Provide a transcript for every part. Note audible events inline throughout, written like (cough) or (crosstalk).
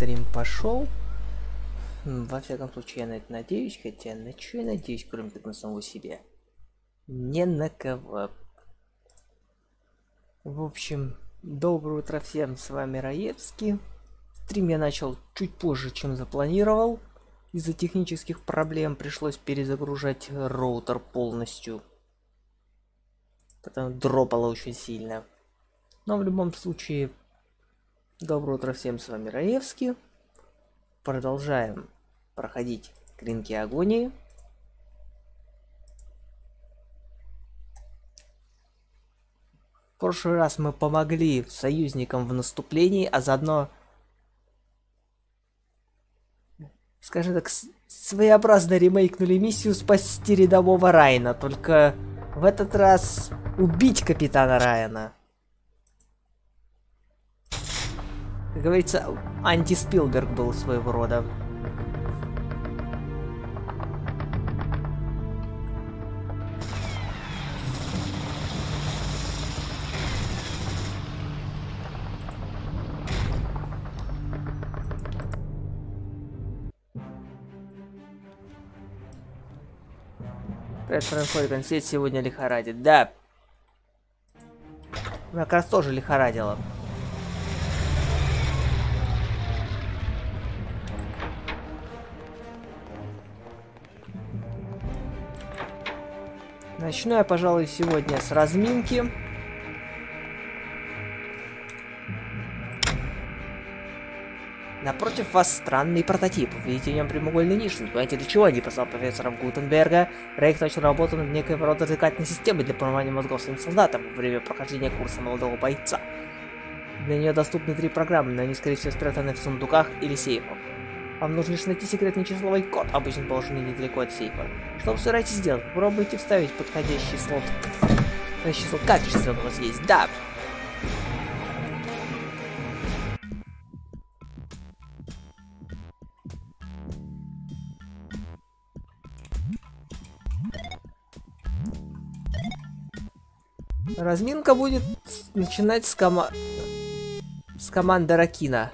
стрим пошел. Во всяком случае, я на это надеюсь, хотя на что я надеюсь, кроме как на самого себя? Не на кого. В общем, доброе утро всем, с вами Раевский. Стрим я начал чуть позже, чем запланировал. Из-за технических проблем пришлось перезагружать роутер полностью. Потому дропало очень сильно. Но в любом случае, доброе утро всем, с вами Раевский. Продолжаем проходить клинки агонии. В прошлый раз мы помогли союзникам в наступлении, а заодно, скажем так, своеобразно ремейкнули миссию спасти рядового Райна, только в этот раз убить капитана Райана. Как говорится, анти-Спилберг был своего рода. Привет, Фрэнк Свет сегодня лихорадит. Да. Меня как раз тоже лихорадило. Начну я, пожалуй, сегодня с разминки. Напротив вас странный прототип. Видите в нем прямоугольный ниш. Не понимаете, для чего они послал профессором Гутенберга. Рейк начал работу над некой рода развлекательной системой для промывания мозгов своим солдатам во время прохождения курса молодого бойца. Для нее доступны три программы, но они, скорее всего, спрятаны в сундуках или сейфах. Вам нужно лишь найти секретный числовой код, обычно положенный недалеко от сейфа. Что вы собираетесь сделать? Попробуйте вставить подходящий слот. Подходящий слот качества у вас есть. Да! Разминка будет начинать с, кома... с команды Ракина.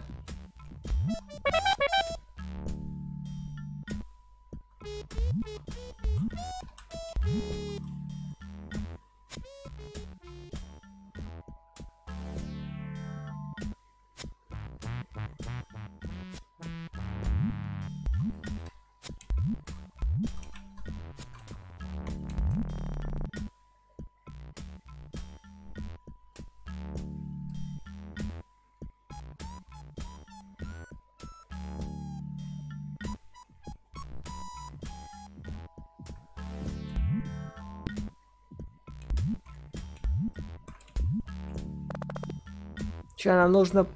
Че, нам нужно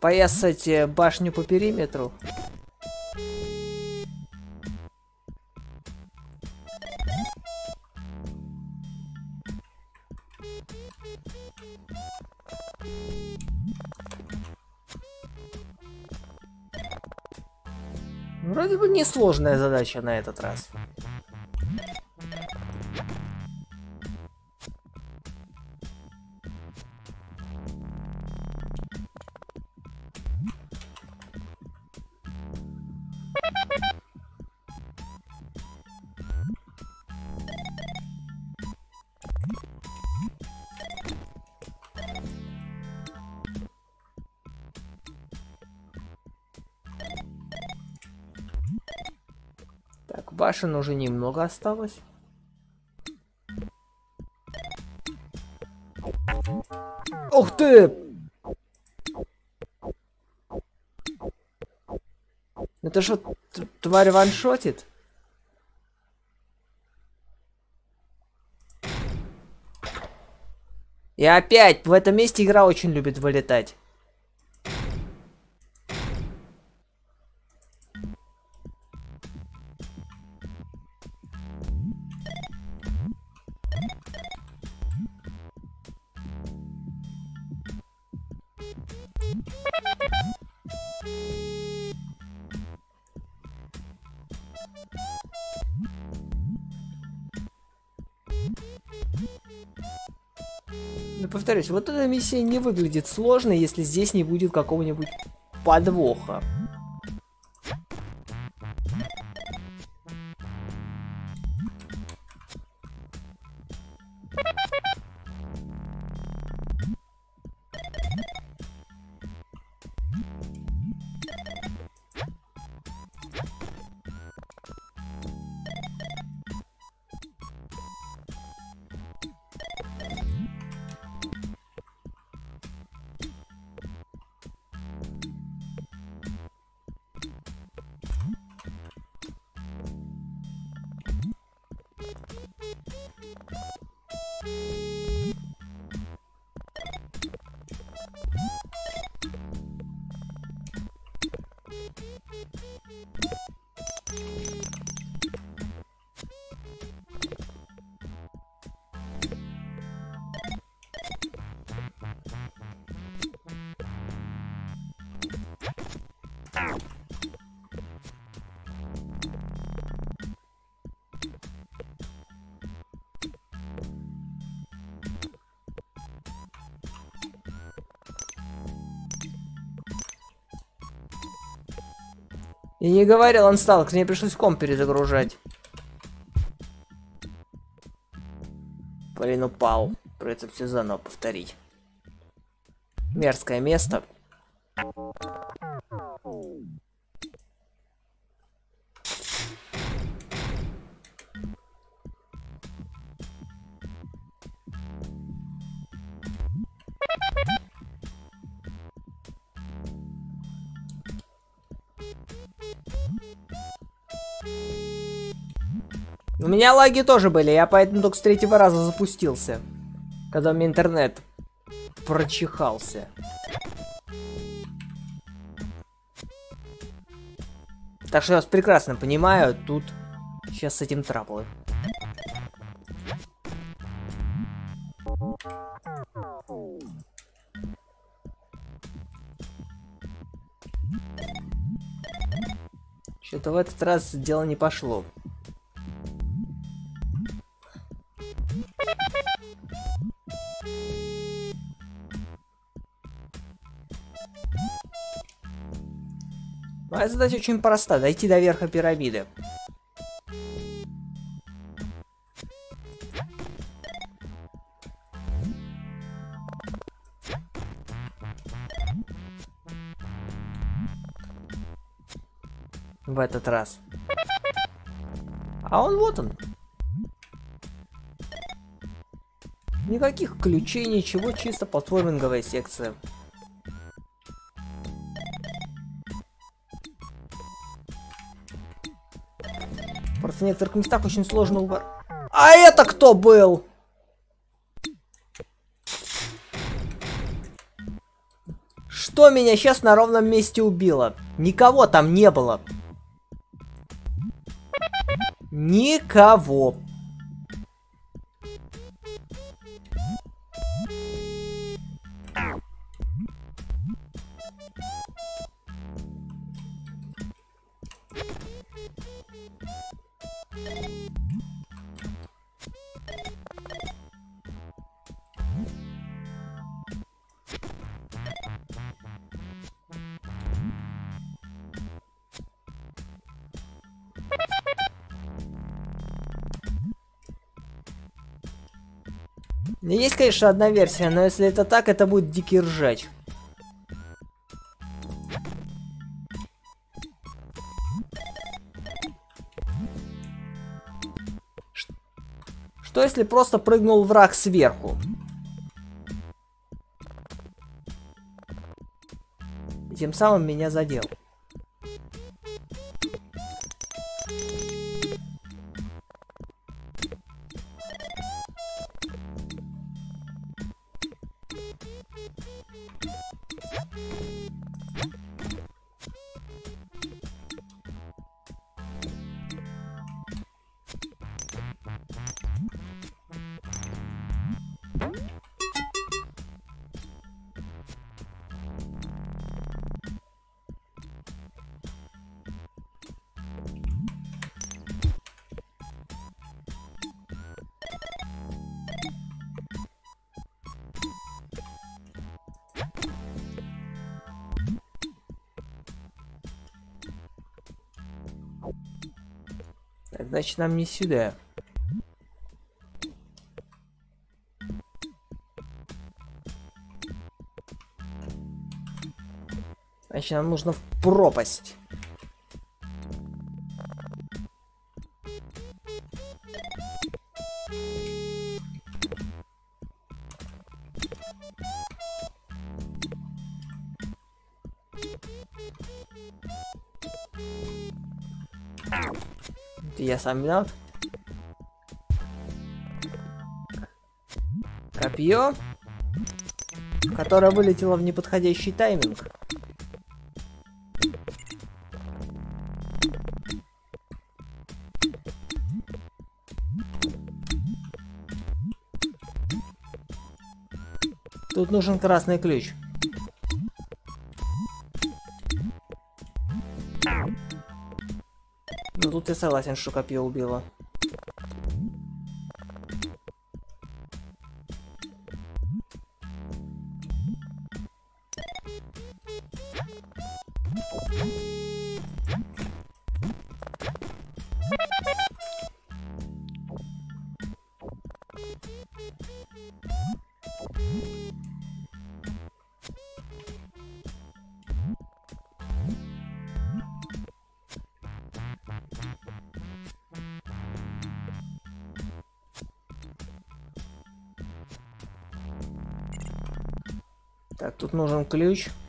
поясать э, башню по периметру? Вроде бы несложная задача на этот раз. Башен уже немного осталось. Ух ты! Это что, тварь ваншотит? И опять, в этом месте игра очень любит вылетать. Повторюсь, вот эта миссия не выглядит сложной, если здесь не будет какого-нибудь подвоха. И не говорил, он стал, к ней пришлось ком перезагружать. Блин, упал. Придется все заново повторить. Мерзкое место. Меня лаги тоже были, я поэтому только с третьего раза запустился. Когда у меня интернет прочихался. Так что я вас прекрасно понимаю, тут сейчас с этим траблы. Что-то в этот раз дело не пошло. Моя задача очень проста, дойти до верха пирамиды. В этот раз. А он вот он. Никаких ключей, ничего, чисто платформинговая секция. В некоторых местах очень сложно убор... А это кто был? Что меня сейчас на ровном месте убило? Никого там не было. Никого. Конечно, одна версия, но если это так, это будет дикий ржач. Что если просто прыгнул враг сверху? Тем самым меня задел. Значит, нам не сюда. Значит, нам нужно в пропасть. Сам виноват. Копье, которое вылетело в неподходящий тайминг. Тут нужен красный ключ. Я согласен, что копье убило. Так,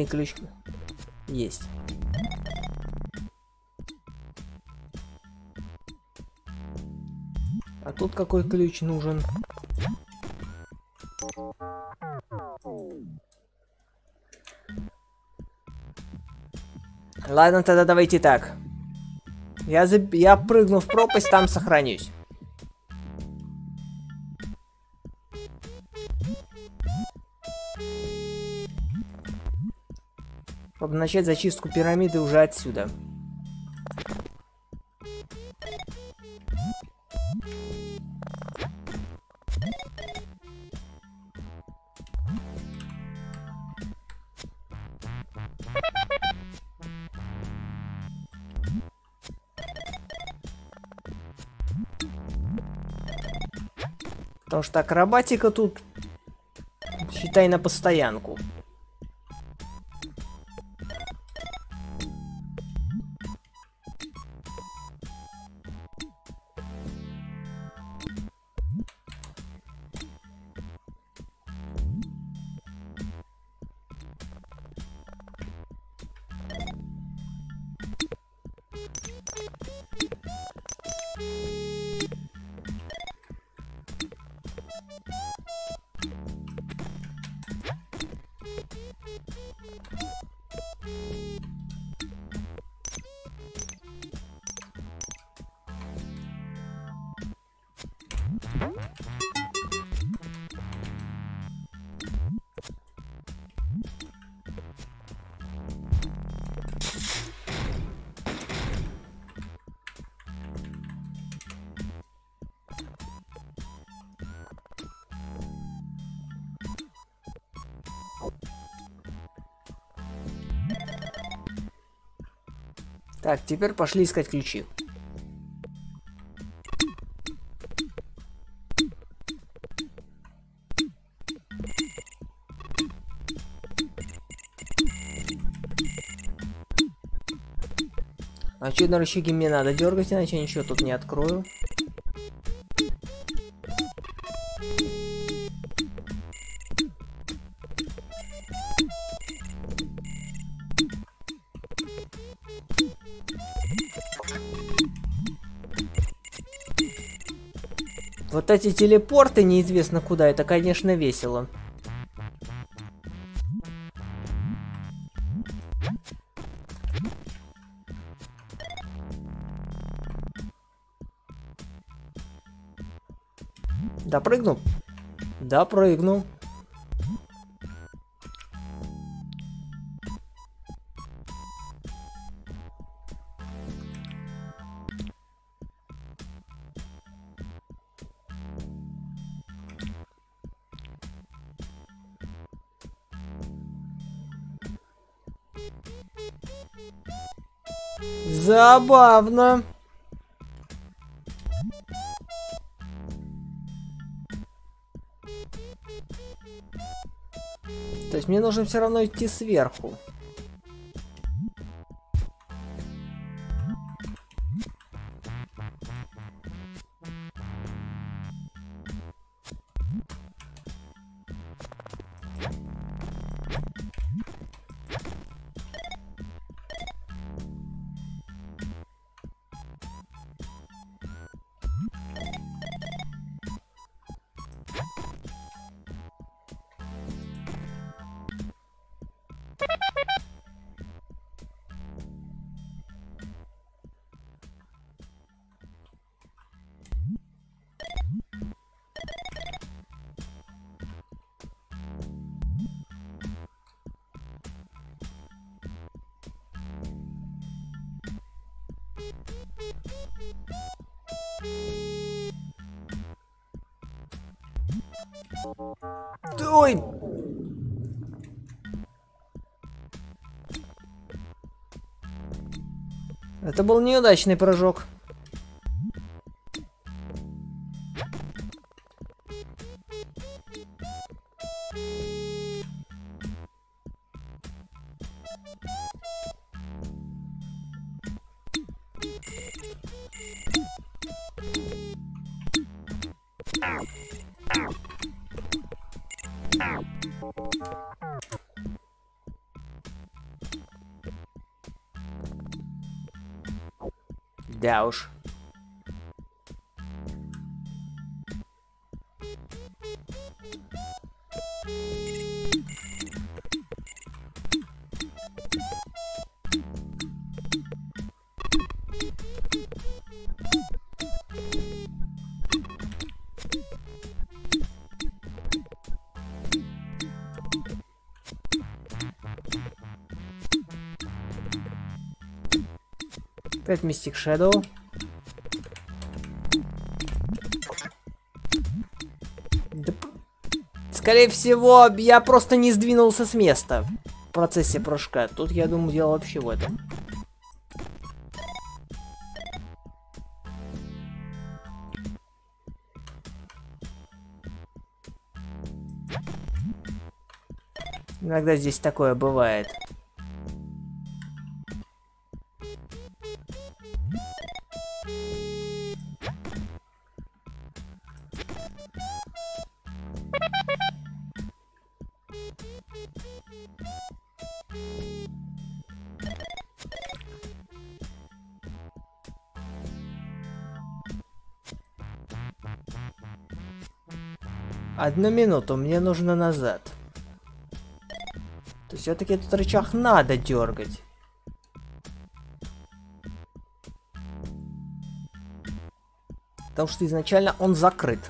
Синий ключ есть. А тут какой ключ нужен? Ладно, тогда давайте так. Я, заб... я прыгну в пропасть, там сохранюсь. Чтобы начать зачистку пирамиды уже отсюда. Потому что акробатика тут, считай, на постоянку. Так, теперь пошли искать ключи. На рычаги мне надо дергать, иначе я ничего тут не открою. Вот эти телепорты неизвестно куда, это, конечно, весело. Допрыгнул? Допрыгнул. Забавно. То есть мне нужно все равно идти сверху. Это был неудачный прыжок. Опять Мистик Shadow. Скорее всего, я просто не сдвинулся с места в процессе прыжка. Тут, я думаю, дело вообще в этом. Иногда здесь такое бывает. Одну минуту, мне нужно назад. То все-таки этот рычаг надо дергать. Потому что изначально он закрыт.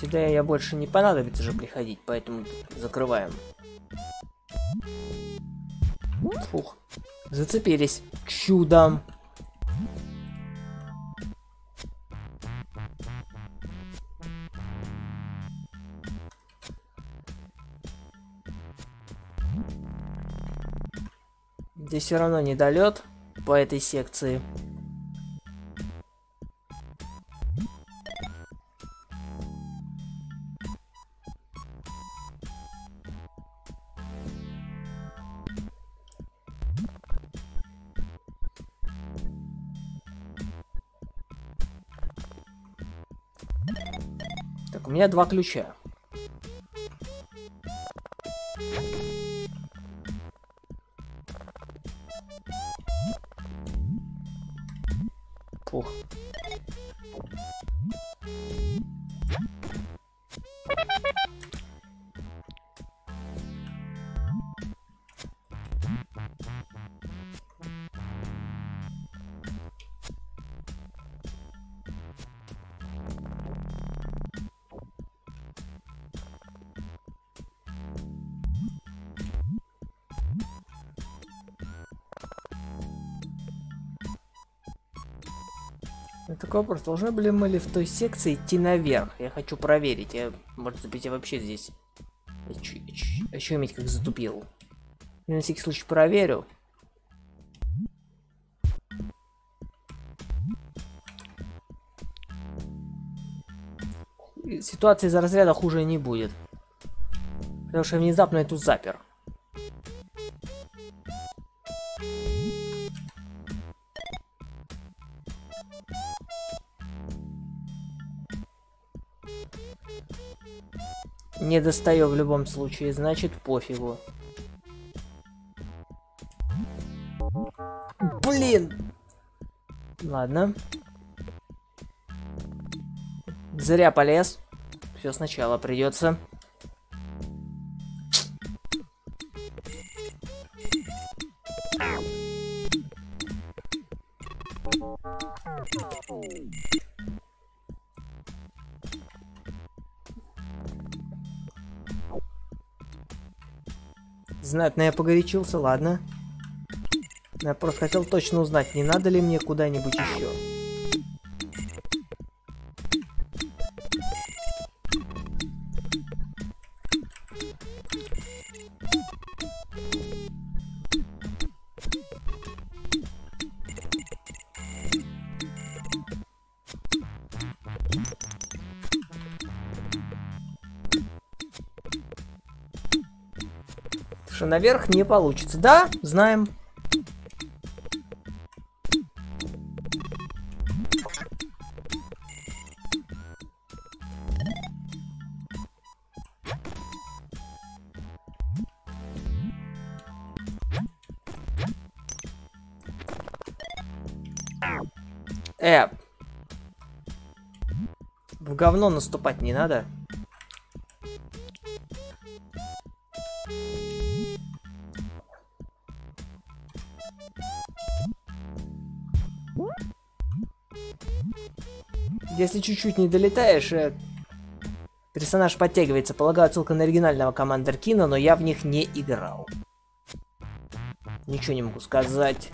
Сюда я больше не понадобится же приходить, поэтому закрываем. Фух. Зацепились. Чудом. Здесь все равно недолет по этой секции. Меня два ключа. Такой вопрос, должны были мы ли в той секции идти наверх? Я хочу проверить, я, может быть, я вообще здесь еще иметь как затупил. Я на всякий случай проверю. Ситуация из-за разряда хуже не будет. Потому что я внезапно эту запер. Не достаю в любом случае, значит пофигу. Блин! Ладно. Зря полез. Все сначала придется. Знатно я погорячился, ладно. Я просто хотел точно узнать, не надо ли мне куда-нибудь еще. Наверх не получится. Да, знаем. Э. В говно наступать не надо. Если чуть-чуть не долетаешь, э, персонаж подтягивается. Полагаю, отсылка на оригинального Командер Кина, но я в них не играл. Ничего не могу сказать.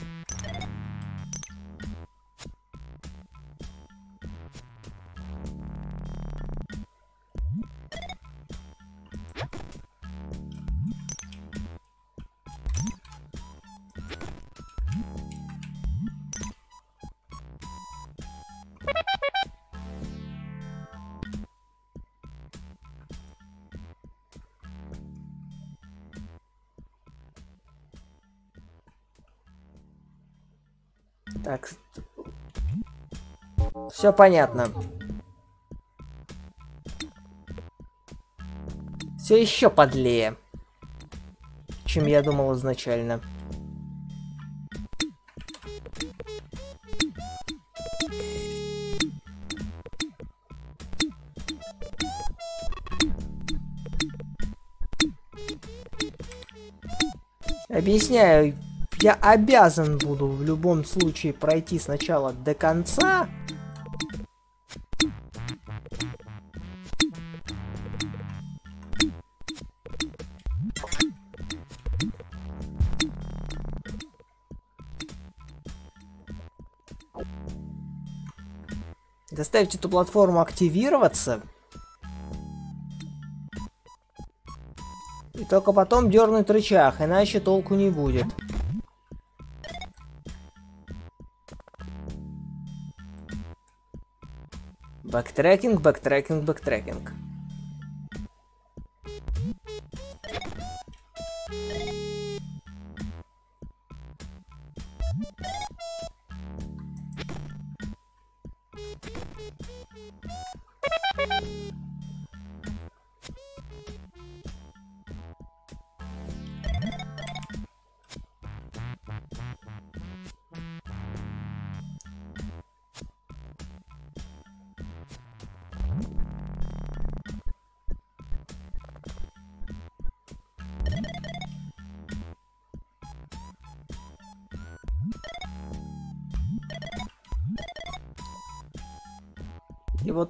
Все понятно. Все еще подлее, чем я думал изначально. Объясняю, я обязан буду в любом случае пройти сначала до конца. Заставить эту платформу активироваться. И только потом дернуть рычаг, иначе толку не будет. Backtracking, backtracking, backtracking.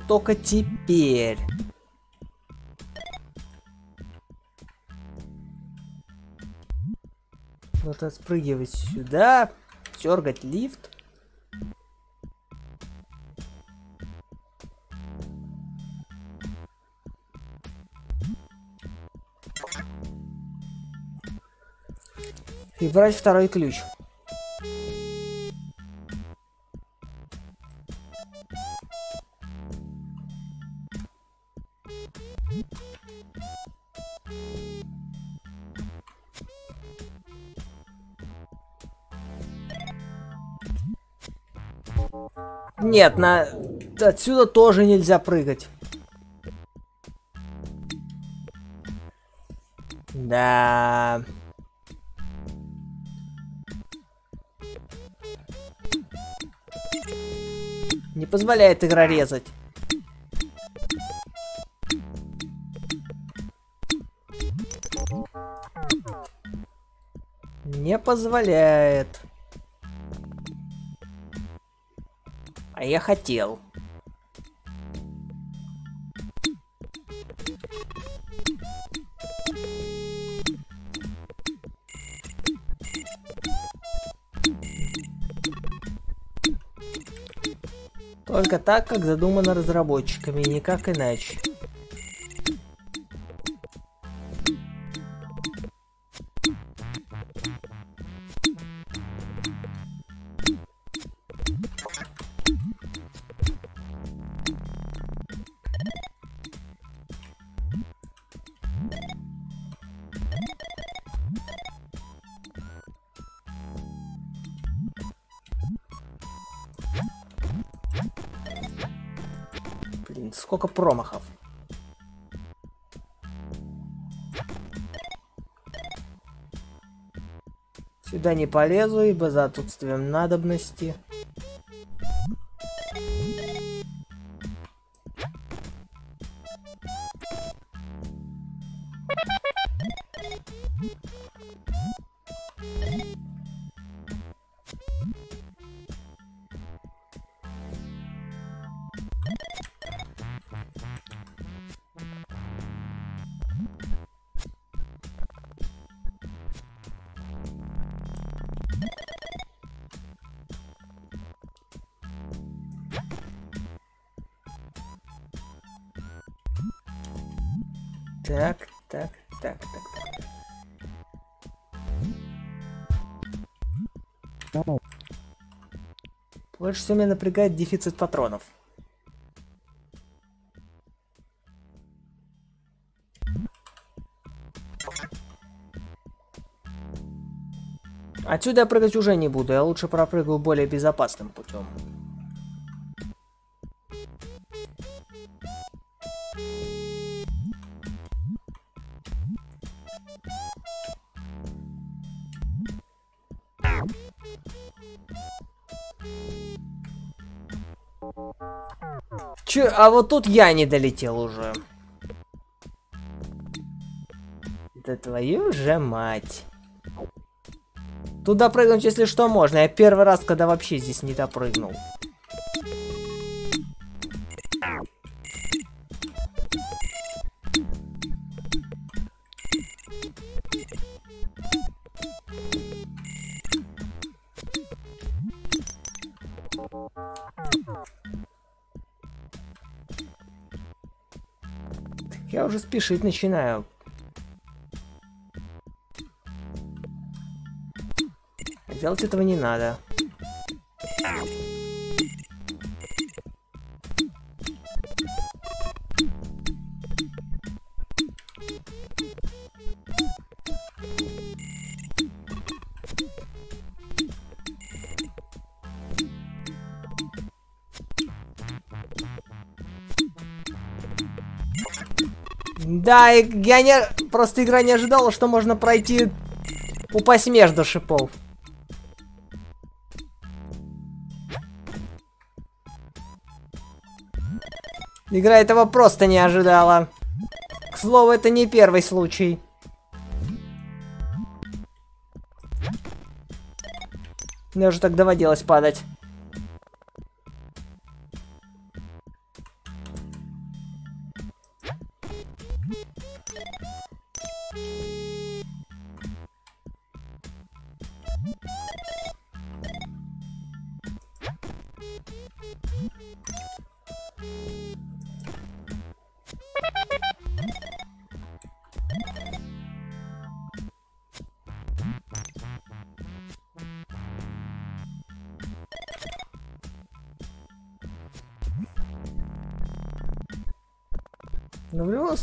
Только теперь... Вот спрыгивать сюда, дергать лифт. И брать второй ключ. Нет, на... Отсюда тоже нельзя прыгать. Да. Не позволяет игра резать. Не позволяет. Я хотел. Только так, как задумано разработчиками, никак иначе. Сколько промахов. Сюда не полезу, ибо за отсутствием надобности. Больше всего меня напрягает дефицит патронов. Отсюда я прыгать уже не буду, я лучше пропрыгаю более безопасным путем. А вот тут я не долетел уже. Да твою же мать. Туда прыгнуть, если что, можно. Я первый раз, когда вообще здесь не допрыгнул. Уже спешить начинаю. Делать этого не надо. Да, я не... Просто игра не ожидала, что можно пройти... Упасть между шипов. Игра этого просто не ожидала. К слову, это не первый случай. Мне уже так доводилось падать.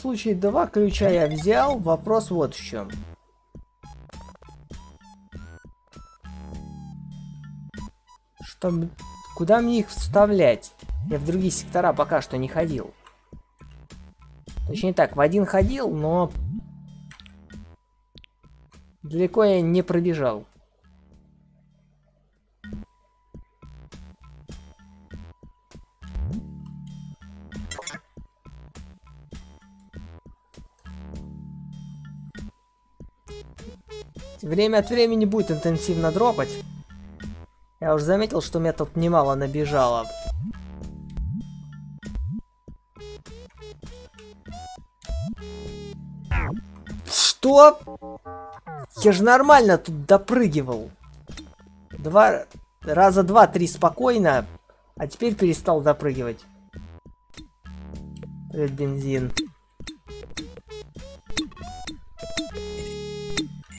Случае, два ключа я взял. Вопрос вот в чем. Что, куда мне их вставлять? Я в другие сектора пока что не ходил. Точнее так, в один ходил, но далеко я не пробежал. Время от времени будет интенсивно дропать. Я уже заметил, что меня тут немало набежало. Что? Я же нормально тут допрыгивал. Два... Раза два-три спокойно, а теперь перестал допрыгивать. Привет, бензин.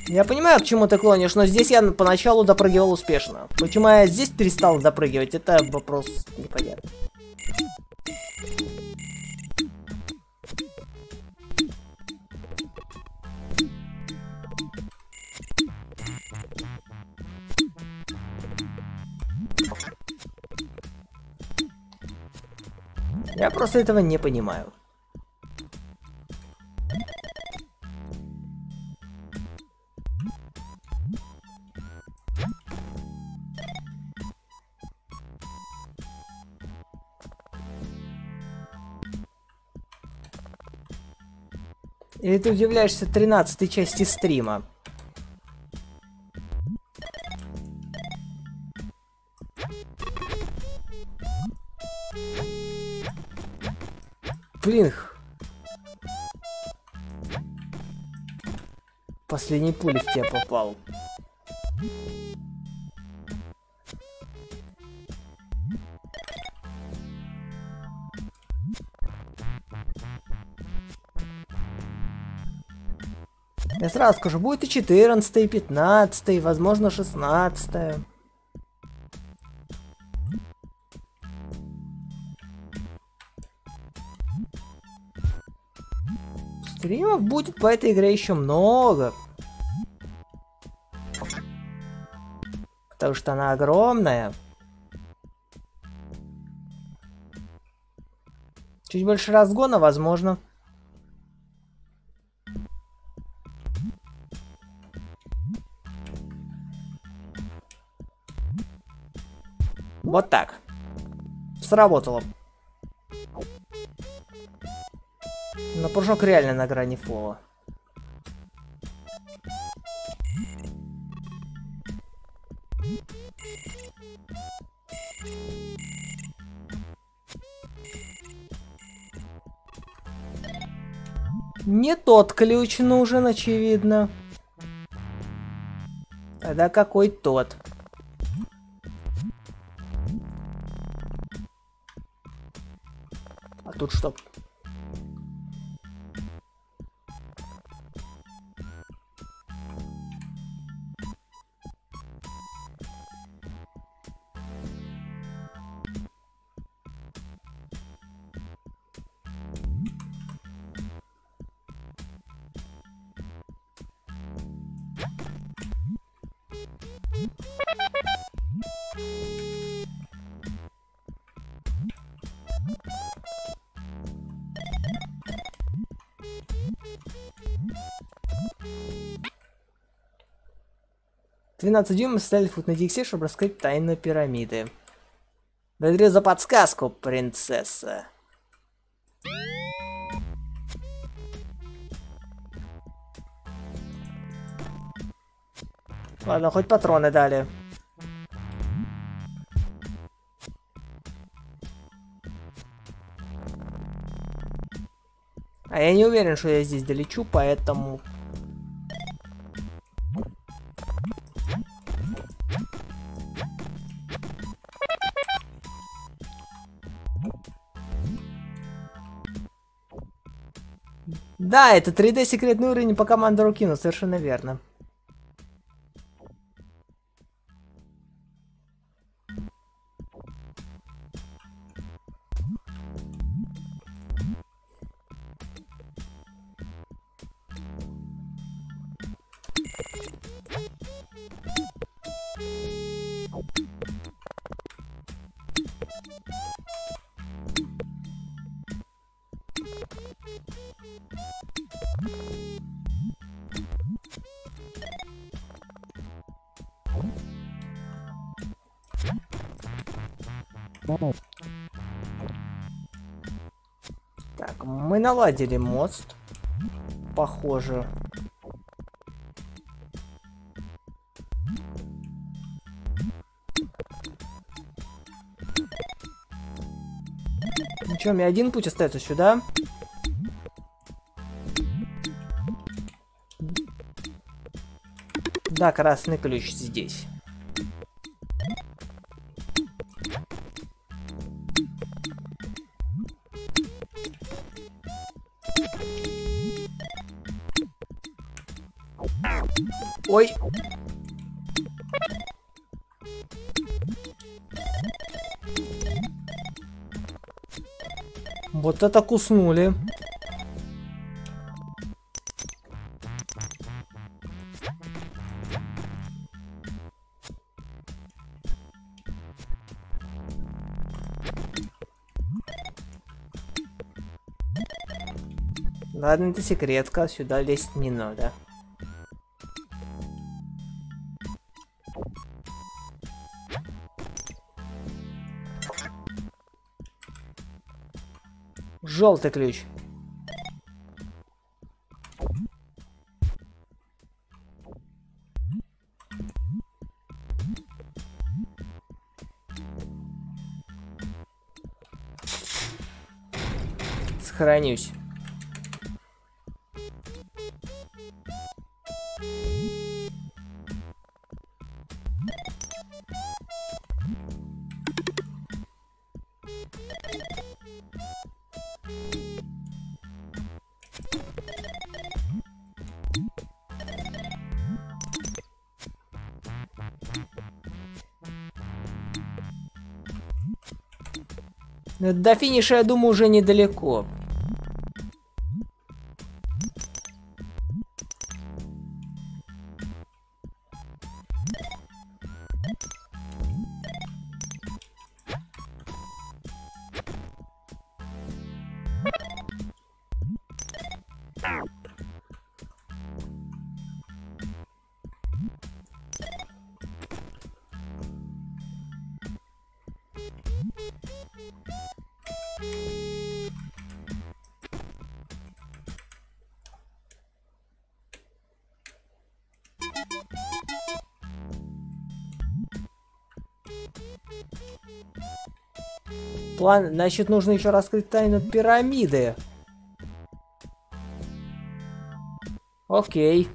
Я понимаю, к чему ты клонишь, но здесь я поначалу допрыгивал успешно. Почему я здесь перестал допрыгивать, это вопрос непонятный. Я просто этого не понимаю. Или ты удивляешься 13 части стрима? Блин. Последний пули в тебя попал. Я сразу скажу, будет и 14, и 15, возможно 16. Стримов будет по этой игре еще много. Потому что она огромная. Чуть больше разгона, возможно. Вот так. Сработало. Но прыжок реально на грани фола. Не тот ключ нужен, очевидно. Тогда какой тот? тут стоп. 12 дюймов стояли фут на DXC, чтобы раскрыть тайну пирамиды. Благодарю за подсказку, принцесса. Ладно, хоть патроны дали. А я не уверен, что я здесь долечу, поэтому Да, это 3D секретный уровень по команду Рукину, совершенно верно. Наладили мост. Похоже. Ну что, мне один путь остается сюда. Да, красный ключ здесь. Вот это куснули. Ладно, это секретка, сюда лезть не надо. Желтый ключ. Сохранюсь. До финиша, я думаю, уже недалеко. План, значит, нужно еще раскрыть тайну пирамиды. Окей.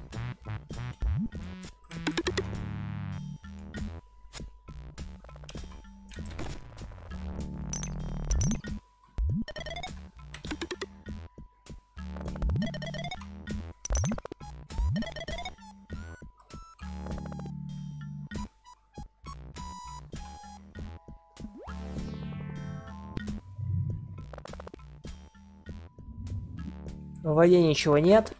Воде ничего нет.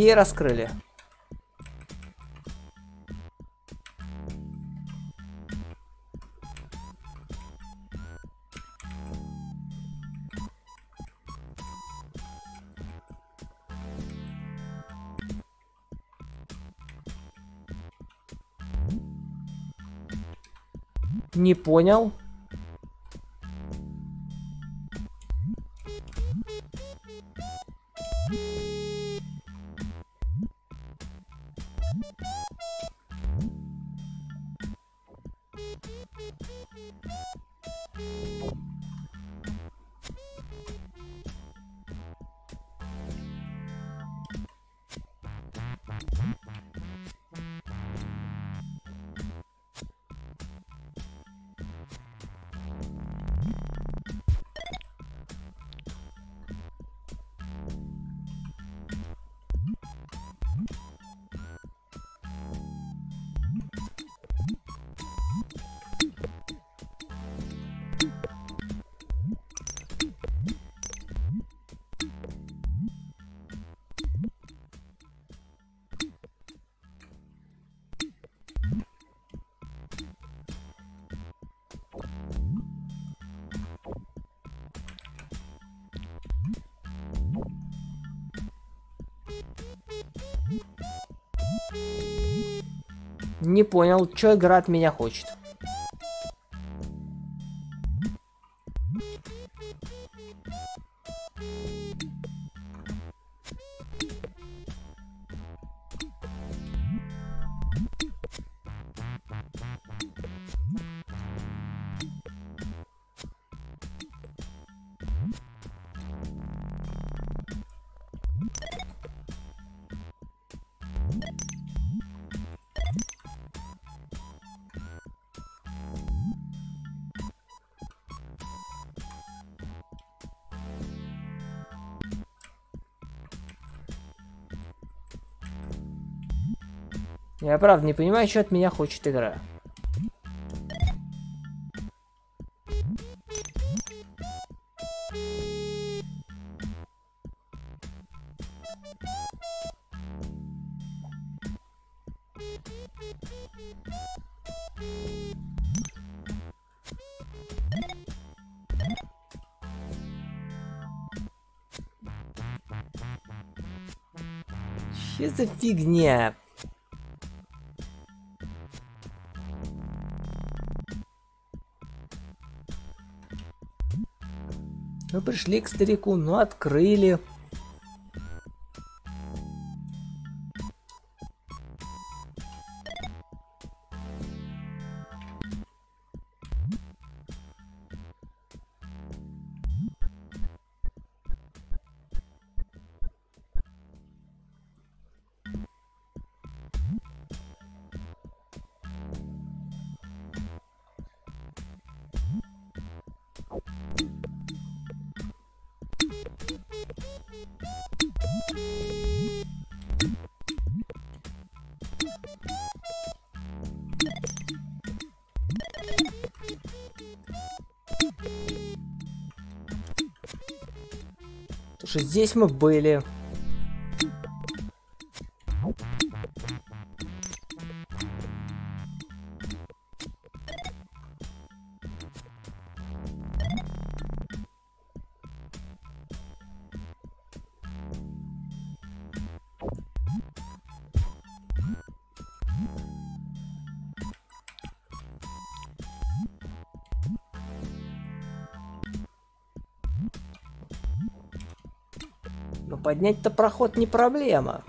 Идее, раскрыли. Не понял. Не понял, что игра от меня хочет. Я правда не понимаю, что от меня хочет игра. Что за фигня? Пришли к старику, ну открыли. Здесь мы были. Поднять-то проход не проблема.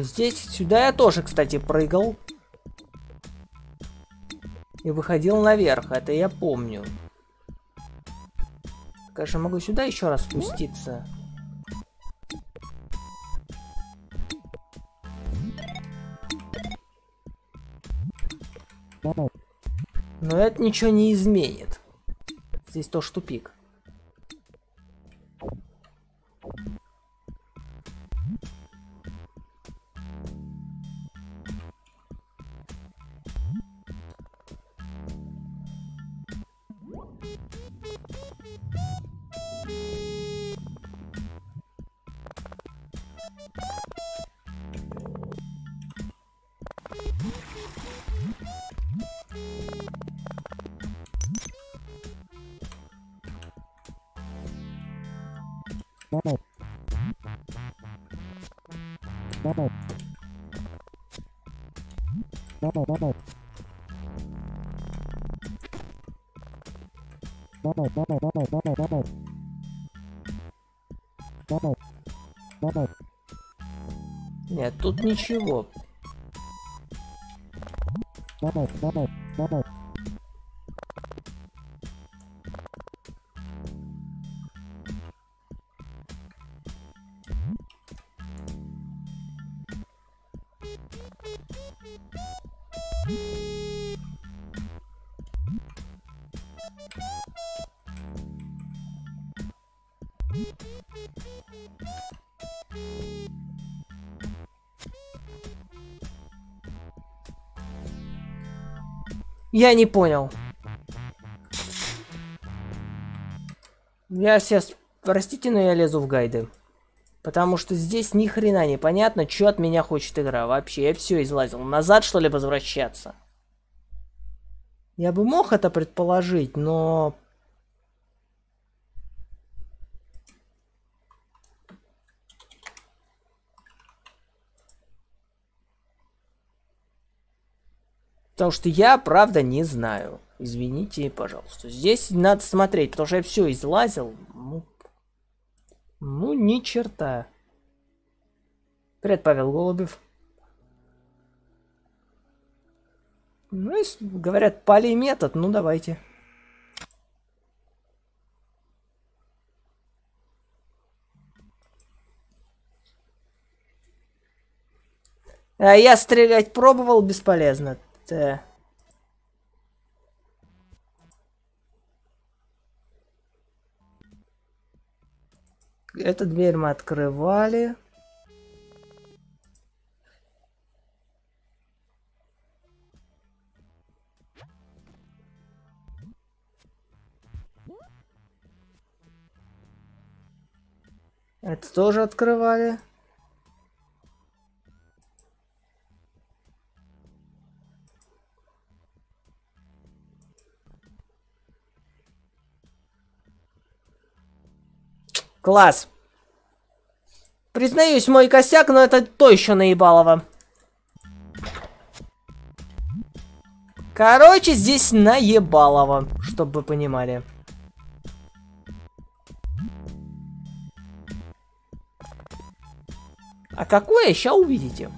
тоже здесь. Сюда я тоже, кстати, прыгал. И выходил наверх, это я помню. Конечно, могу сюда еще раз спуститься. Но это ничего не изменит. Здесь тоже тупик. Нет, тут ничего. Я не понял. Я сейчас... Простите, но я лезу в гайды. Потому что здесь ни хрена не понятно, что от меня хочет игра. Вообще, я все излазил. Назад, что ли, возвращаться? Я бы мог это предположить, но... Потому что я, правда, не знаю. Извините, пожалуйста. Здесь надо смотреть, потому что я все излазил. Ну, ну ни черта. Привет, Павел Голубев. Ну, говорят, пали метод, ну давайте. А я стрелять пробовал, бесполезно. Да. Эту дверь мы открывали. Это тоже открывали. Класс. Признаюсь, мой косяк, но это то еще наебалово. Короче, здесь наебалово, чтобы вы понимали. А какое, сейчас увидите.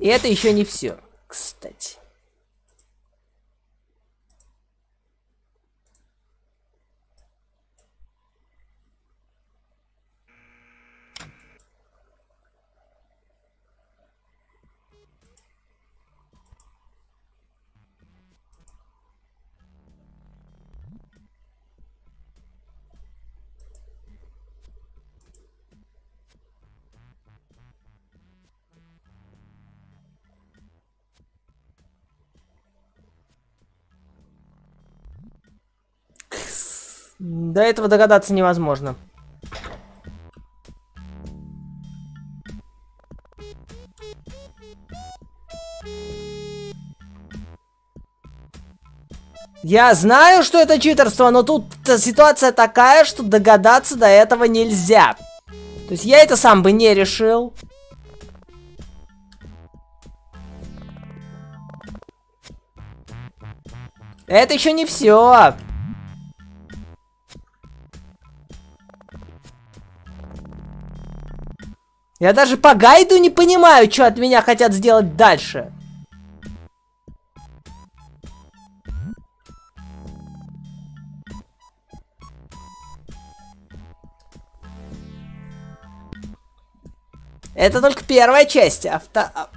И это еще не все, кстати. До этого догадаться невозможно. Я знаю, что это читерство, но тут ситуация такая, что догадаться до этого нельзя. То есть я это сам бы не решил. Это еще не все. Я даже по гайду не понимаю, что от меня хотят сделать дальше. Это только первая часть, а вторая...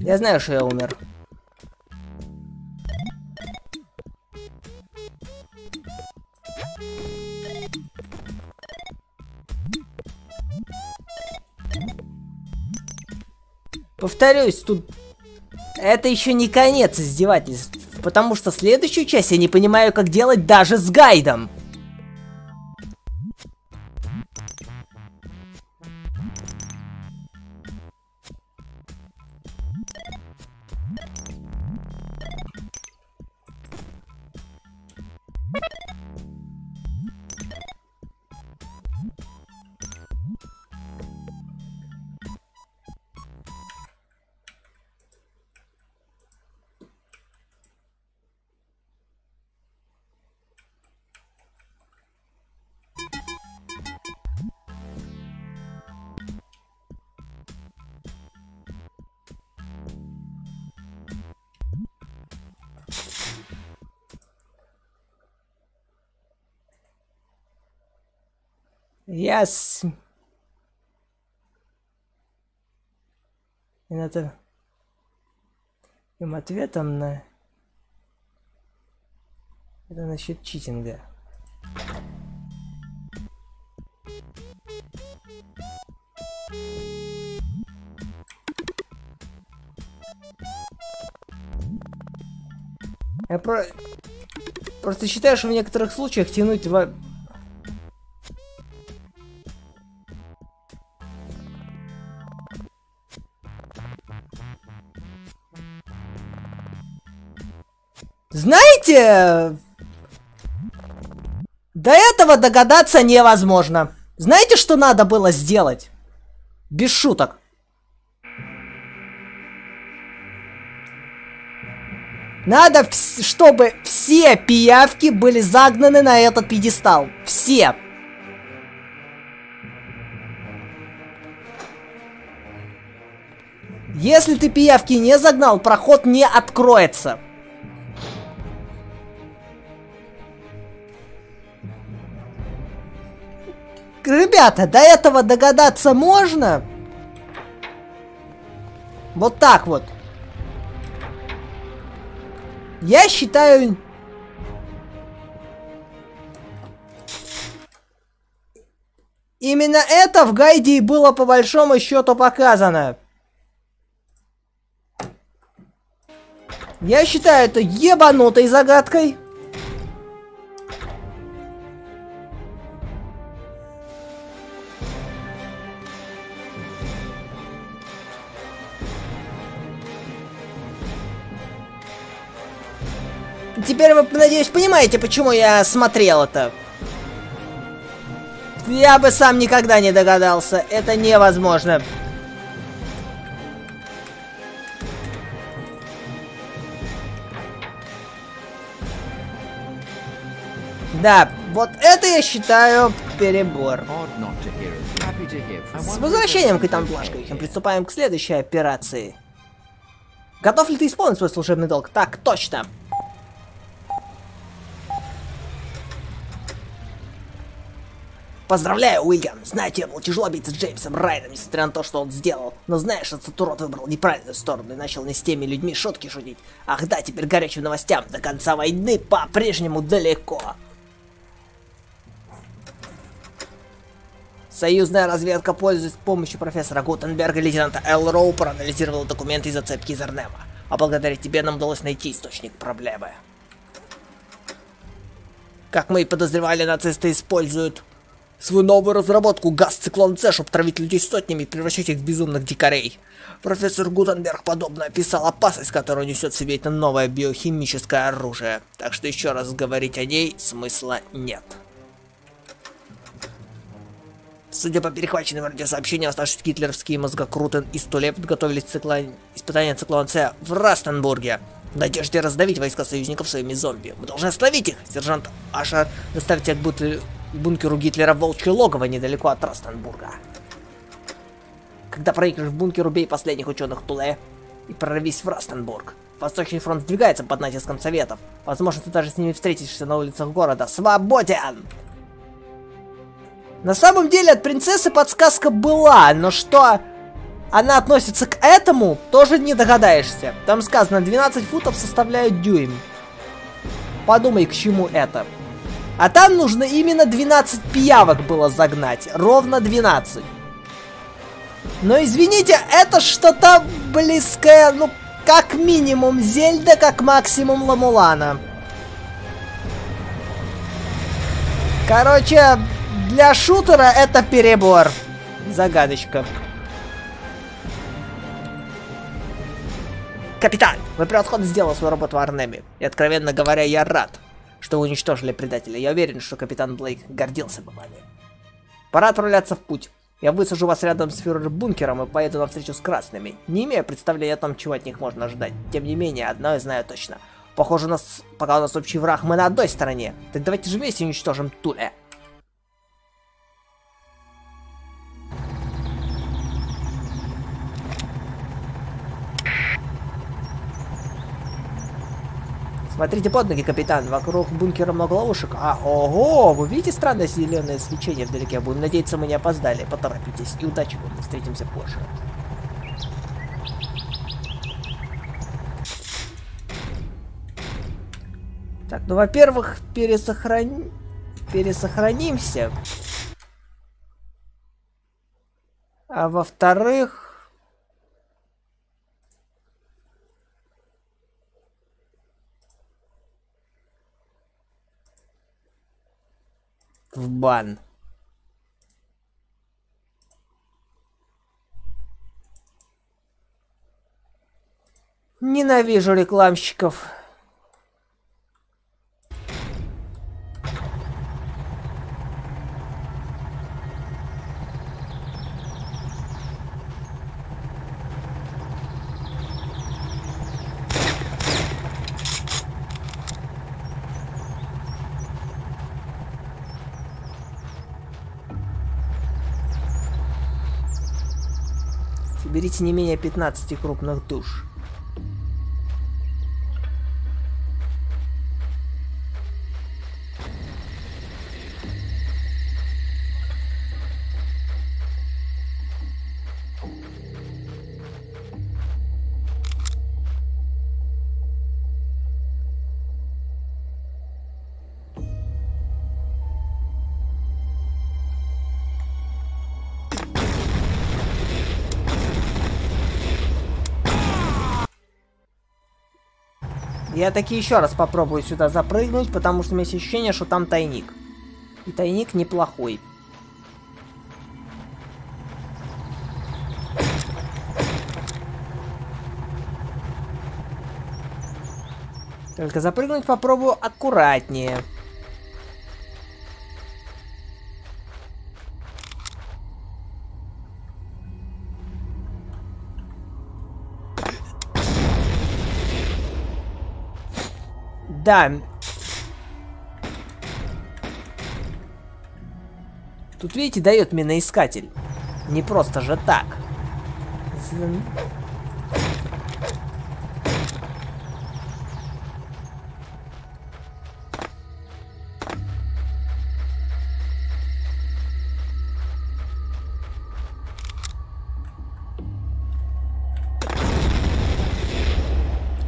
Я знаю, что я умер. Повторюсь, тут это еще не конец издевательств, потому что следующую часть я не понимаю, как делать даже с гайдом. С... И это... Им ответом на... Это насчет читинга. Я про... просто считаю, что в некоторых случаях тянуть во... Знаете, до этого догадаться невозможно. Знаете, что надо было сделать? Без шуток. Надо, чтобы все пиявки были загнаны на этот пьедестал. Все. Если ты пиявки не загнал, проход не откроется. Ребята, до этого догадаться можно? Вот так вот. Я считаю... Именно это в гайде и было по большому счету показано. Я считаю это ебанутой загадкой. Теперь вы, надеюсь, понимаете, почему я смотрел это. Я бы сам никогда не догадался. Это невозможно. Да, вот это я считаю перебор. С возвращением к этим плашкам приступаем к следующей операции. Готов ли ты исполнить свой служебный долг? Так, точно. Поздравляю, Уильям! Знаю, тебе было тяжело биться с Джеймсом Райном, несмотря на то, что он сделал. Но знаешь, этот урод выбрал неправильную сторону и начал не с теми людьми шутки шутить. Ах да, теперь горячим новостям. До конца войны по-прежнему далеко. Союзная разведка, пользуясь помощью профессора Гутенберга и лейтенанта Эл Роу, проанализировала документы и зацепки из Арнема. А благодаря тебе нам удалось найти источник проблемы. Как мы и подозревали, нацисты используют свою новую разработку газ-циклон С, чтобы травить людей сотнями и превращать их в безумных дикарей. Профессор Гутенберг подобно описал опасность, которую несет в себе это новое биохимическое оружие. Так что еще раз говорить о ней смысла нет. Судя по перехваченным радиосообщениям, оставшиеся гитлеровские мозгокрутен и Столеп подготовились циклон... испытания циклона С в Растенбурге. В надежде раздавить войска союзников своими зомби. Мы должны остановить их! Сержант Ашер доставить их к бункеру Гитлера Волчье логово недалеко от Растенбурга. Когда проиграешь в бункер, убей последних ученых Туле и прорвись в Растенбург. Восточный фронт сдвигается под натиском Советов. Возможно, ты даже с ними встретишься на улицах города. Свободен! На самом деле от принцессы подсказка была, но что она относится к этому, тоже не догадаешься. Там сказано, 12 футов составляют дюйм. Подумай, к чему это. А там нужно именно 12 пиявок было загнать. Ровно 12. Но извините, это что-то близкое, ну, как минимум Зельда, как максимум Ламулана. Короче, для шутера это перебор. Загадочка. Капитан, вы превосходно сделали свою работу в Арнеме. И, откровенно говоря, я рад, что уничтожили предателя. Я уверен, что капитан Блейк гордился бы вами. Пора отправляться в путь. Я высажу вас рядом с фюрер-бункером и поеду на встречу с красными. Не имея представления о том, чего от них можно ожидать. Тем не менее, одно я знаю точно. Похоже, у нас, пока у нас общий враг, мы на одной стороне. Так давайте же вместе уничтожим Туле. Смотрите под ноги, капитан. Вокруг бункера много ловушек. А, ого! Вы видите странное зеленое свечение вдалеке? Будем надеяться, мы не опоздали. Поторопитесь. И удачи вам. Встретимся позже. Так, ну, во-первых, пересохрани... пересохранимся. А во-вторых... в бан. Ненавижу рекламщиков. Берите не менее 15 крупных душ. Я таки еще раз попробую сюда запрыгнуть, потому что у меня есть ощущение, что там тайник. И тайник неплохой. Только запрыгнуть попробую аккуратнее. Да. Тут, видите, дает миноискатель. Не просто же так.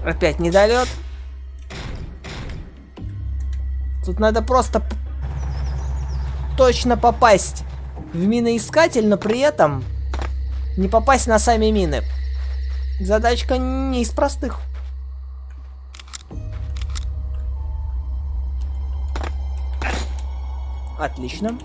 Опять недолет. Тут надо просто точно попасть в миноискатель, но при этом не попасть на сами мины. Задачка не из простых. Отлично.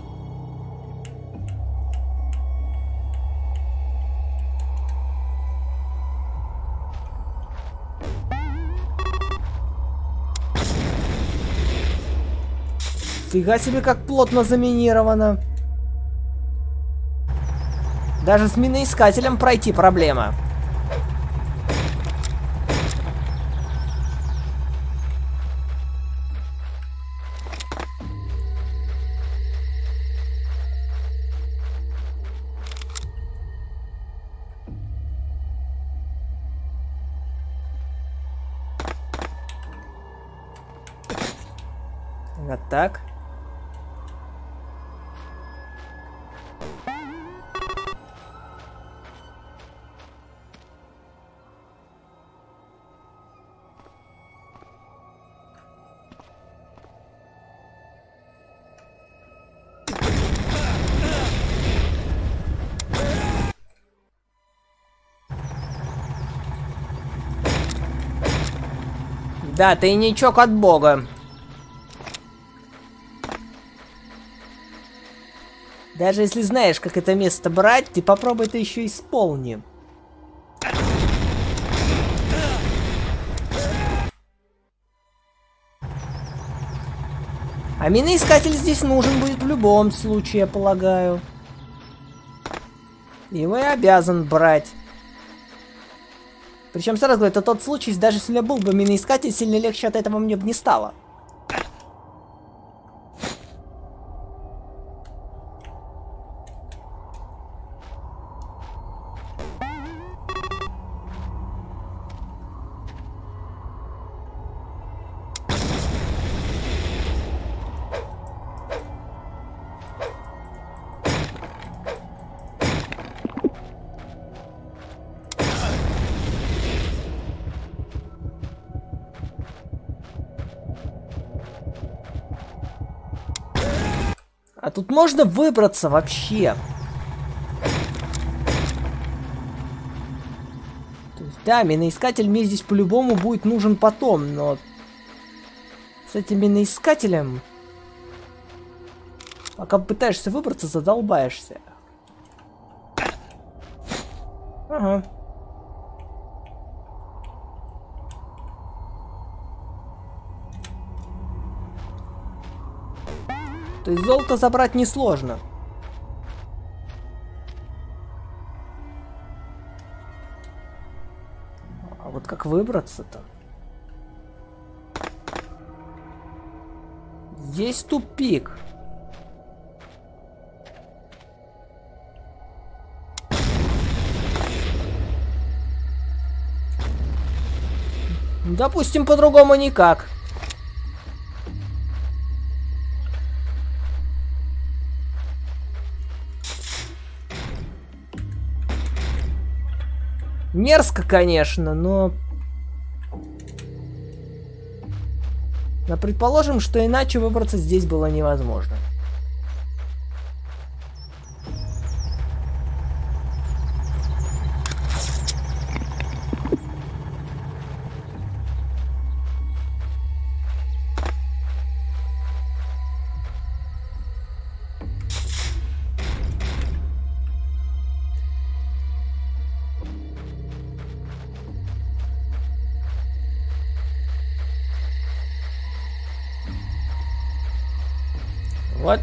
Фига себе, как плотно заминировано. Даже с миноискателем пройти проблема. Вот так. Да, тайничок от бога. Даже если знаешь, как это место брать, ты попробуй это еще исполни. А миноискатель здесь нужен будет в любом случае, я полагаю. Его я обязан брать. Причем сразу говорю, это тот случай, даже если у был бы миноискатель, сильно легче от этого мне бы не стало. А тут можно выбраться вообще. Да, миноискатель мне здесь по-любому будет нужен потом, но... С этим миноискателем... Пока пытаешься выбраться, задолбаешься. Ага. То есть золото забрать несложно. А вот как выбраться-то? Здесь тупик. Допустим, по-другому никак. Мерзко, конечно, но... Но предположим, что иначе выбраться здесь было невозможно.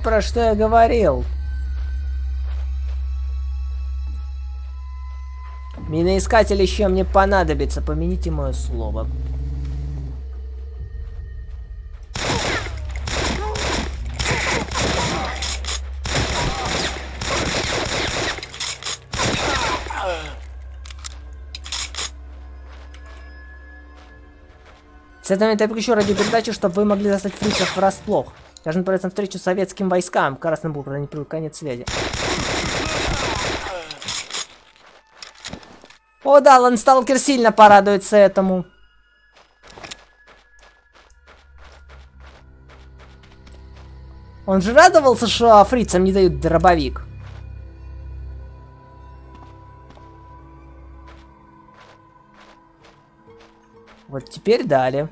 Про что я говорил. Миноискатель еще мне понадобится, помяните мое слово. С этого я еще ради передачи, чтобы вы могли застать фрицев врасплох. Даже направиться встречу советским войскам. Краснобург, они привык, конец связи. О да, Лансталкер сильно порадуется этому. Он же радовался, что фрицам не дают дробовик. Вот теперь дали.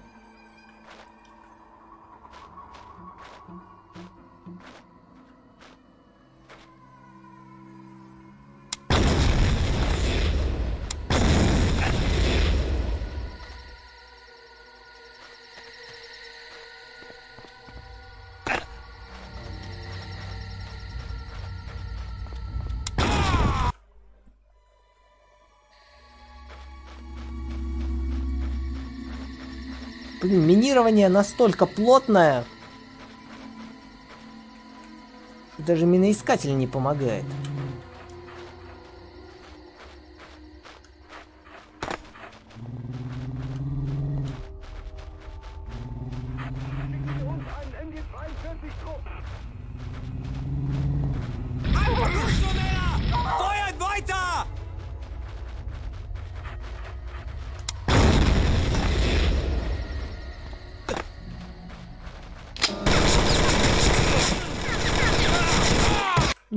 Блин, минирование настолько плотное, даже миноискатель не помогает.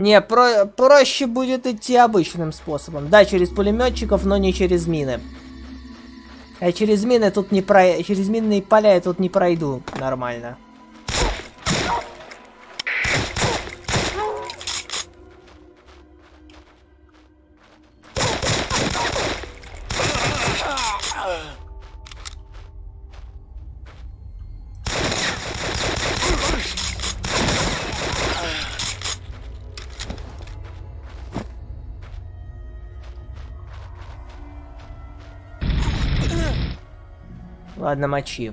Не, про проще будет идти обычным способом. Да, через пулеметчиков, но не через мины. А через мины тут не про... Через минные поля я тут не пройду нормально. Ладно, мочи.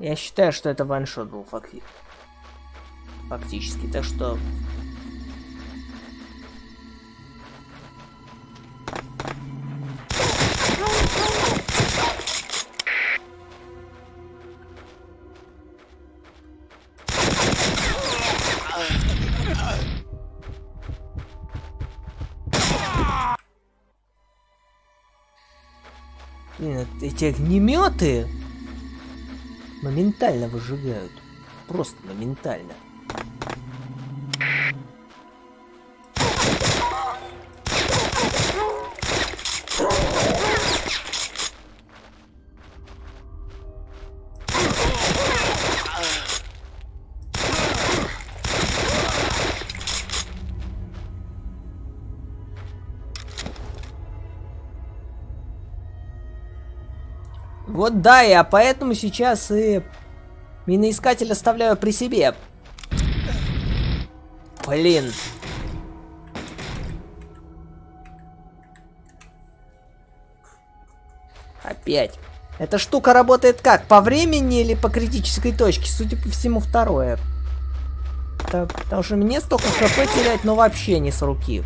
Я считаю, что это ваншот был факти... фактически, так что... эти огнеметы моментально выжигают. Просто моментально. Вот да, я поэтому сейчас и миноискатель оставляю при себе. Блин. Опять. Эта штука работает как? По времени или по критической точке? Судя по всему, второе. Это, потому что мне столько хп терять, но вообще не с руки.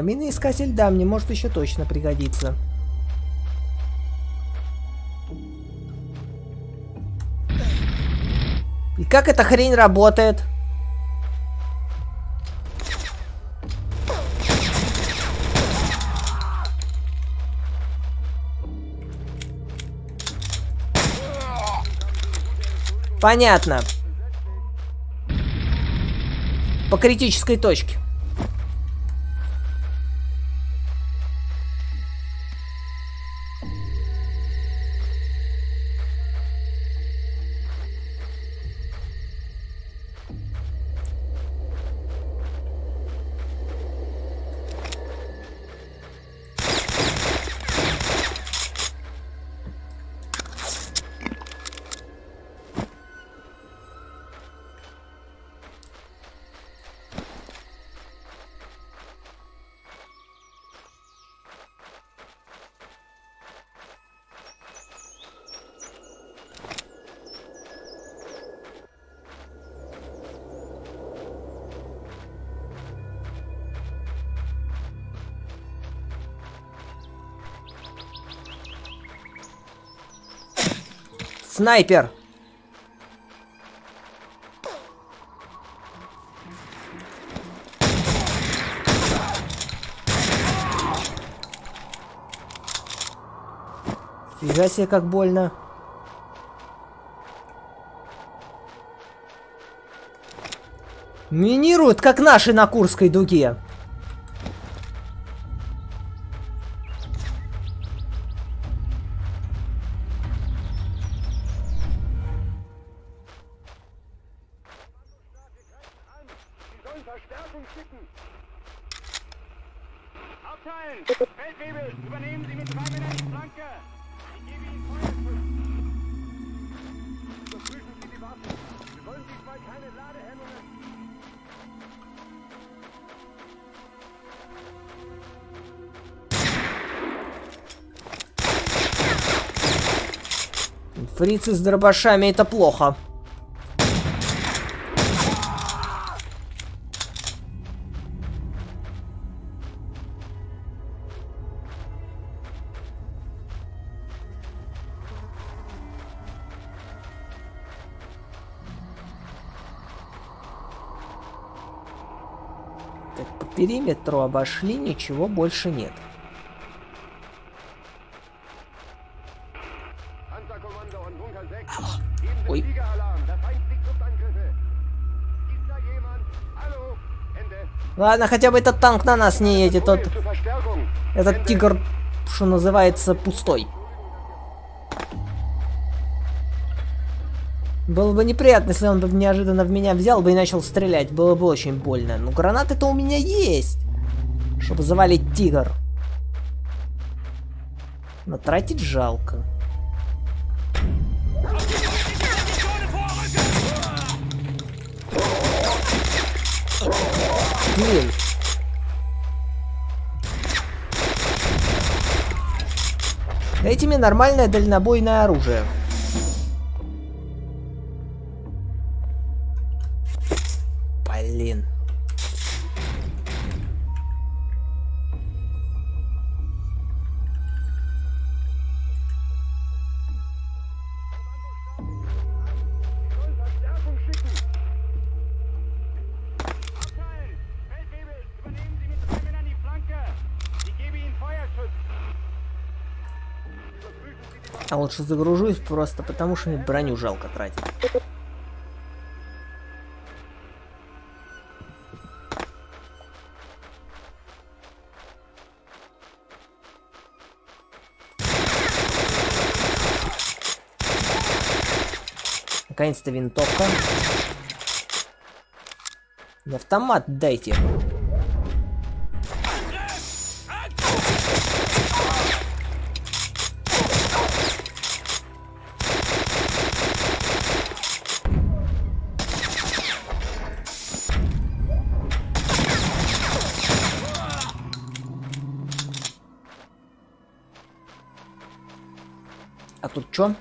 А миноискатель, да, мне может еще точно пригодиться. И как эта хрень работает? Понятно. По критической точке. Снайпер! Фига себе, как больно. Минируют, как наши на Курской дуге. Фрицы с дробашами это плохо. Так, по периметру обошли, ничего больше нет. Ладно, хотя бы этот танк на нас не едет, тот, этот тигр, что называется, пустой. Было бы неприятно, если он бы неожиданно в меня взял бы и начал стрелять. Было бы очень больно. Но гранаты-то у меня есть. Чтобы завалить тигр. Но тратить жалко. Блин. Дайте мне нормальное дальнобойное оружие. Лучше загружусь просто потому, что мне броню жалко тратить. Наконец-то винтовка. И автомат дайте. А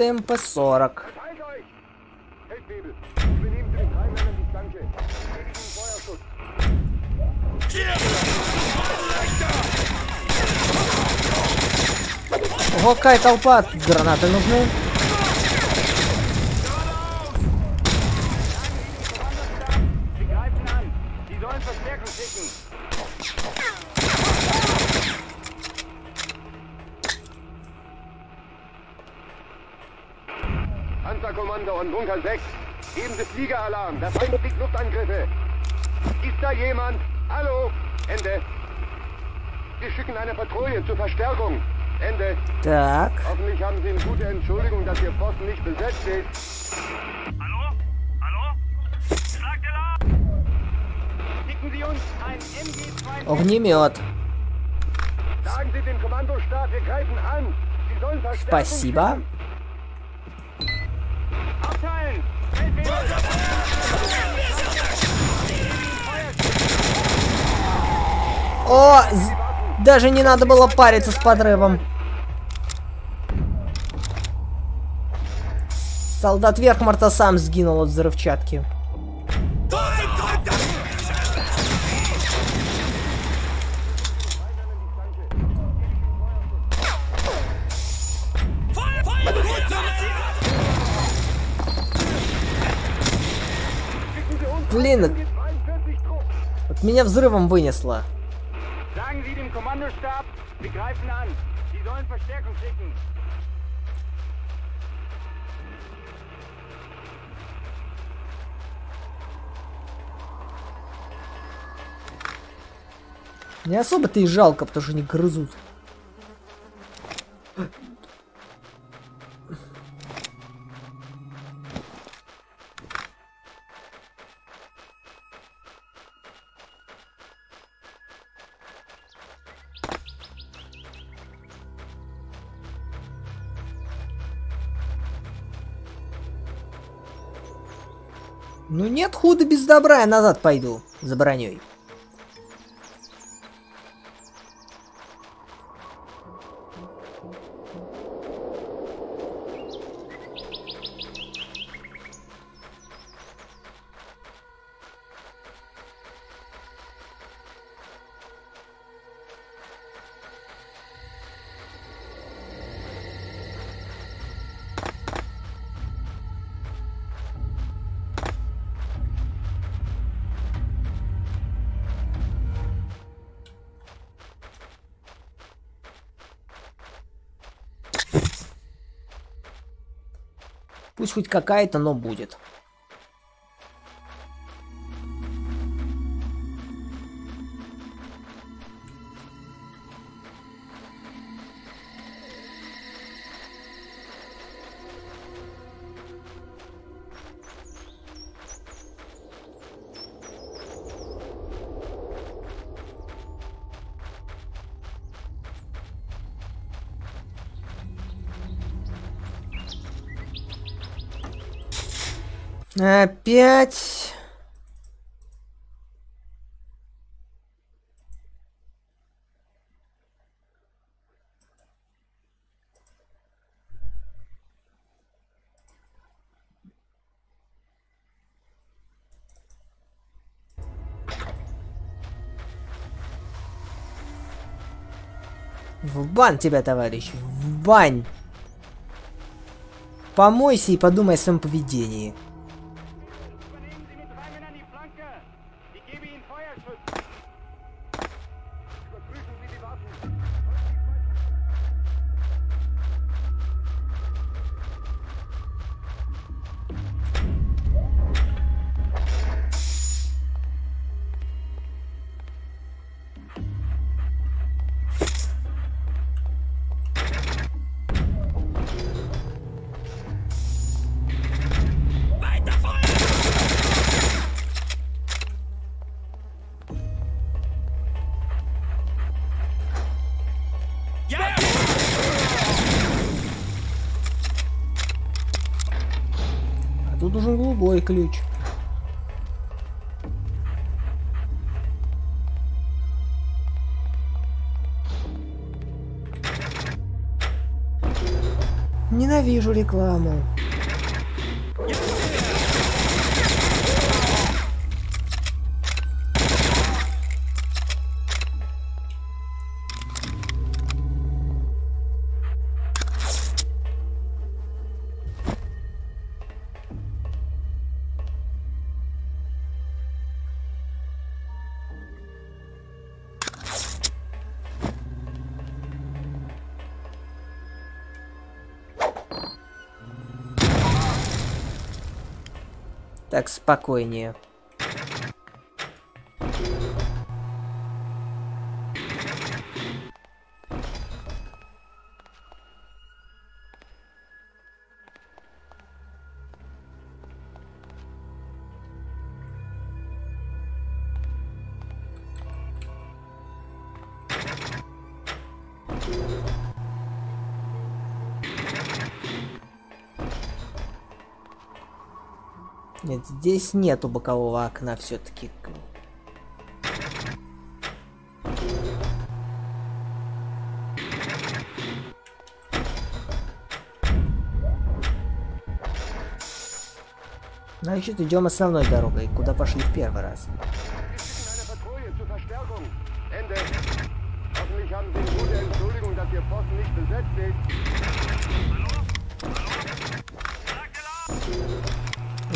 МП-40. Ого, какая толпа! Гранаты нужны. Так. Hoffentlich haben Sie eine gute Entschuldigung, dass Ihr Posten nicht besetzt ist. Hallo? Hallo? Der Alarm! Schicken Sie uns ein MG-2. Огнемет. Sagen Sie dem Kommandostab, wir greifen an. Sie sollen Спасибо. Abteilen! О, даже не надо было париться с подрывом. Солдат Верхмарта сам сгинул от взрывчатки. Блин, от меня взрывом вынесло. Sagen Sie dem Kommandostab, wir greifen an. Sie sollen Verstärkung schicken. Не особо-то и жалко, потому что они грызут. Ну нет худа без добра, я назад пойду за броней. Хоть какая-то, но будет. Опять. В бан тебя, товарищ, в бань. Помойся и подумай о своем поведении. Рекламу. Так, спокойнее. Здесь нету бокового окна все-таки. Значит, идем основной дорогой, куда пошли в первый раз. Hoffentlich haben Sie gute Entschuldigung, dass Ihr Posten nicht besetzt ist.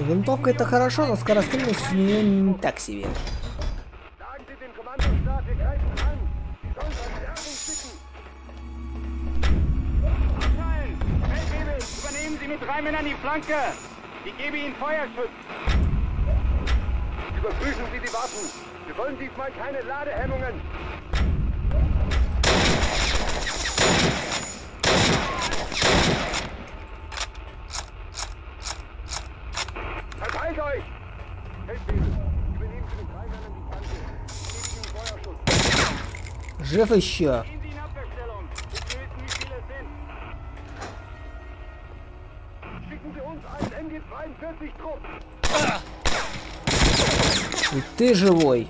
Винтовка это хорошо, но скорострельность у нее не так себе. Sagen Sie dem Kommandostab, wir greifen an. Sie sollen Verstärkung schicken. Abteilen! Feldwebel, übernehmen Sie mit drei Männern die Flanke! Ich gebe Ihnen Feuerschutz! Überprüfen Sie die Waffen. Wir wollen diesmal keine Ladehemmungen. Verteilt euch! Feldwebel, übernehmen Sie mit drei Männern die Flanke. Ich gebe Ihnen Feuerschutz. Жив еще. Gehen Sie in Abwehrstellung, bis wir wissen, wie viele es sind. Schicken Sie einen MG-42-Trupp. И ты живой.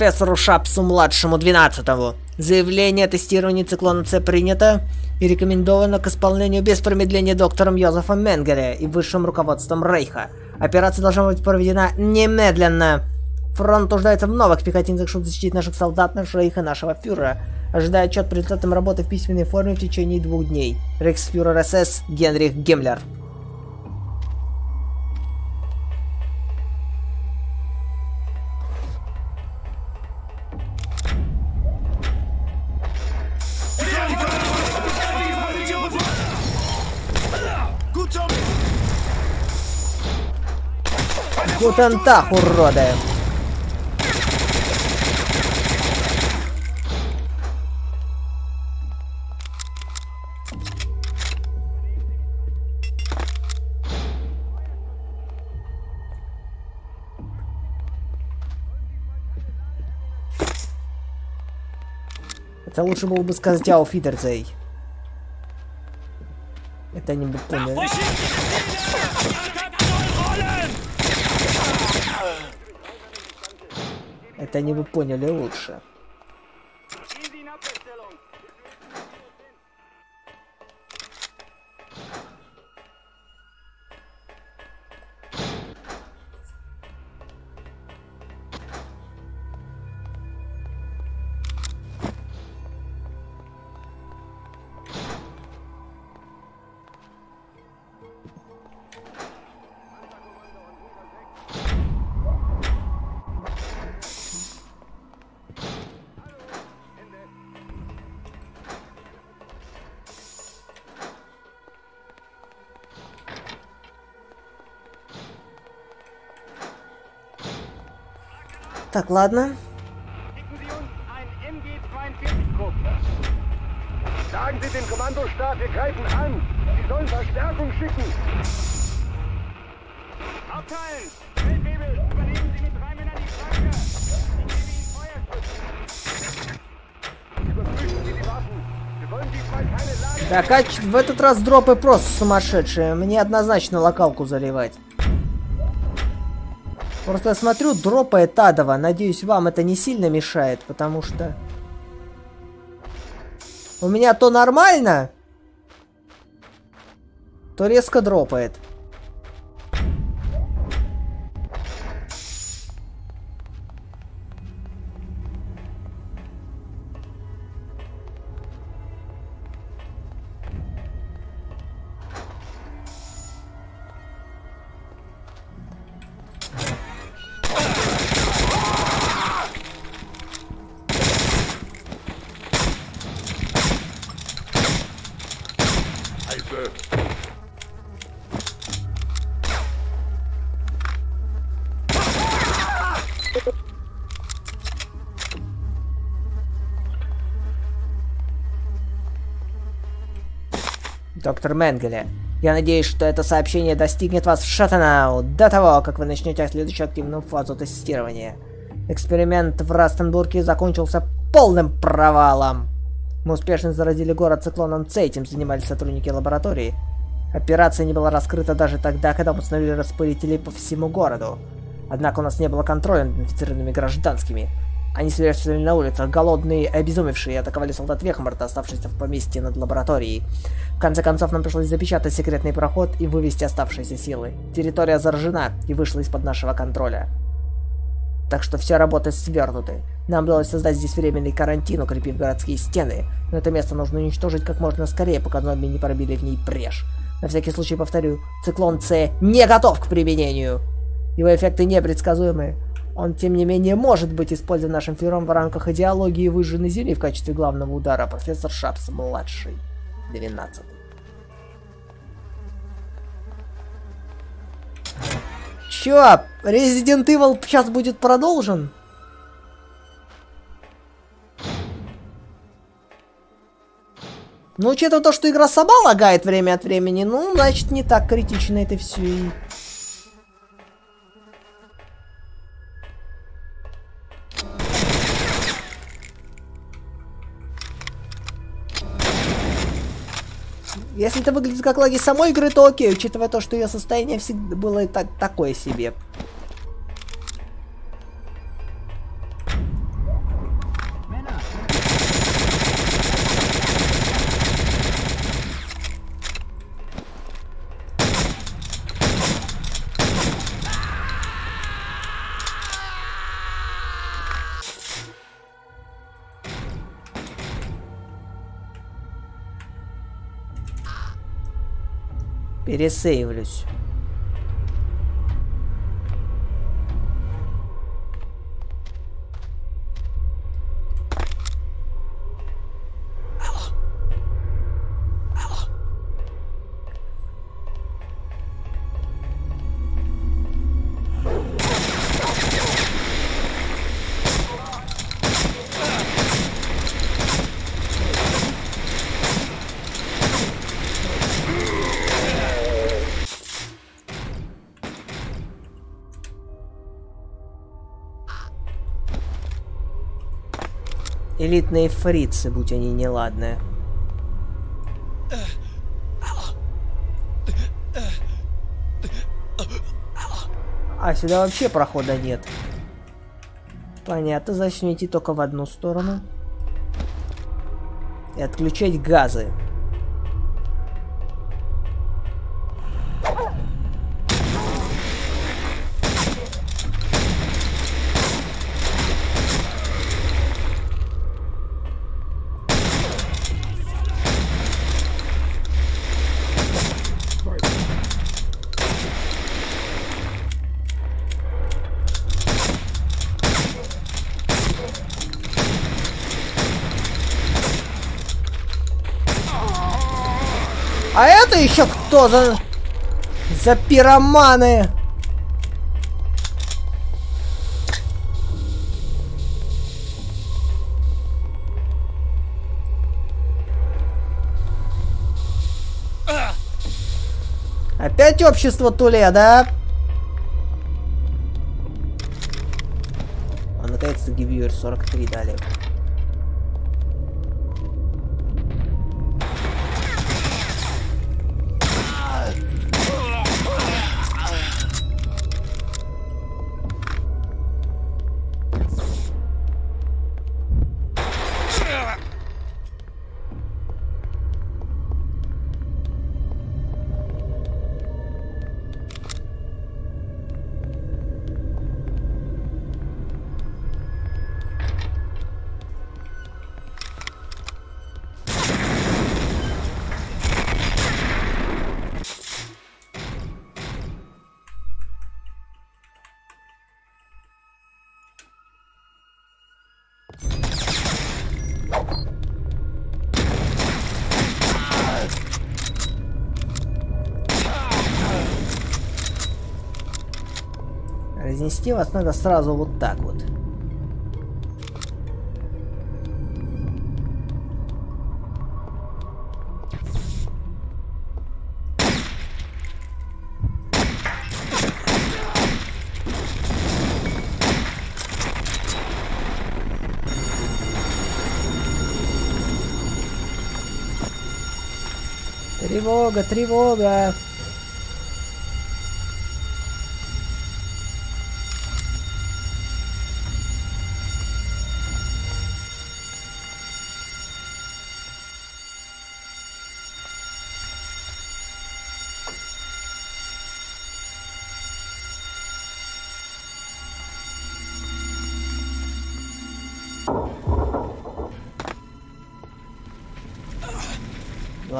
Профессору Шапсу-младшему 12-го. Заявление о тестировании циклона С принято и рекомендовано к исполнению без промедления доктором Йозефом Менгере и высшим руководством Рейха. Операция должна быть проведена немедленно. Фронт нуждается в новых пехотинцах, чтобы защитить наших солдат, нашего Рейха, нашего фюрера. Ожидая отчет по результатам работы в письменной форме в течение двух дней. Рейхсфюрер СС Генрих Геммлер. Гутен Тах, уроды! Это лучше было бы сказать Ау Фидерзей. Это не бы поняли. Это они бы поняли лучше. Так, ладно. Schicken Sie uns einen MG-42-Trupp. Sagen Sie dem Kommandostab, wir greifen an. Sie sollen Verstärkung schicken. Abteilen! Feldwebel, übernehmen Sie mit drei Männern die Flanke! Ich gebe Ihnen Feuerschutz! Überprüfen Sie die Waffen. Wir wollen diesmal keine Lage. Так, а в этот раз дропы просто сумасшедшие. Мне однозначно локалку заливать. Просто смотрю, дропает адово. Надеюсь, вам это не сильно мешает, потому что... У меня то нормально, то резко дропает. Доктор Менгеле, я надеюсь, что это сообщение достигнет вас в Шаттенау до того, как вы начнете следующую активную фазу тестирования. Эксперимент в Растенбурге закончился полным провалом. Мы успешно заразили город циклоном С, этим занимались сотрудники лаборатории. Операция не была раскрыта даже тогда, когда мы установили распылители по всему городу. Однако у нас не было контроля над инфицированными гражданскими. Они свирепствовали на улицах, голодные обезумевшие, атаковали солдат Вехмарта, оставшихся в поместье над лабораторией. В конце концов, нам пришлось запечатать секретный проход и вывести оставшиеся силы. Территория заражена и вышла из-под нашего контроля. Так что все работы свернуты. Нам удалось создать здесь временный карантин, укрепив городские стены. Но это место нужно уничтожить как можно скорее, пока зомби не пробили в ней брешь. На всякий случай повторю, циклон С не готов к применению. Его эффекты непредсказуемы. Он, тем не менее, может быть использован нашим фером в рамках идеологии выжженной земли в качестве главного удара. Профессор Шапс-младший. 12. Чё, Resident Evil сейчас будет продолжен? Ну, учитывая то, что игра сама лагает время от времени, ну, значит, не так критично это все и... Если это выглядит как лаги самой игры, то окей, учитывая то, что ее состояние всегда было та такое себе. Пересейвлюсь. Элитные фрицы, будь они неладные. А, сюда вообще прохода нет. Понятно, значит идти только в одну сторону. И отключать газы. Еще кто за... За пироманы? Опять общество Туле, да? А наконец-то Гивьюр 43 дали. Разнести вас надо сразу вот так вот. Тревога, тревога!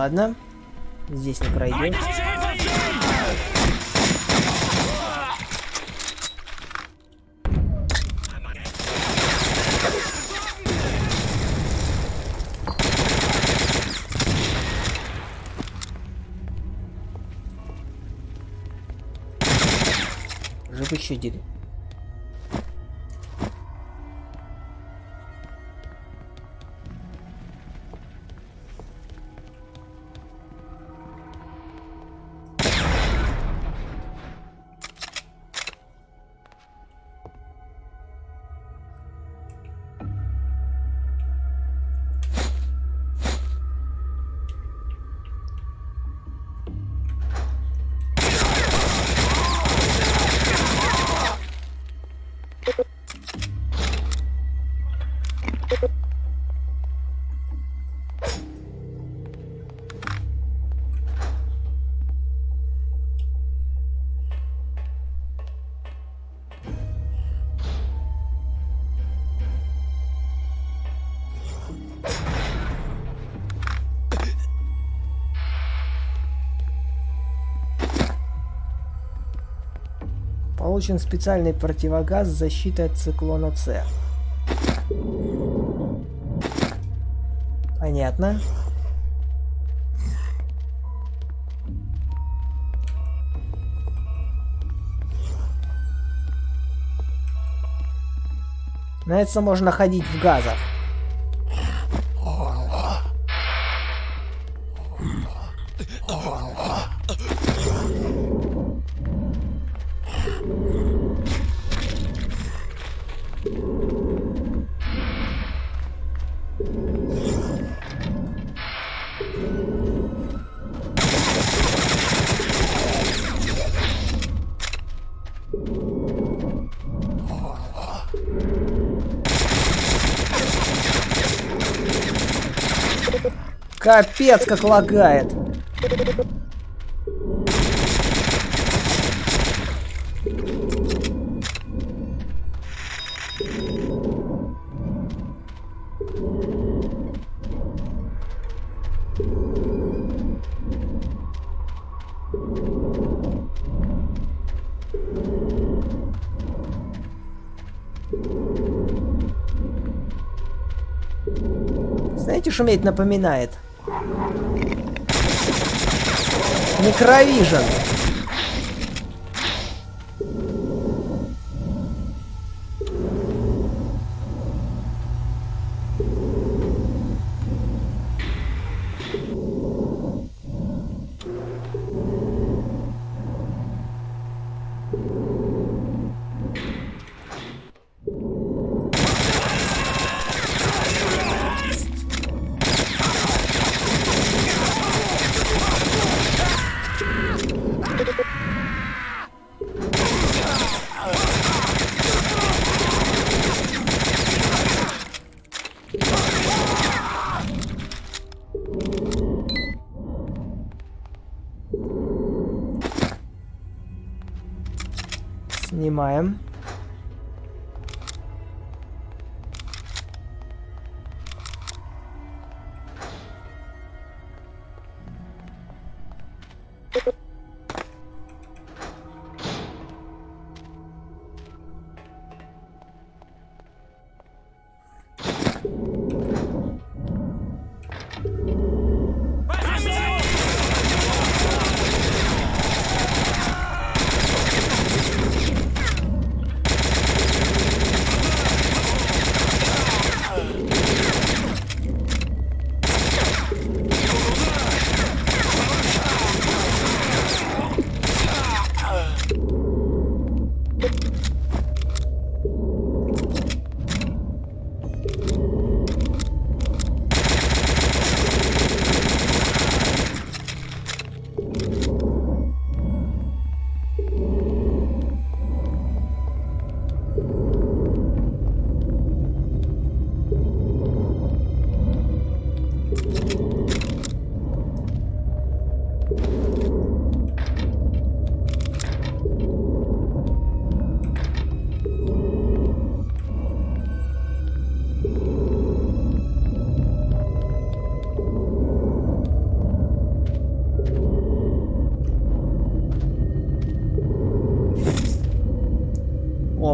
Ладно. Здесь не пройдем. Жив еще Получен специальный противогаз с защитой от циклона С. Понятно. На это можно ходить в газах. Капец, как лагает. Знаете, шуметь напоминает? Микровижен.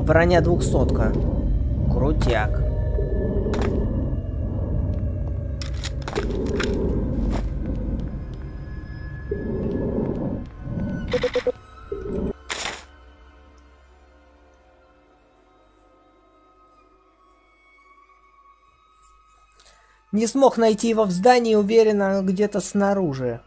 Броня двухсотка. Крутяк. Не смог найти его в здании, уверенно где-то снаружи.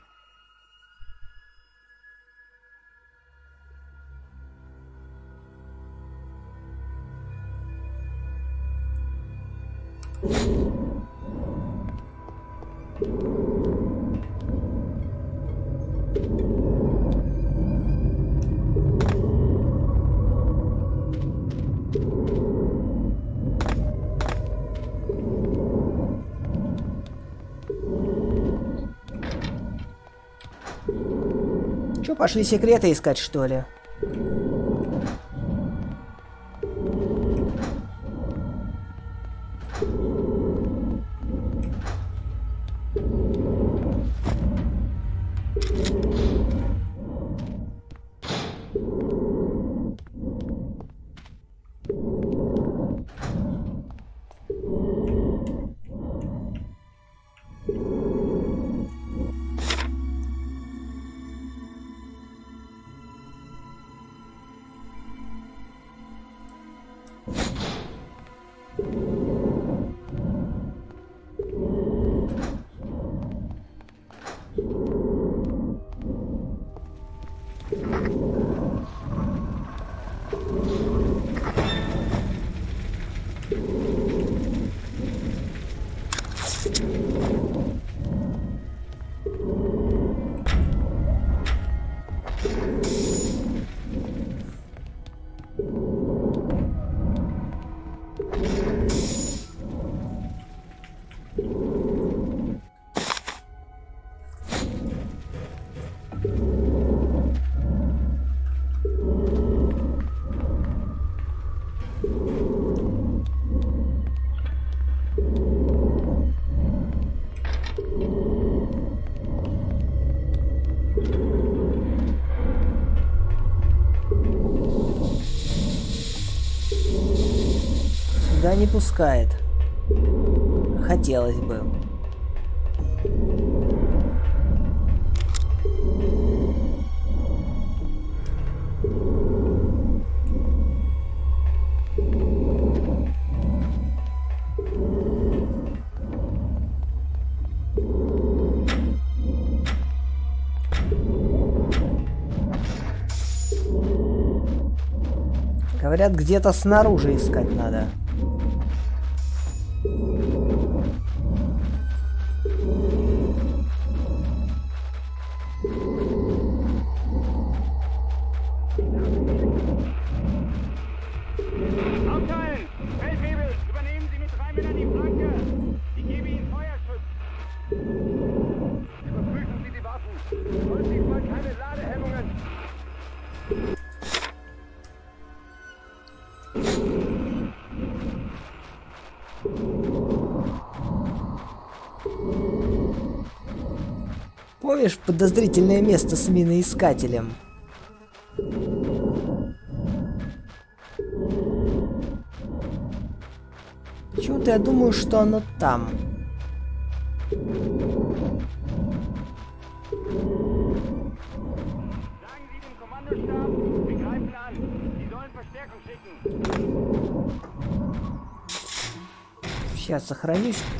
Чё, пошли секреты искать, что ли? Не пускает. Хотелось бы. Говорят, где-то снаружи искать надо. Подозрительное место с миноискателем? Почему-то я думаю, что оно там. Sagen Sie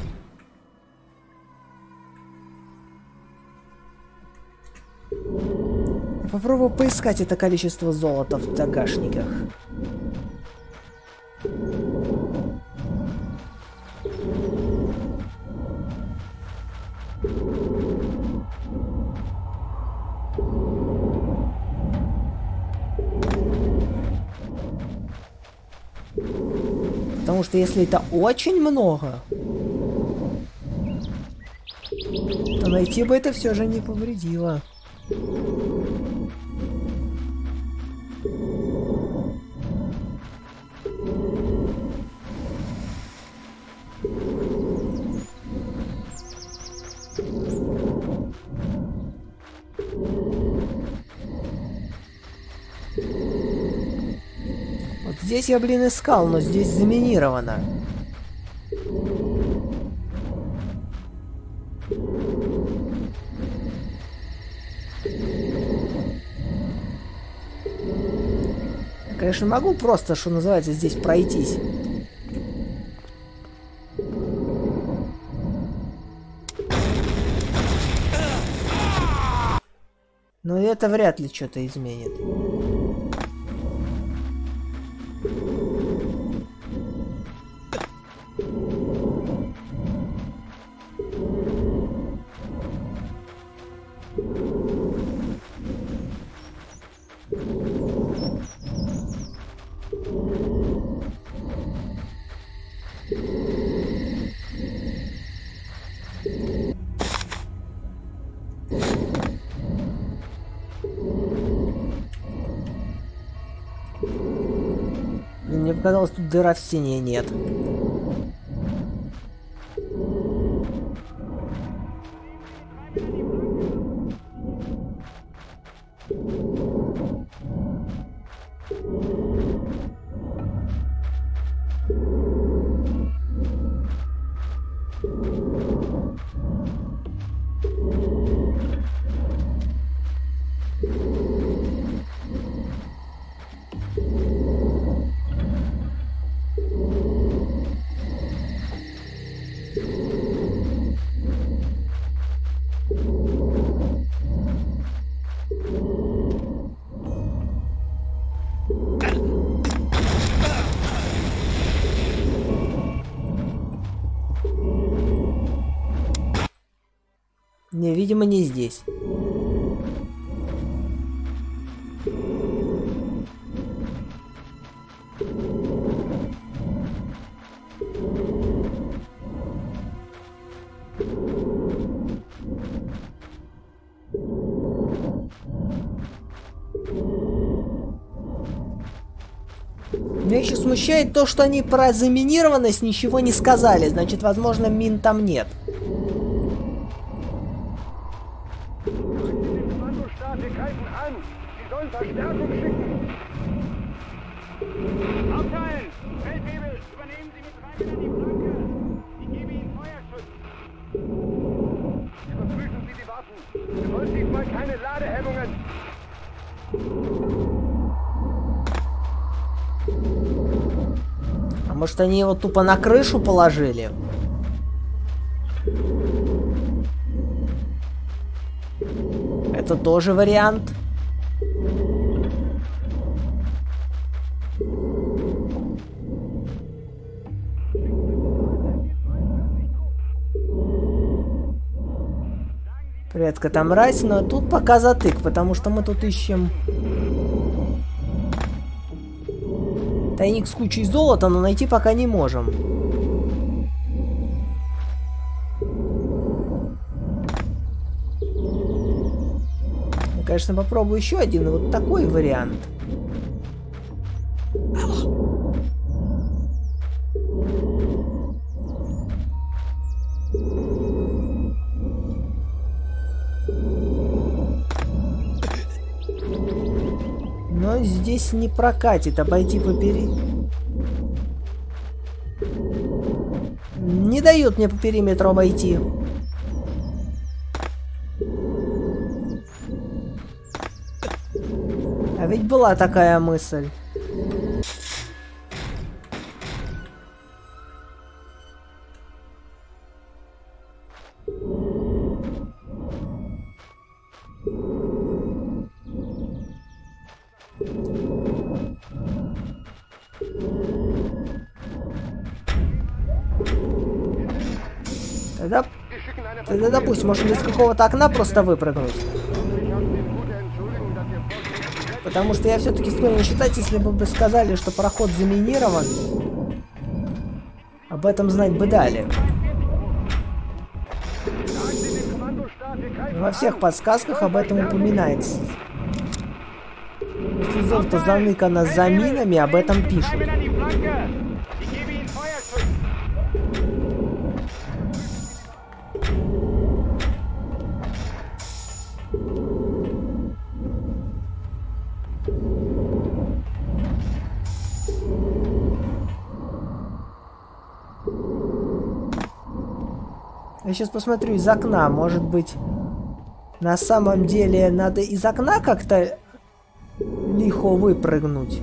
Попробую поискать это количество золота в загашниках. Потому что если это очень много, то найти бы это все же не повредило. Здесь я, блин, искал, но здесь заминировано. Конечно, могу просто, что называется, здесь пройтись. Но это вряд ли что-то изменит. Мне показалось, тут дыра в стене нет. Видимо, не здесь. Меня еще смущает то, что они про заминированность ничего не сказали. Значит, возможно, мин там нет. Может, они его тупо на крышу положили? Это тоже вариант. Предка там мразь, но тут пока затык, потому что мы тут ищем тайник с кучей золота, но найти пока не можем. Конечно, попробую еще один вот такой вариант. Здесь не прокатит обойти по пери... Не дают мне по периметру обойти. А ведь была такая мысль. Тогда допустим, может из какого-то окна просто выпрыгнуть. Потому что я все-таки склонен считать, если бы сказали, что проход заминирован, об этом знать бы дали. Во всех подсказках об этом упоминается. Если золото заныкано за минами, об этом пишут. Сейчас посмотрю из окна. Может быть, на самом деле надо из окна как-то лихо выпрыгнуть.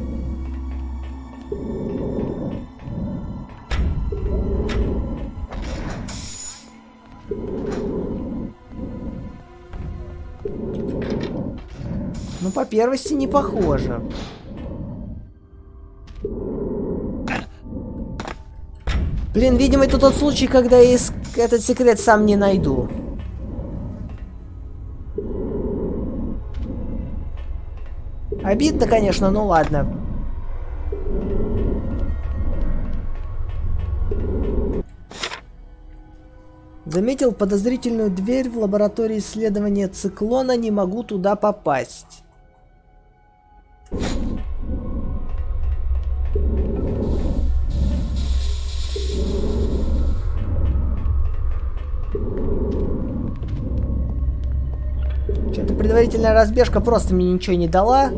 Ну, по первости не похоже. Блин, видимо, это тот случай, когда я этот секрет сам не найду. Обидно, конечно, но ладно. Заметил подозрительную дверь в лаборатории исследования циклона, не могу туда попасть. Что-то предварительная разбежка просто мне ничего не дала.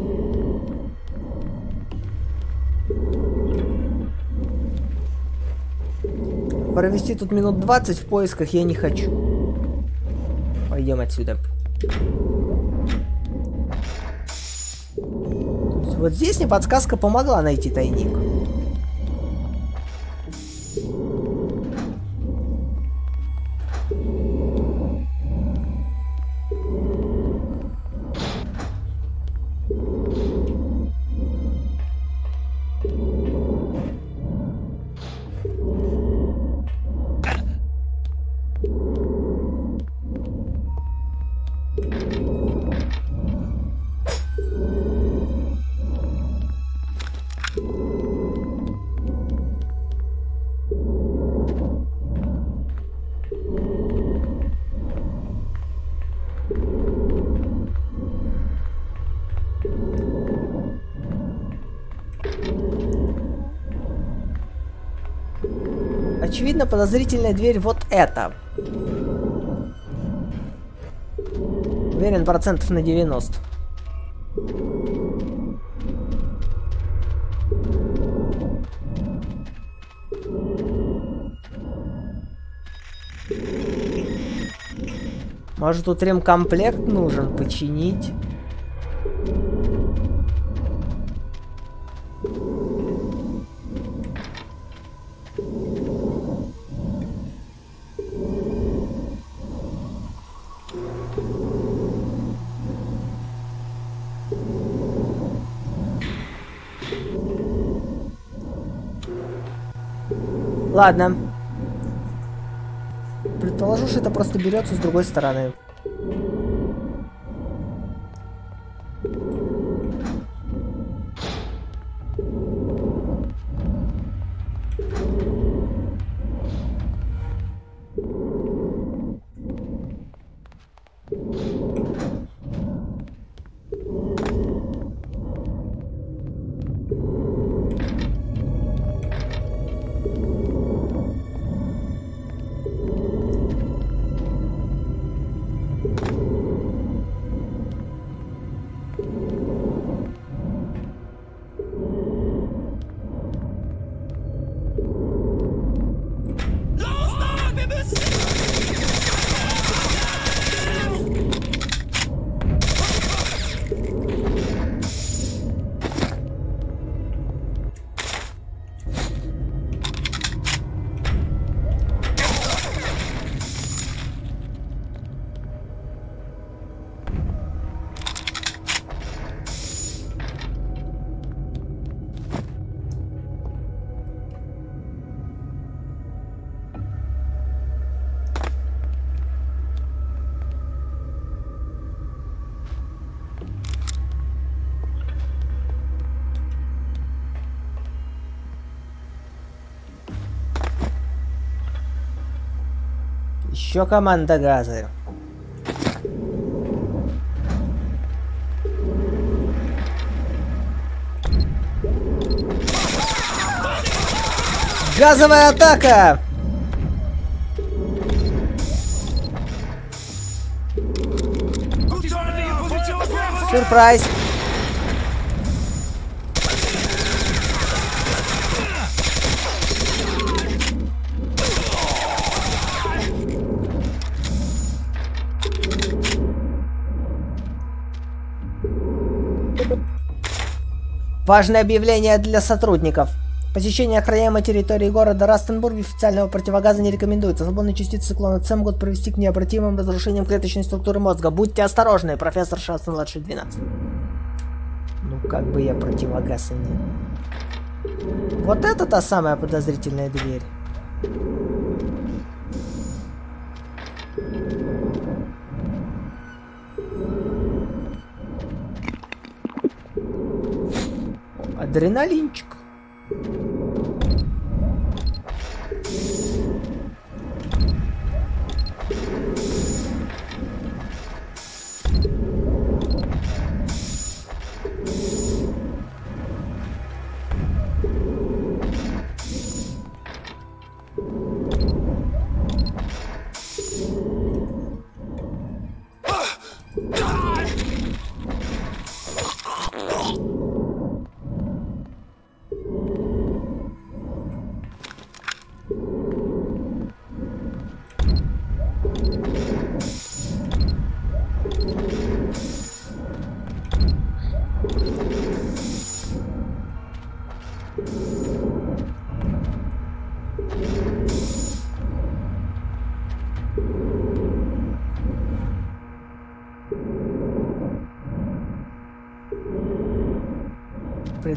Провести тут минут 20 в поисках я не хочу. Пойдем отсюда. Вот здесь мне подсказка помогла найти тайник. Очевидно, подозрительная дверь вот эта. Уверен процентов на 90. Может тут ремкомплект нужен починить? Ладно. Предположу, что это просто берется с другой стороны. Еще команда газы. Газовая атака! Сюрприз! Важное объявление для сотрудников. Посещение охраняемой территории города Растенбург официального противогаза не рекомендуется. Свободные частицы циклона С могут привести к необратимым разрушениям клеточной структуры мозга. Будьте осторожны, профессор Шастон младший 12. Ну как бы я противогаз и не... Вот это та самая подозрительная дверь. Адреналинчик.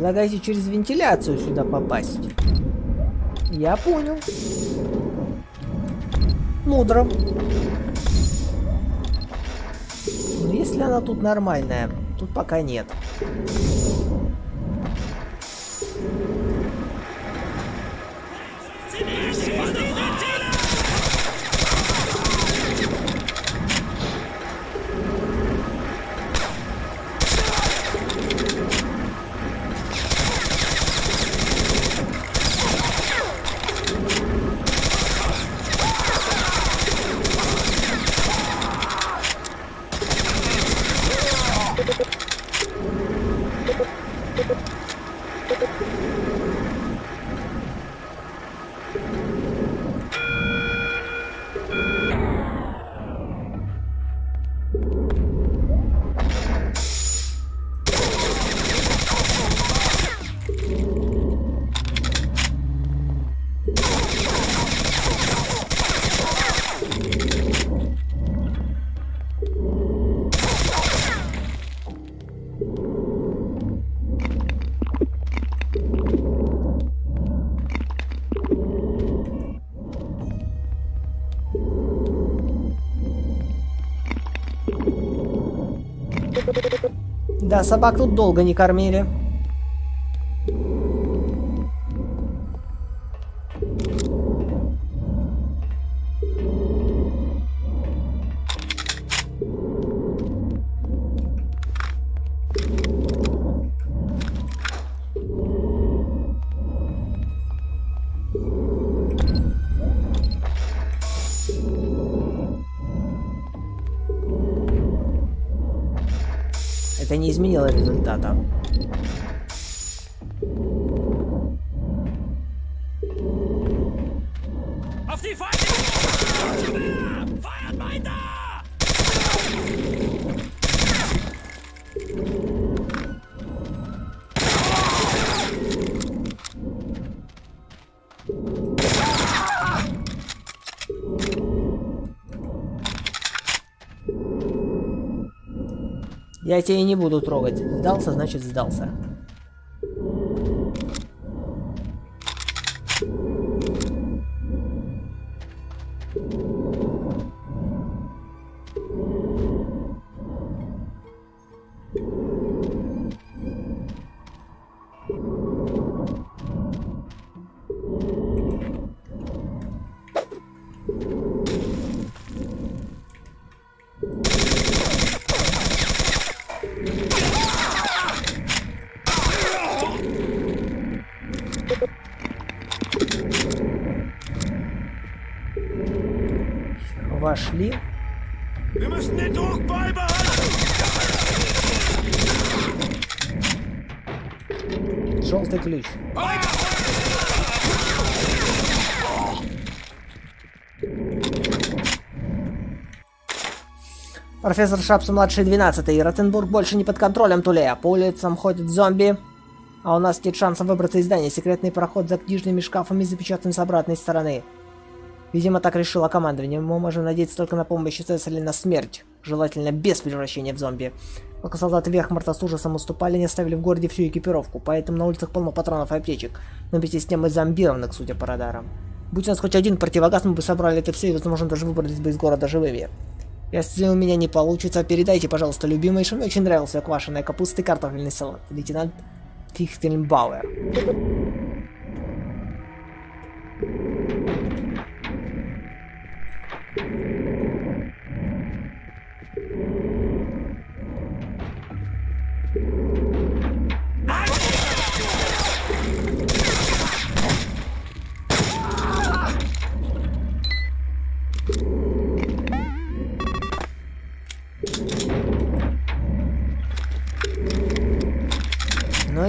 Предлагаете через вентиляцию сюда попасть? Я понял. Мудро. Но если она тут нормальная, тут пока нет. Собак тут долго не кормили. Это не Я тебя не буду трогать. Сдался, значит сдался. Профессор Шапс-младший 12 Ротенбург больше не под контролем Тулея. По улицам ходят зомби, а у нас нет шансов выбраться из здания. Секретный проход за книжными шкафами запечатан с обратной стороны. Видимо, так решила командование. Мы можем надеяться только на помощь Цесаря или на смерть. Желательно без превращения в зомби. Пока солдаты Верхмарта с ужасом уступали, не оставили в городе всю экипировку, поэтому на улицах полно патронов и аптечек. Но вместе с тем и зомбированных, судя по радарам. Будь у нас хоть один противогаз, мы бы собрали это все и, возможно, даже выбрались бы из города живыми. Если у меня не получится, передайте, пожалуйста, любимой, что мне очень нравился квашеная капуста и картофельный салат. Лейтенант Фихтельбауэр.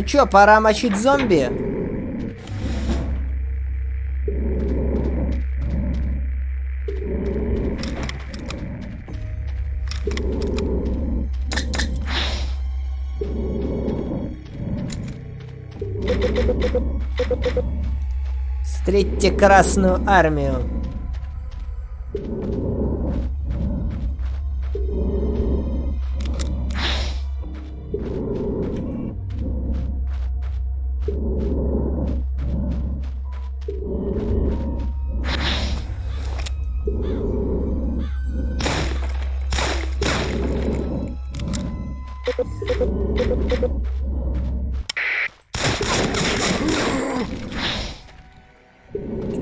Ну чё, пора мочить зомби? Встретьте Красную Армию.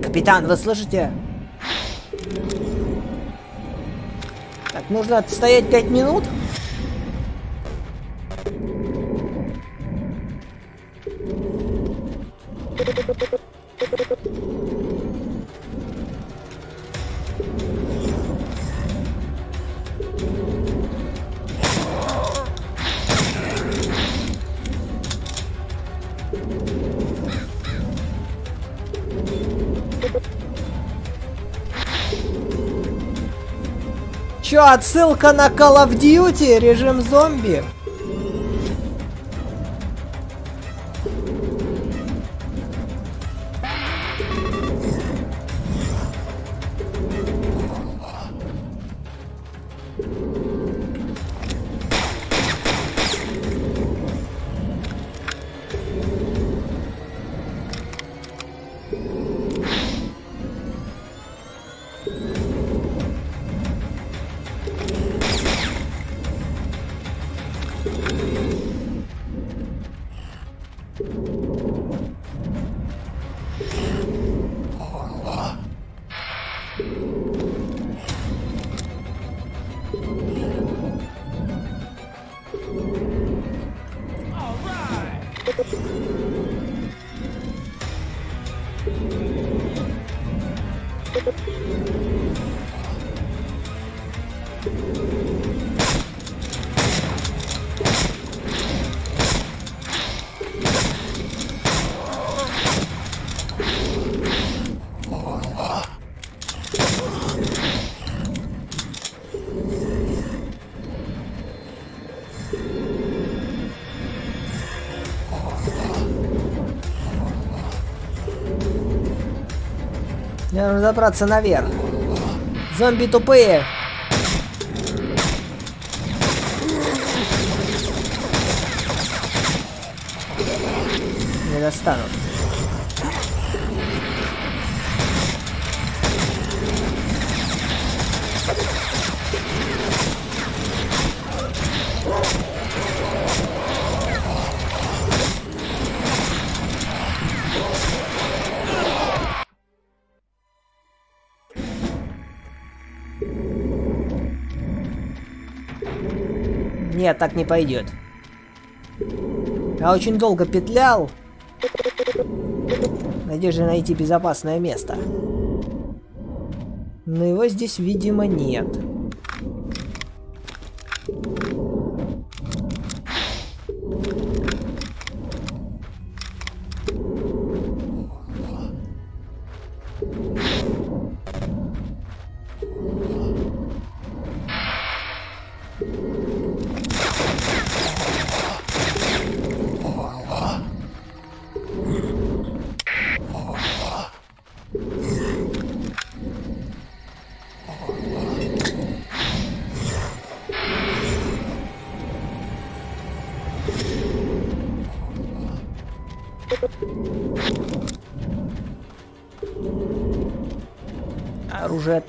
Капитан, вы слышите? Так, нужно отстоять пять минут. Отсылка на Call of Duty, режим зомби? Мне нужно забраться наверх. Зомби тупые. Так не пойдет. Я очень долго петлял. в Надежде найти безопасное место. Но его здесь, видимо, нет. Оружие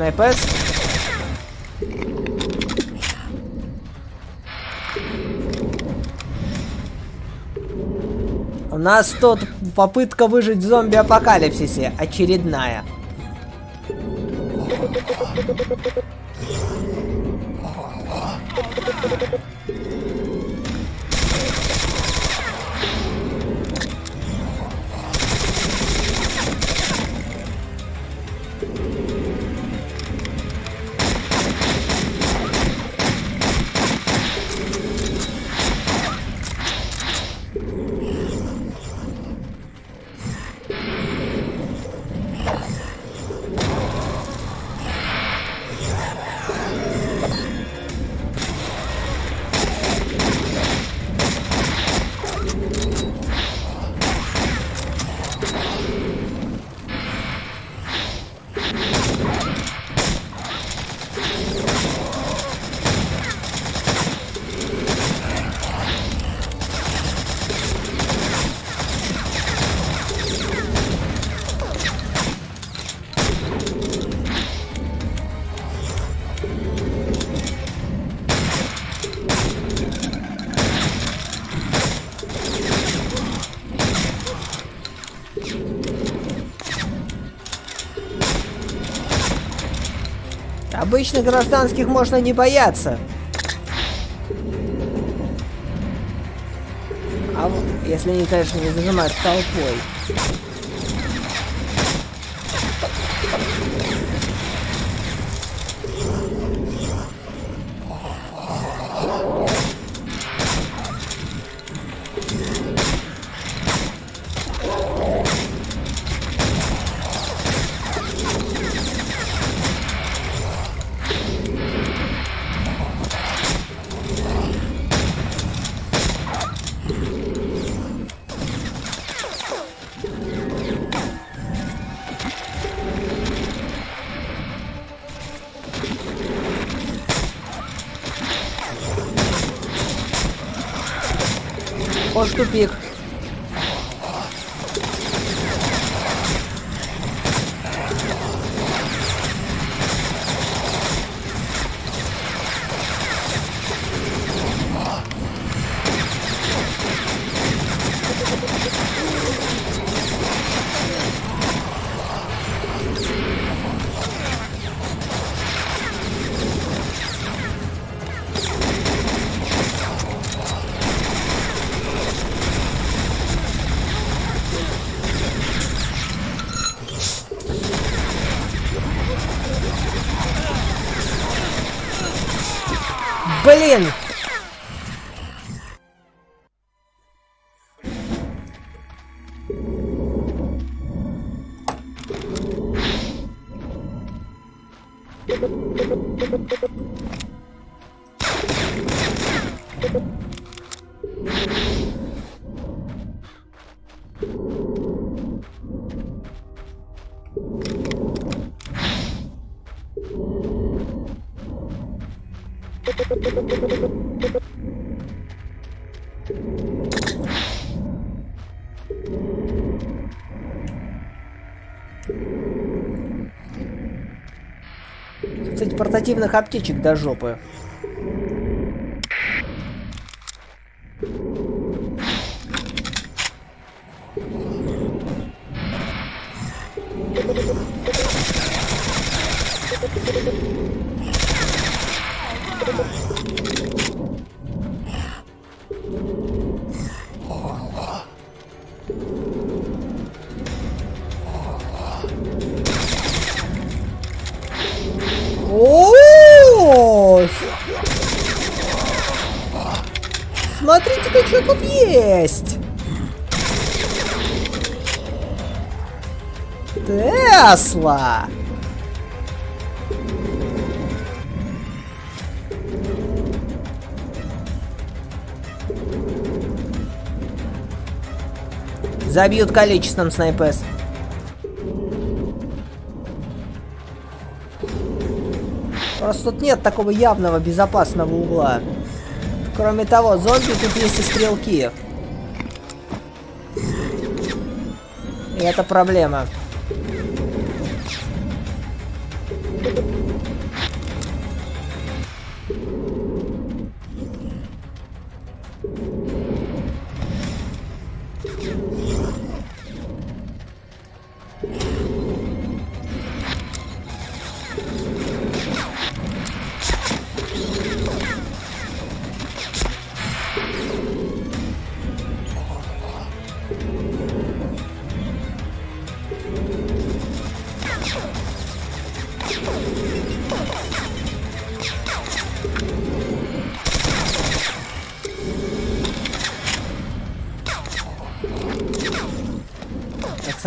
Привет, Снайпес. У нас тут попытка выжить в зомби-апокалипсисе. Очередная. Обычно гражданских можно не бояться. А если они, конечно, не зажимают толпой. Блин! Кстати, портативных аптечек до жопы. Забьют количеством снайпес. Просто тут нет такого явного безопасного угла. Кроме того, зомби тут есть и стрелки. И это проблема.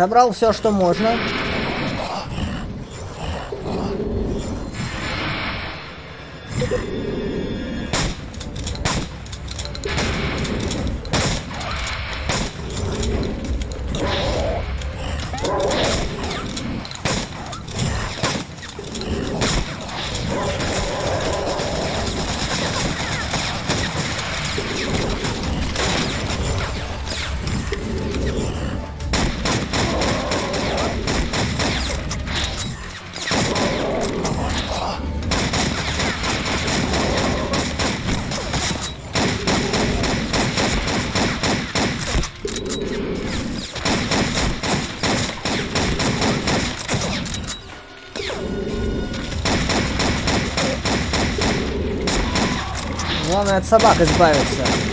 Собрал все, что можно. От собак избавиться.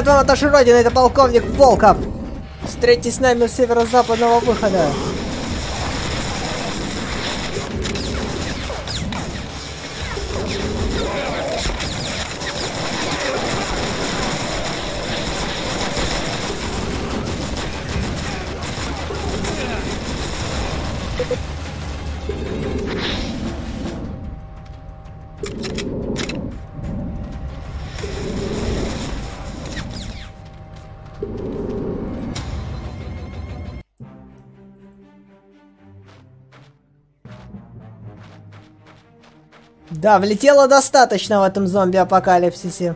Привет вам от нашей родины, это полковник Волков. Встретитесь с нами у северо-западного выхода. Да, влетело достаточно в этом зомби-апокалипсисе.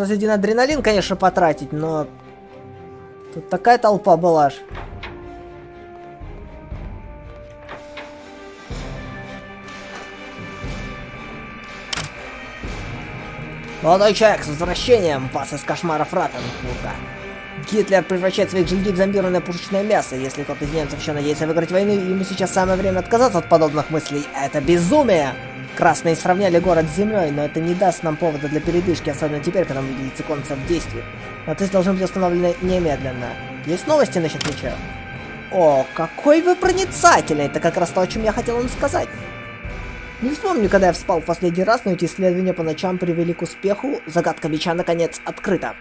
Пришлось один адреналин, конечно, потратить, но... Тут такая толпа была ж. Молодой человек, с возвращением вас из кошмаров Ратенбурга. Гитлер превращает своих жильдей в зомбированное пушечное мясо. Если кто-то из немцев еще надеется выиграть войну, ему сейчас самое время отказаться от подобных мыслей. Это безумие! Красные сравняли город с землей, но это не даст нам повода для передышки, особенно теперь, когда мы видели циклонца в действии. Нацисты должны быть установлены немедленно. Есть новости насчет меча? О, какой вы проницательный! Это как раз то, о чем я хотел вам сказать. Не вспомню, когда я спал в последний раз, но эти исследования по ночам привели к успеху. Загадка меча наконец открыта.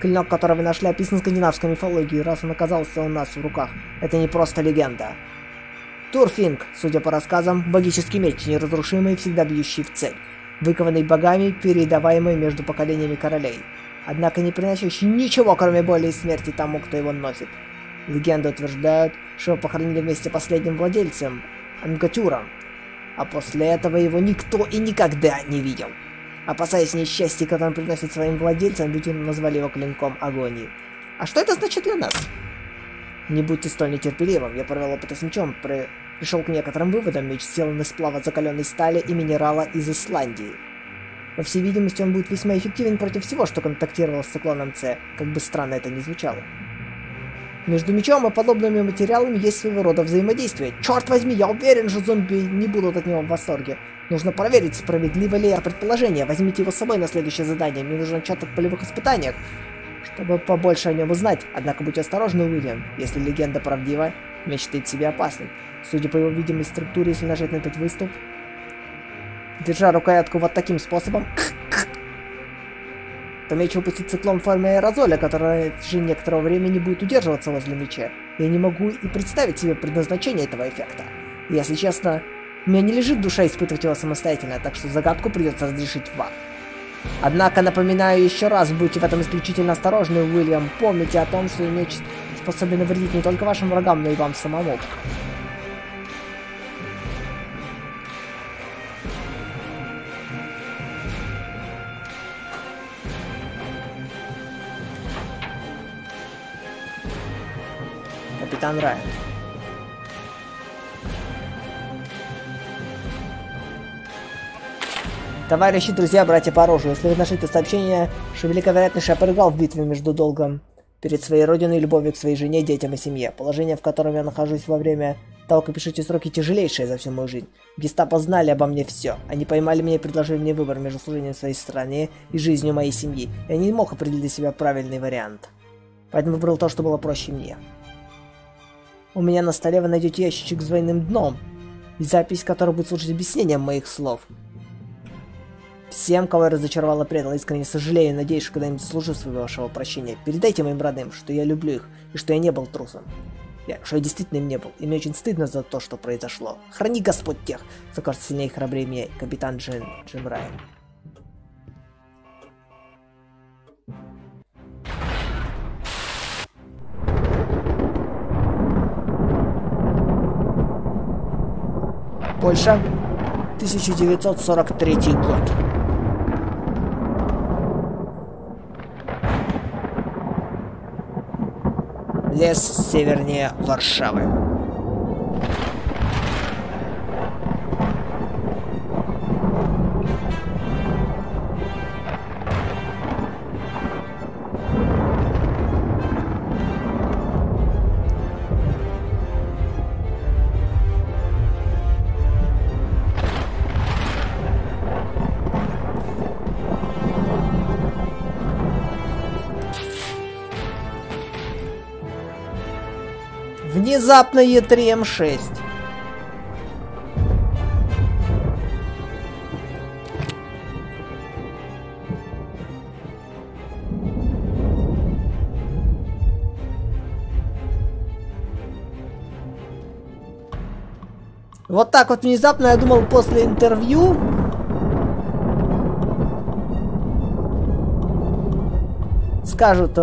Клинок, который вы нашли, описан в скандинавской мифологии, раз он оказался у нас в руках. Это не просто легенда. Турфинг, судя по рассказам, богический меч, неразрушимый, всегда бьющий в цель. Выкованный богами, передаваемый между поколениями королей. Однако не приносящий ничего, кроме боли и смерти тому, кто его носит. Легенды утверждают, что его похоронили вместе с последним владельцем, Ангатюром. А после этого его никто и никогда не видел. Опасаясь несчастья, которое он приносит своим владельцам, люди назвали его клинком агонии. А что это значит для нас? Не будьте столь нетерпеливым, я провел опыты с мечом, при... пришел к некоторым выводам, меч сделан из сплава закаленной стали и минерала из Исландии. По всей видимости, он будет весьма эффективен против всего, что контактировал с циклоном С, как бы странно это ни звучало. Между мечом и подобными материалами есть своего рода взаимодействие. Черт возьми, я уверен, что зомби не будут от него в восторге. Нужно проверить, справедливо ли это предположение. Возьмите его с собой на следующее задание. Мне нужен отчет о полевых испытаниях, чтобы побольше о нем узнать. Однако будь осторожны, Уильям. Если легенда правдива, меч себе опасным. Судя по его видимой структуре, если нажать на этот выступ, держа рукоятку вот таким способом, то меч выпустит циклон в форме аэрозоля, который течение некоторого времени будет удерживаться возле меча. Я не могу и представить себе предназначение этого эффекта. Если честно, меня не лежит душа испытывать его самостоятельно, так что загадку придется разрешить вам. Однако, напоминаю еще раз, будьте в этом исключительно осторожны, Уильям. Помните о том, что меч способен навредить не только вашим врагам, но и вам самому. Капитан Райан. Товарищи, друзья, братья по оружию, если вы нашли это сообщение, что велика вероятность, что я проиграл в битве между долгом перед своей родиной любовью к своей жене, детям и семье. Положение, в котором я нахожусь во время того, как пишите сроки, тяжелейшее за всю мою жизнь. Гестапо знали обо мне все. Они поймали меня и предложили мне выбор между служением своей стране и жизнью моей семьи. Я не мог определить для себя правильный вариант. Поэтому выбрал то, что было проще мне. У меня на столе вы найдете ящичек с двойным дном, запись, которая будет служить объяснением моих слов. Всем, кого я разочаровал и искренне сожалею надеюсь, что когда-нибудь заслужу своего вашего прощения. Передайте моим родным, что я люблю их, и что я не был трусом. Я, что я действительно им не был, и мне очень стыдно за то, что произошло. Храни Господь тех, кто кажется сильнее и храбрее меня, капитан Джин, Джим Райан. Польша, 1943 год. Лес севернее Варшавы. внезапно Е3М6. Вот так вот внезапно я думал после интервью. Скажут,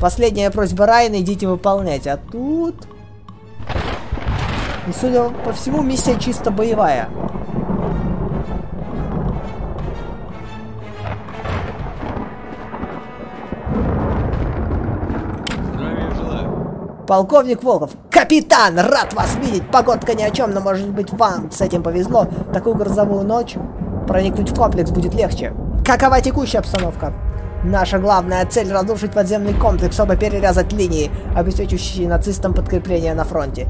последняя просьба Райана, идите выполнять. А тут... И судя по всему, миссия чисто боевая. Здравия желаю. Полковник Волков. Капитан, рад вас видеть. Погодка ни о чем, но может быть вам с этим повезло. Такую грозовую ночь проникнуть в комплекс будет легче. Какова текущая обстановка? Наша главная цель разрушить подземный комплекс, чтобы перерезать линии, обеспечивающие нацистам подкрепление на фронте.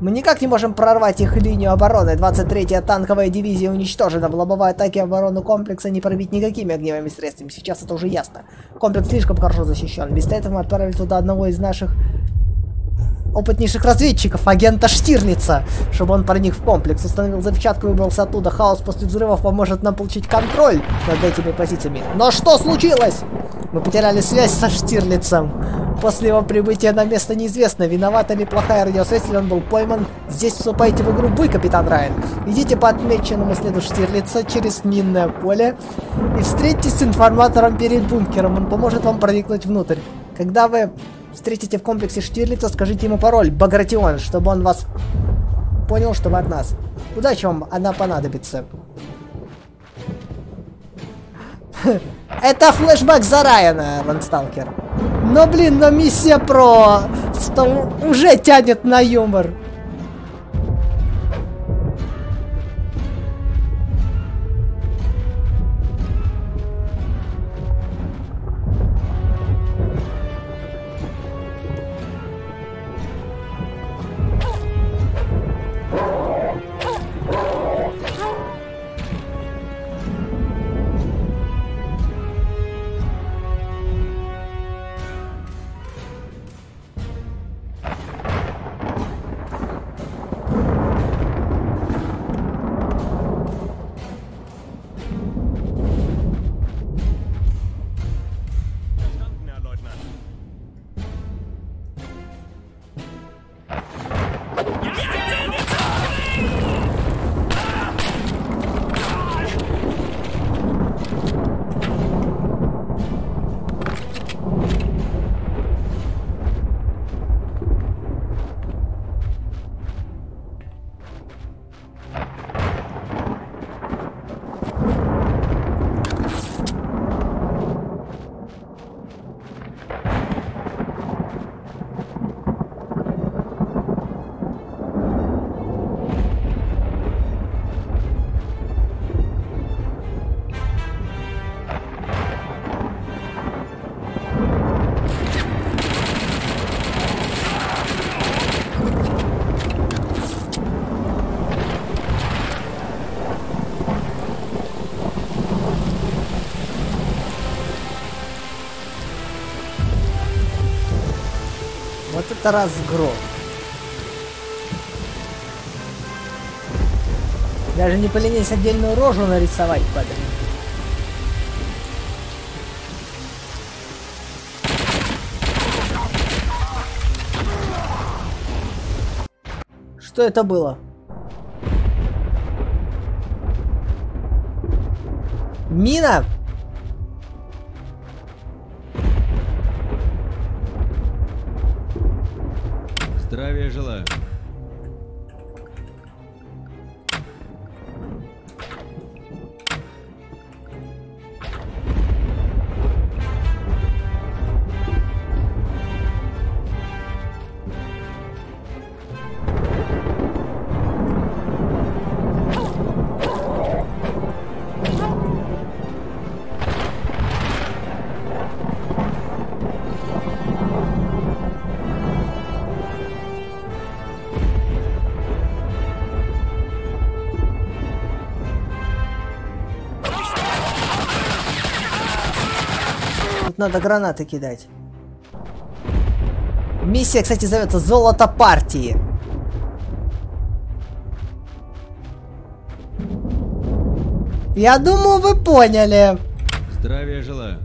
Мы никак не можем прорвать их линию обороны. 23-я танковая дивизия уничтожена. В лобовой атаке оборону комплекса не пробить никакими огневыми средствами. Сейчас это уже ясно. Комплекс слишком хорошо защищен. Вместо этого мы отправили туда одного из наших опытнейших разведчиков, агента Штирлица, чтобы он проник в комплекс, установил взрывчатку и выбрался оттуда. Хаос после взрывов поможет нам получить контроль над этими позициями. Но что случилось? Мы потеряли связь со Штирлицем. После его прибытия на место неизвестно, виновата ли плохая радиосвязь, или он был пойман. Здесь вступаете в игру вы, капитан Райан. Идите по отмеченному следу Штирлица через минное поле и встретитесь с информатором перед бункером. Он поможет вам проникнуть внутрь. Когда вы встретите в комплексе Штирлица, скажите ему пароль Багратион, чтобы он вас понял, что вы от нас. Удачи вам, она понадобится. (laughs) Это флешбэк за Райана, Ландсталкер. Но, блин, но миссия про... Что уже тянет на юмор. Это разгром. Даже не поленись отдельную рожу нарисовать, падре. Что это было? Мина? Надо гранаты кидать. Миссия, кстати, зовется Золото партии. Я думаю, вы поняли. Здравия желаю.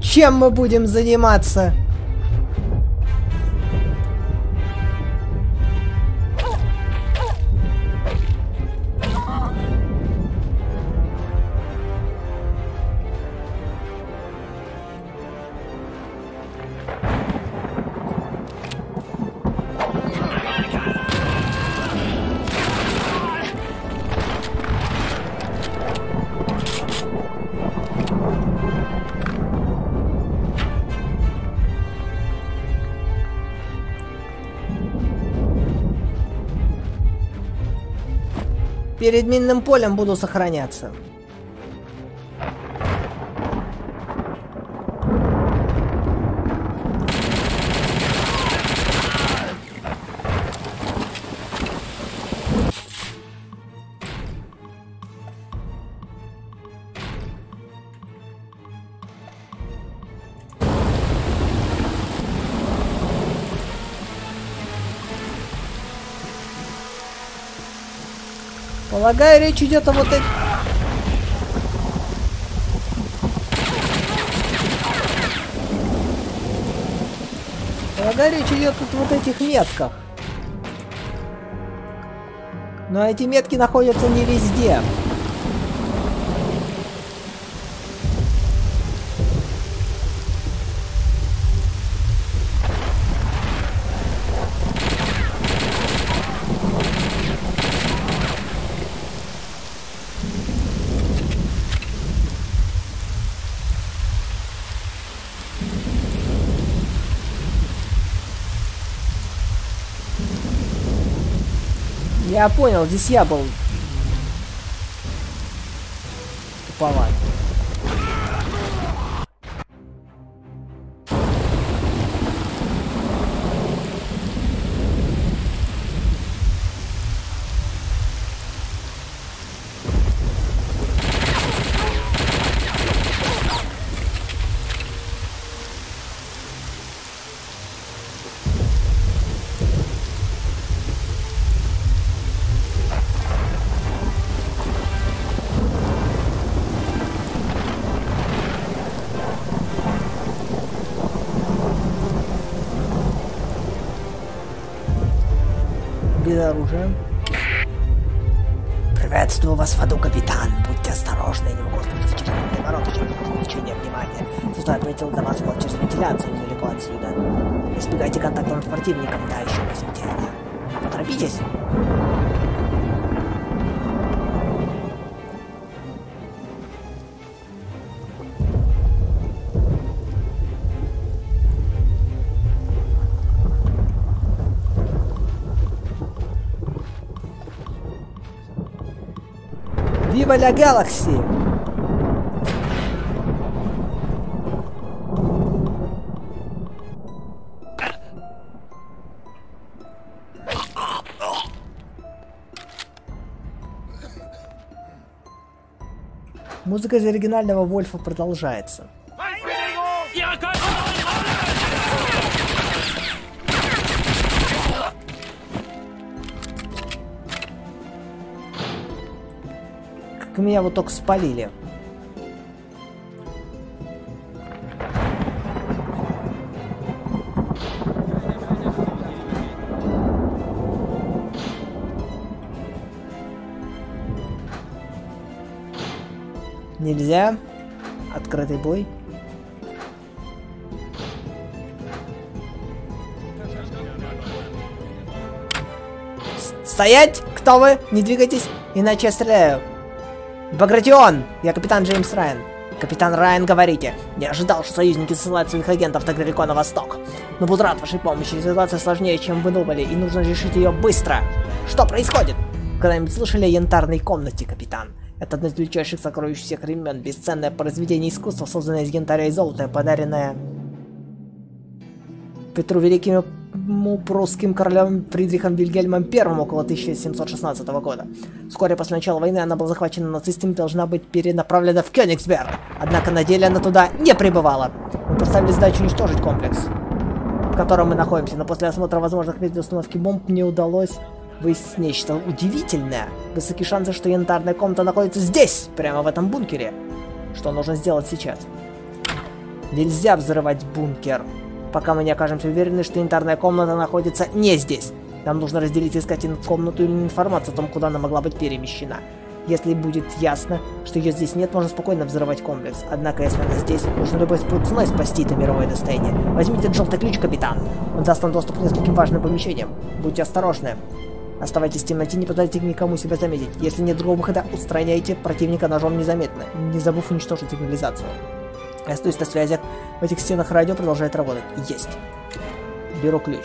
Чем мы будем заниматься? Перед минным полем буду сохраняться. Полагаю, речь идет о вот этих... Полагаю, речь идет о вот этих метках. Но эти метки находятся не везде. Я понял, здесь я был. Без Viva la Galaxy! Музыка из оригинального Вольфа продолжается. Как меня вот только спалили. Нельзя. Открытый бой. Стоять! Кто вы? Не двигайтесь, иначе я стреляю. Багратион! Я капитан Джеймс Райан. Капитан Райан, говорите. Не ожидал, что союзники ссылают своих агентов так далеко на восток. Но буду рад вашей помощи. Ситуация сложнее, чем вы думали, и нужно решить ее быстро. Что происходит? Когда-нибудь слышали о янтарной комнате, капитан? Это одно из величайших сокровищ всех времен, бесценное произведение искусства, созданное из янтаря и золота, подаренное Петру Великим ему прусским королем Фридрихом Вильгельмом I около 1716 года. Вскоре после начала войны она была захвачена нацистами и должна быть перенаправлена в Кёнигсберг. Однако на деле она туда не прибывала. Мы поставили задачу уничтожить комплекс, в котором мы находимся, но после осмотра возможных мест для установки бомб мне удалось выяснить нечто удивительное. Высокие шансы, что янтарная комната находится здесь, прямо в этом бункере. Что нужно сделать сейчас? Нельзя взрывать бункер, пока мы не окажемся уверены, что янтарная комната находится не здесь. Нам нужно разделить и искать комнату или информацию о том, куда она могла быть перемещена. Если будет ясно, что ее здесь нет, можно спокойно взрывать комплекс. Однако, если она здесь, нужно любой ценой спасти это мировое достояние. Возьмите этот желтый ключ, капитан. Он даст нам доступ к нескольким важным помещениям. Будьте осторожны. Оставайтесь в темноте, не позволяйте никому себя заметить. Если нет другого выхода, устраняйте противника ножом незаметно, не забыв уничтожить сигнализацию. Я остаюсь на связях. В этих стенах радио продолжает работать. Есть. Беру ключ.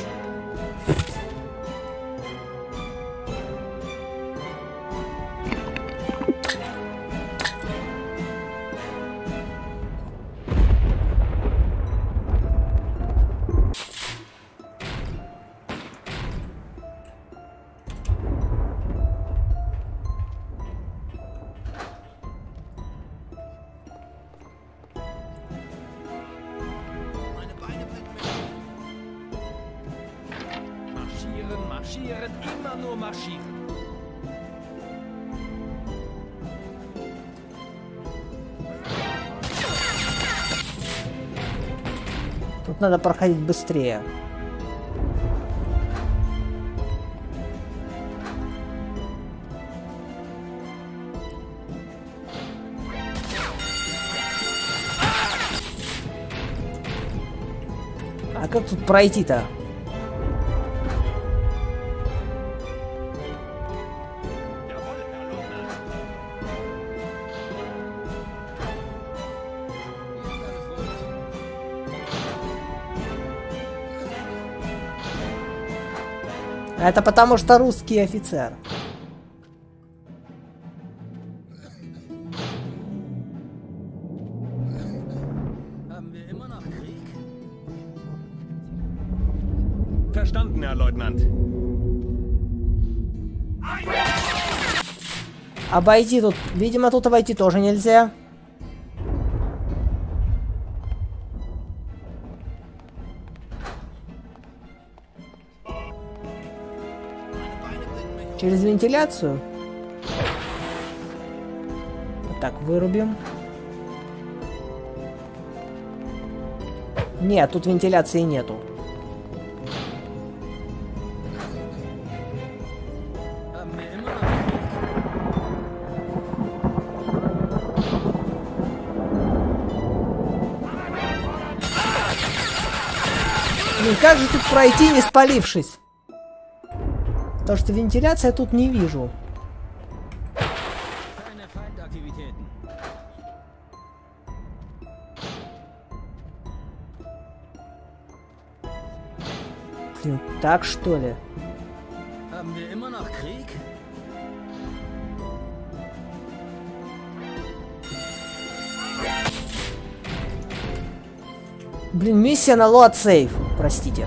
Быстрее. А как тут пройти-то? Это потому что русский офицер. Verstanden, Herr Leutnant. Обойти тут... Видимо, тут обойти тоже нельзя. Через вентиляцию? Вот Так, вырубим. Нет, тут вентиляции нету. Как же тут пройти, не спалившись? Потому что вентиляция тут не вижу. Блин, так что ли? Блин, миссия на load сейф. Простите.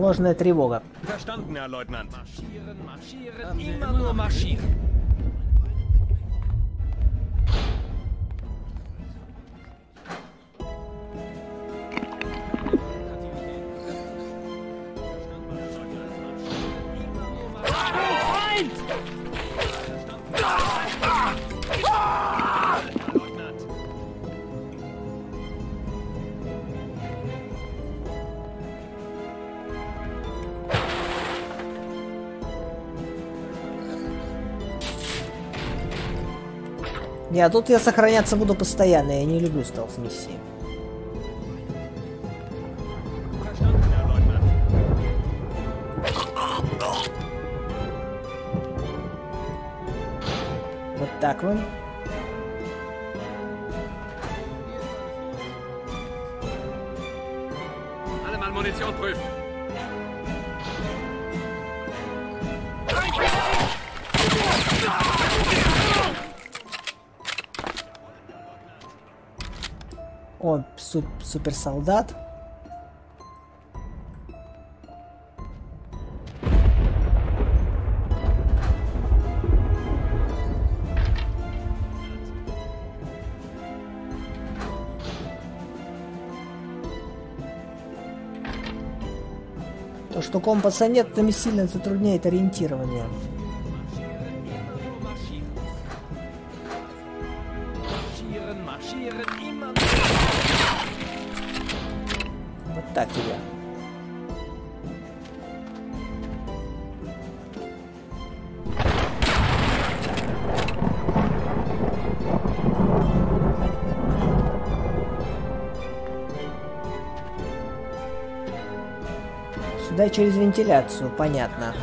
Ложная тревога. Verstanden, Herr Leutnant. Marschieren, marschieren, immer nur marschieren. Не, а тут я сохраняться буду постоянно, я не люблю стелс-миссии. Вот так вот. Munition prüfen. Ah! О, суп, суперсолдат. То, что компаса нет, это сильно затрудняет ориентирование. Сюда через вентиляцию, понятно.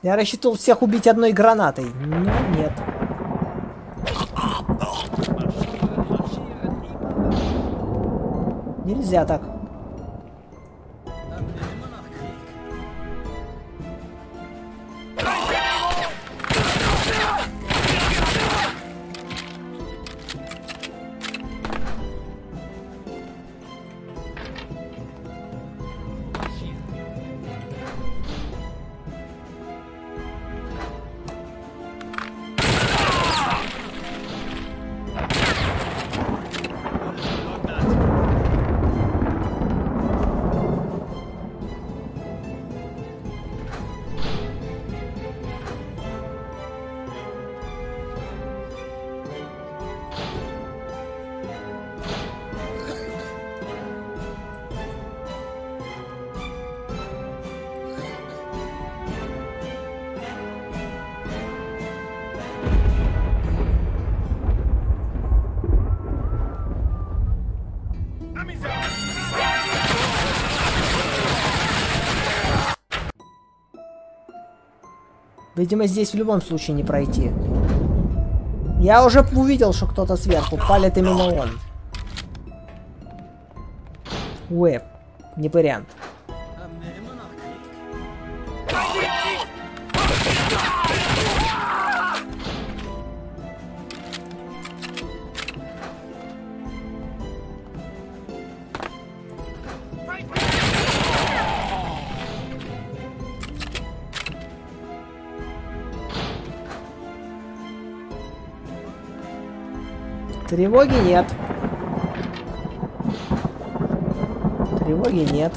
Я рассчитывал всех убить одной гранатой. Ну, нет. Нельзя так. Видимо, здесь в любом случае не пройти. Я уже увидел, что кто-то сверху. Палит именно он. Уэб. Не вариант. Тревоги нет. Тревоги нет.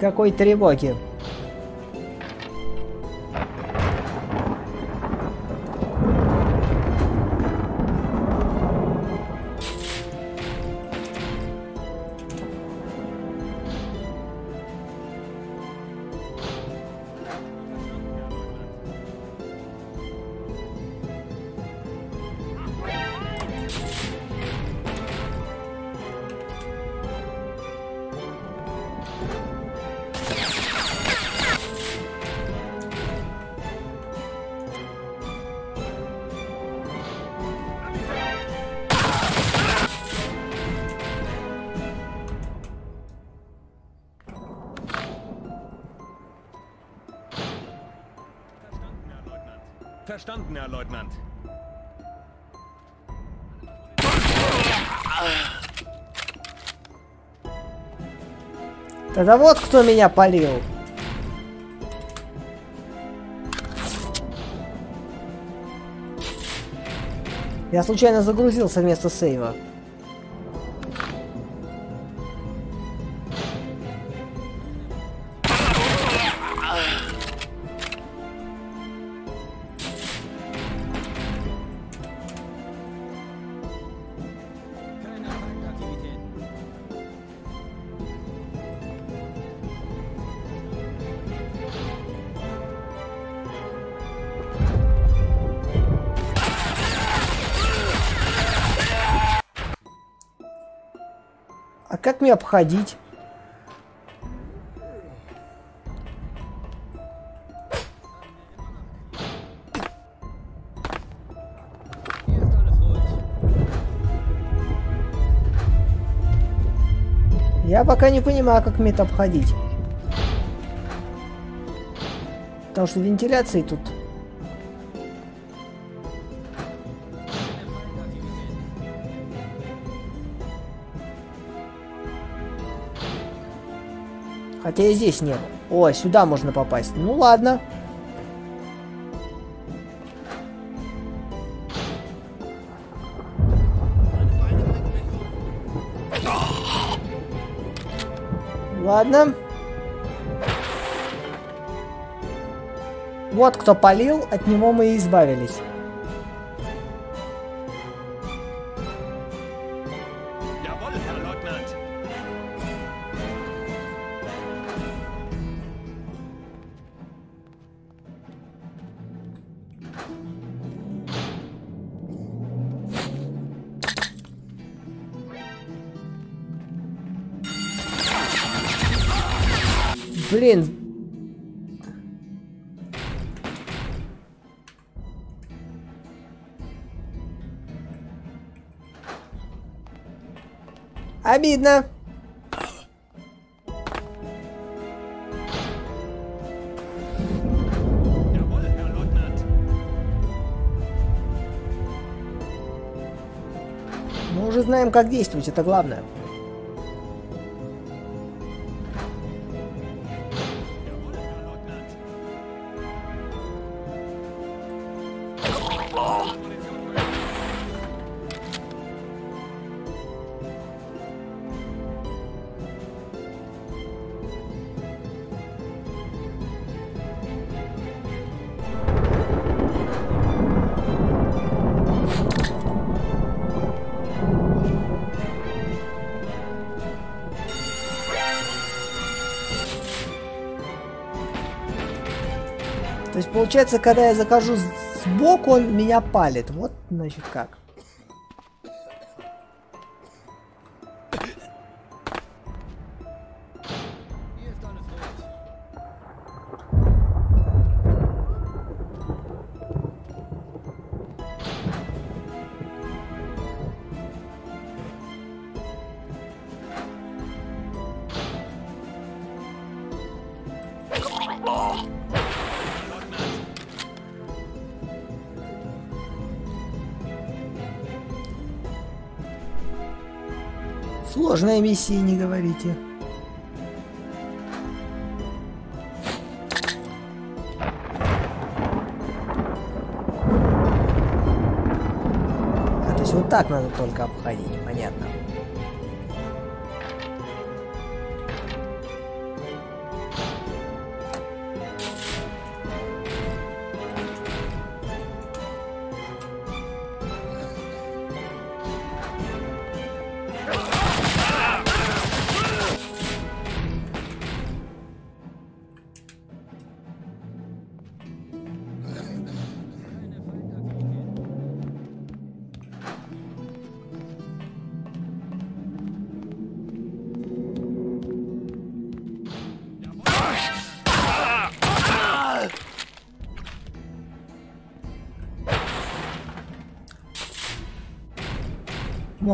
Никакой тревоги. Тогда вот кто меня полил. Я случайно загрузился вместо сейва. Обходить? Я пока не понимаю, как мне это обходить. Потому что вентиляции тут... Хотя и здесь нет. О, сюда можно попасть. Ну ладно. Ладно. Вот кто полил, от него мы и избавились. Блин. Обидно. Мы уже знаем, как действовать, это главное. Получается, когда я закажу с- сбоку, он меня палит. Вот, значит, как. Сложная миссия, не говорите. А, то есть вот так надо только обходить, понятно.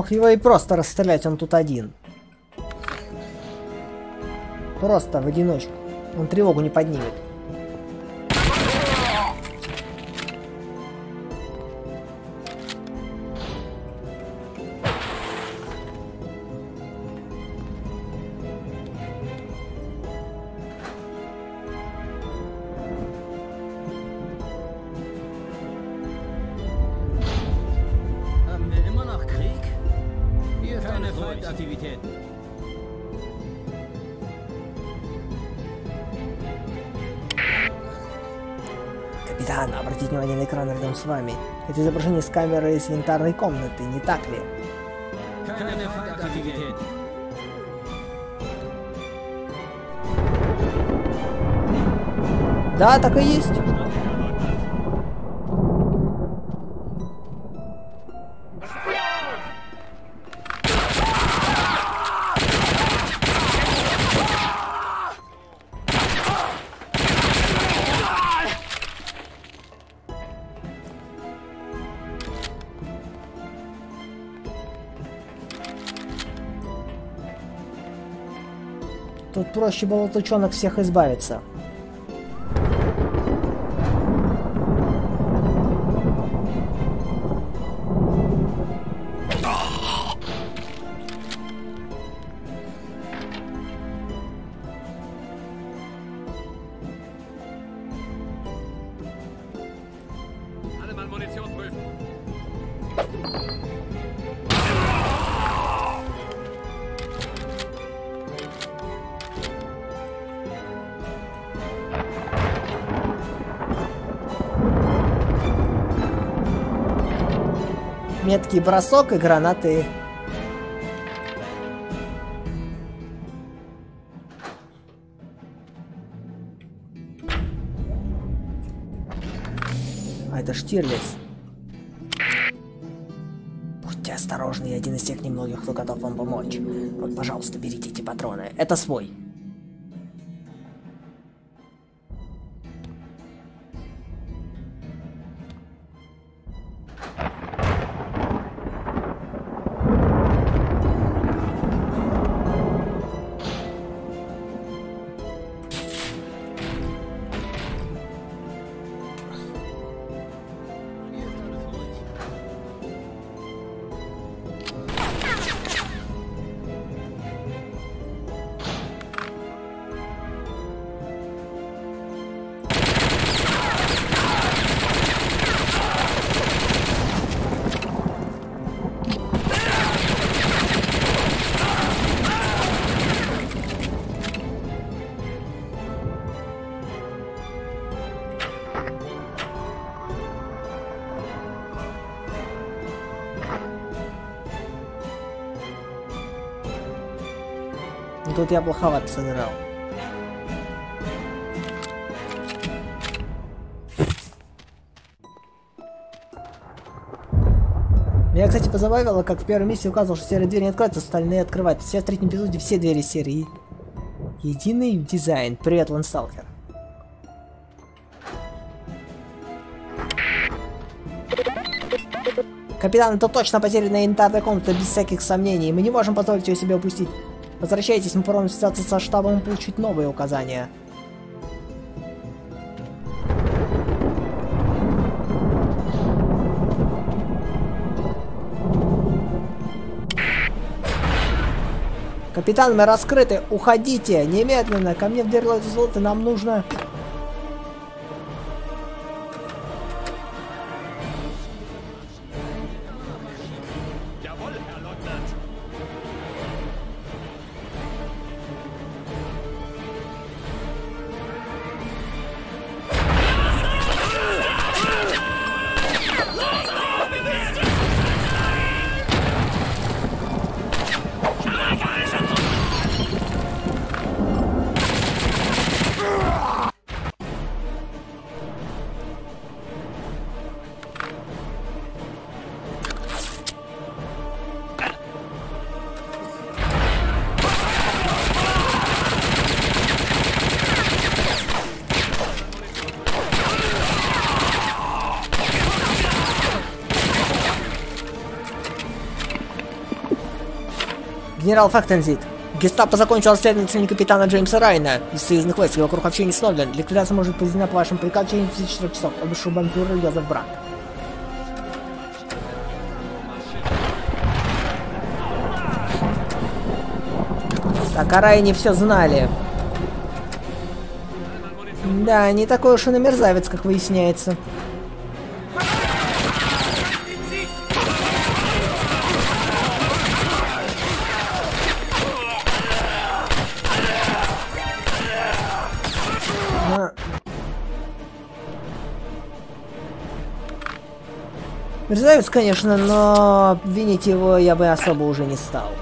Мог его и просто расстрелять, он тут один. Просто в одиночку. Он тревогу не поднимет. Это изображение с камеры из янтарной комнаты, не так ли? Да, так и есть. Проще было ученых всех избавиться. Меткий бросок и гранаты. А это Штирлиц. Будьте осторожны, я один из тех немногих, кто готов вам помочь. Вот, пожалуйста, берите эти патроны. Это свой. Тут я плоховато сыграл. Меня, кстати, позабавило, как в первой миссии указывал, что серые двери не откроются, остальные открываются. Сейчас в третьем эпизоде все двери серии. Единый дизайн. Привет, Лансталкер. Капитан, это точно потерянная янтарная комната, без всяких сомнений. Мы не можем позволить ее себе упустить. Возвращайтесь, мы попробуем связаться со штабом и получить новые указания. Капитан, мы раскрыты. Уходите. Немедленно. Ко мне в Дерлот золото. Нам нужно... Генерал Фактензит. Гестапо закончил расследование капитана Джеймса Райна из союзных войск. Вокруг вообще не Сноуден. Ликвидация может быть произведена по вашему приказу течение 24 часов. Обышу банкира Йозеф Брак. Так, о Райне все знали. Да, не такой уж и на мерзавец, как выясняется. Мерзавец, конечно, но винить его я бы особо уже не стал.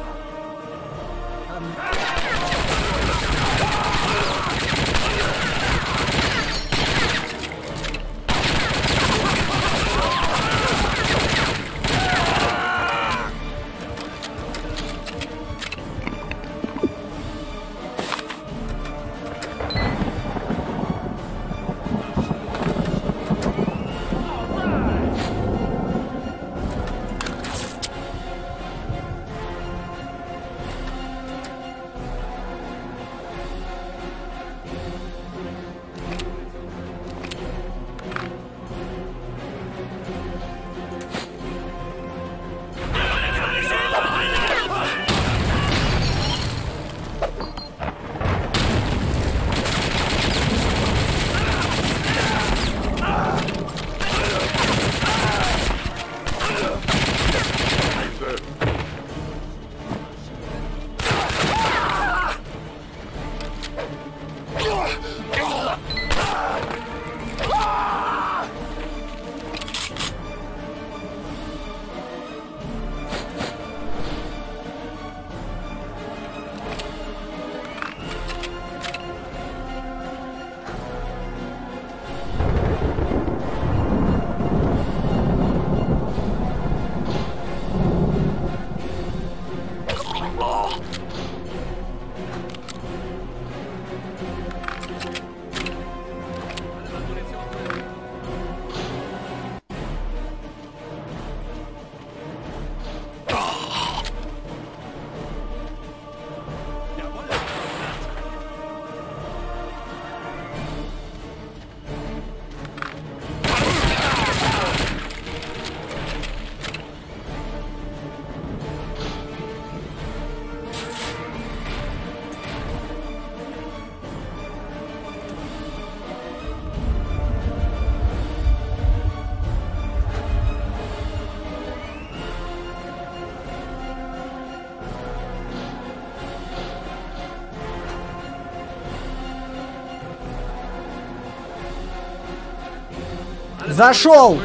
Зашел!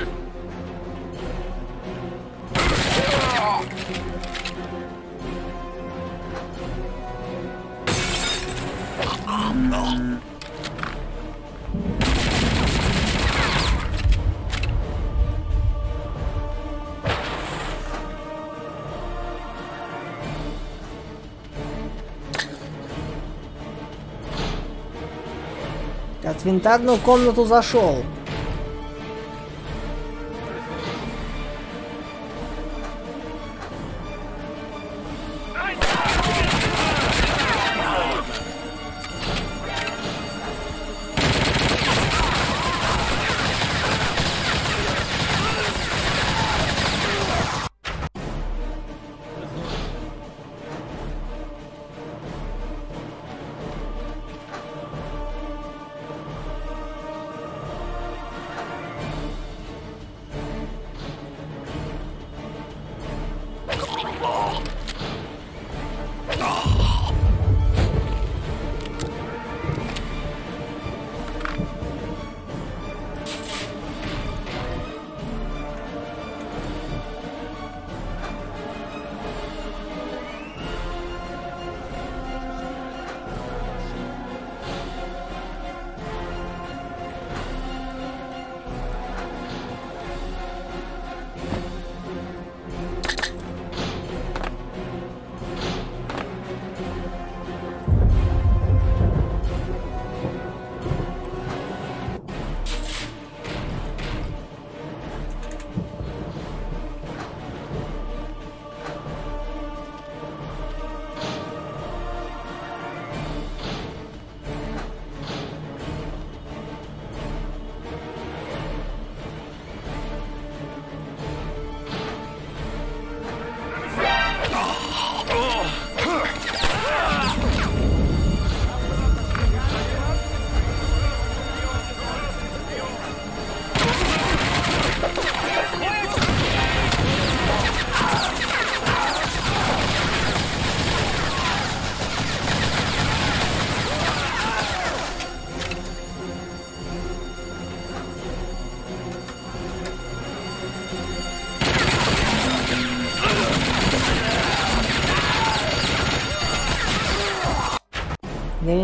От винтарную комнату зашел.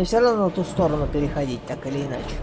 Все равно на ту сторону переходить, так или иначе.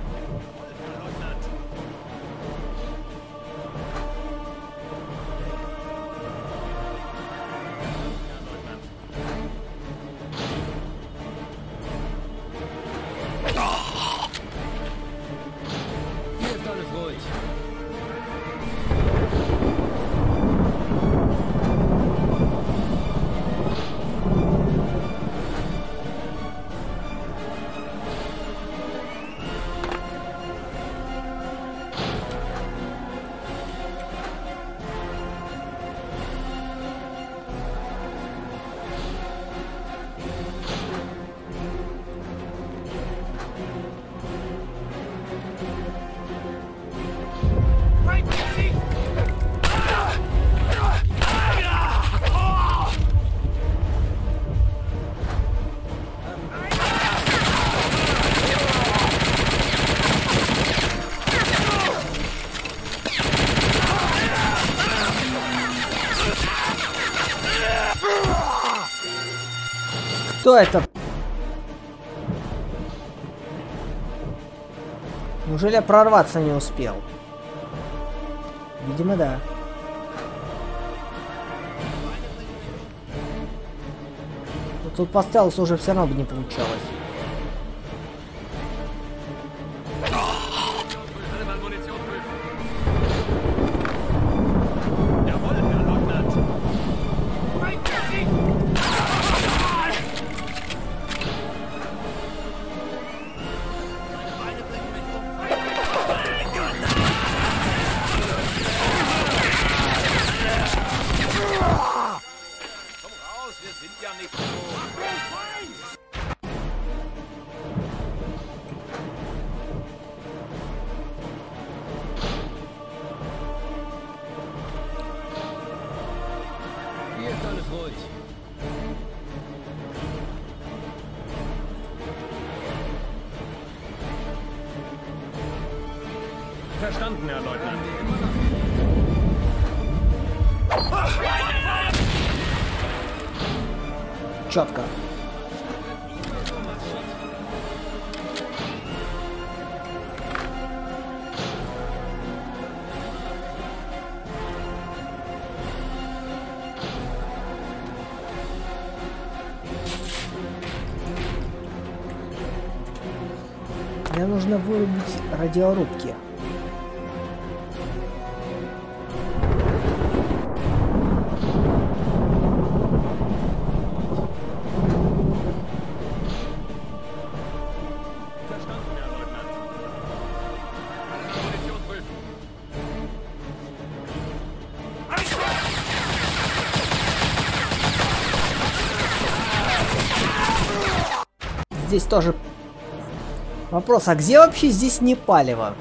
Это? Неужели я прорваться не успел? Видимо, да. Но тут поставился уже все равно бы не получалось. Радиорубки. Здесь тоже... Вопрос, а где вообще здесь не палево?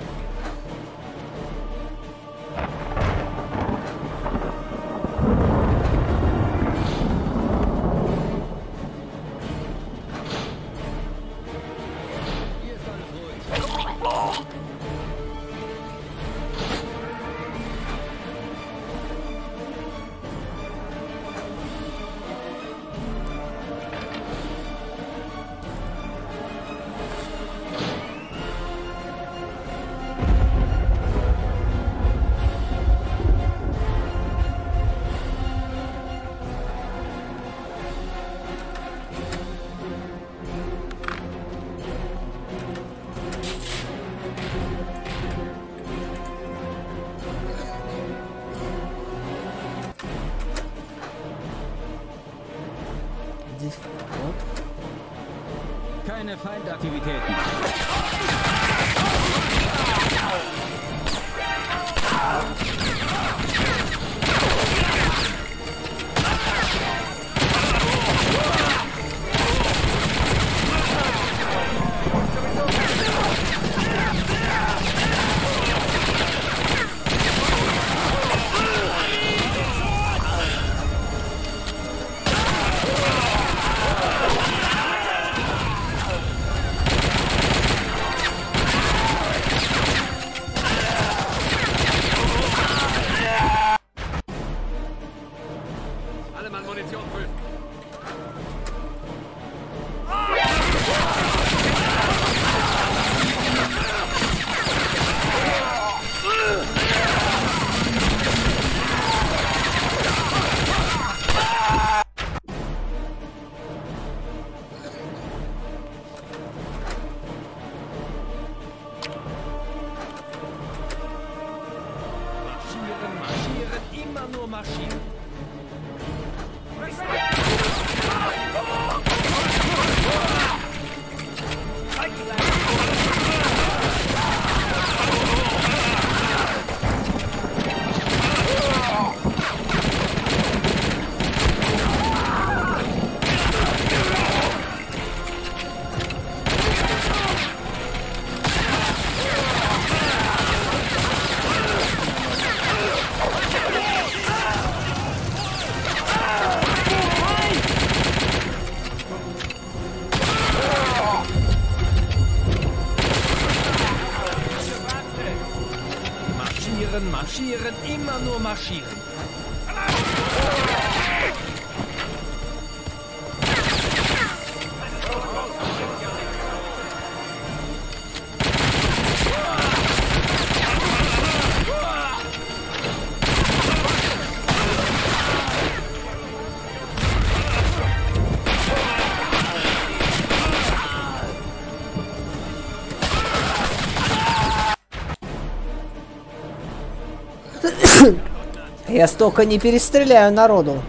Я столько не перестреляю народу.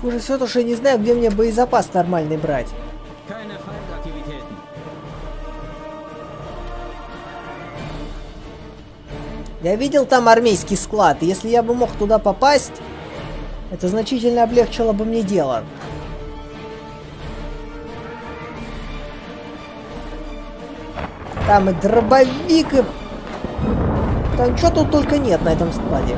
Хуже всего то, что я не знаю, где мне боезапас нормальный брать. Я видел там армейский склад, если я бы мог туда попасть, это значительно облегчило бы мне дело. Там и дробовик, и... Там что тут только нет на этом складе.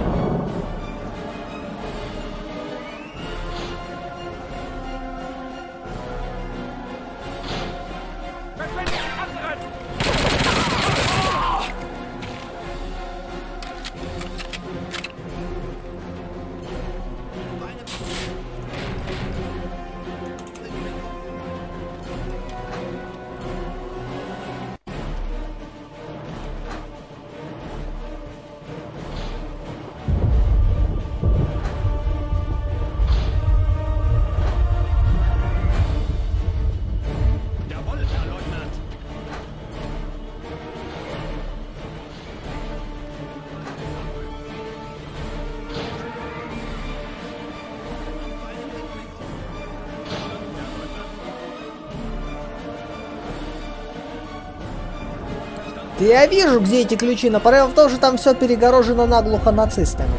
Я вижу, где эти ключи, но проблема в том, что там все перегорожено наглухо нацистами.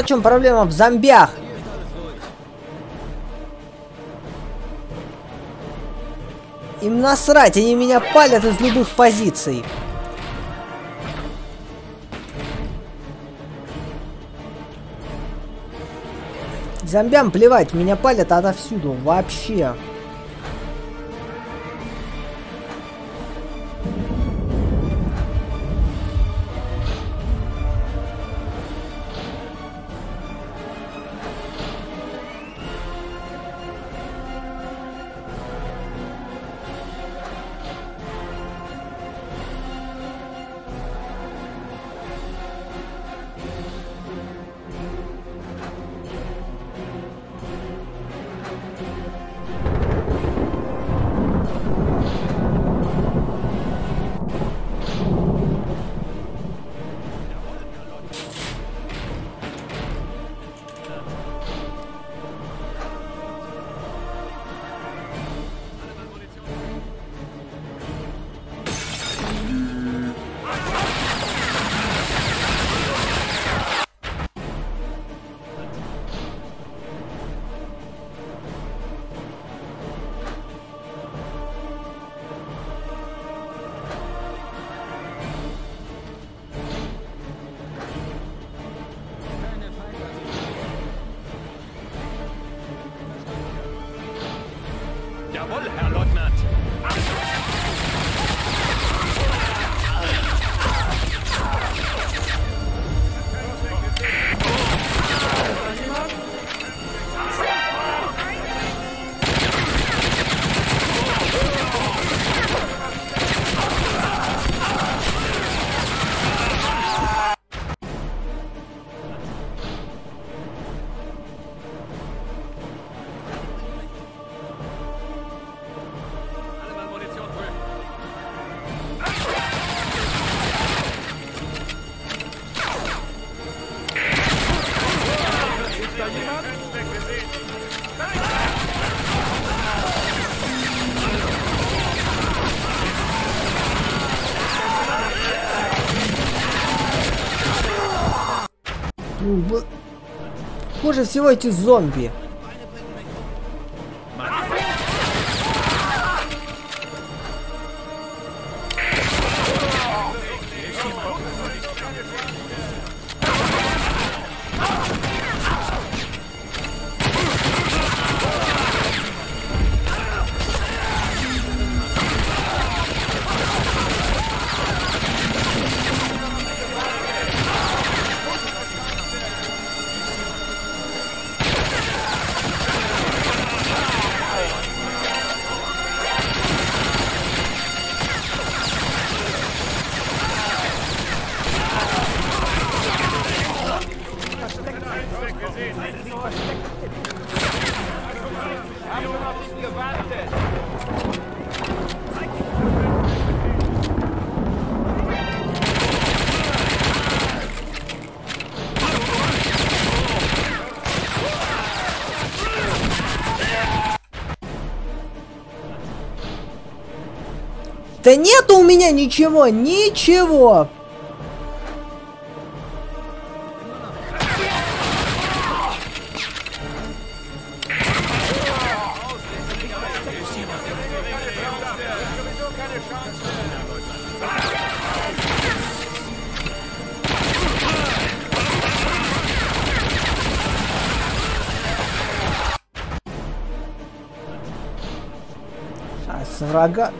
Вот в чем проблема в зомбях. Им насрать, они меня палят из любых позиций. Зомбям плевать, меня палят отовсюду, вообще. Keine Хуже всего эти зомби. Да нету у меня ничего, ничего. А врага...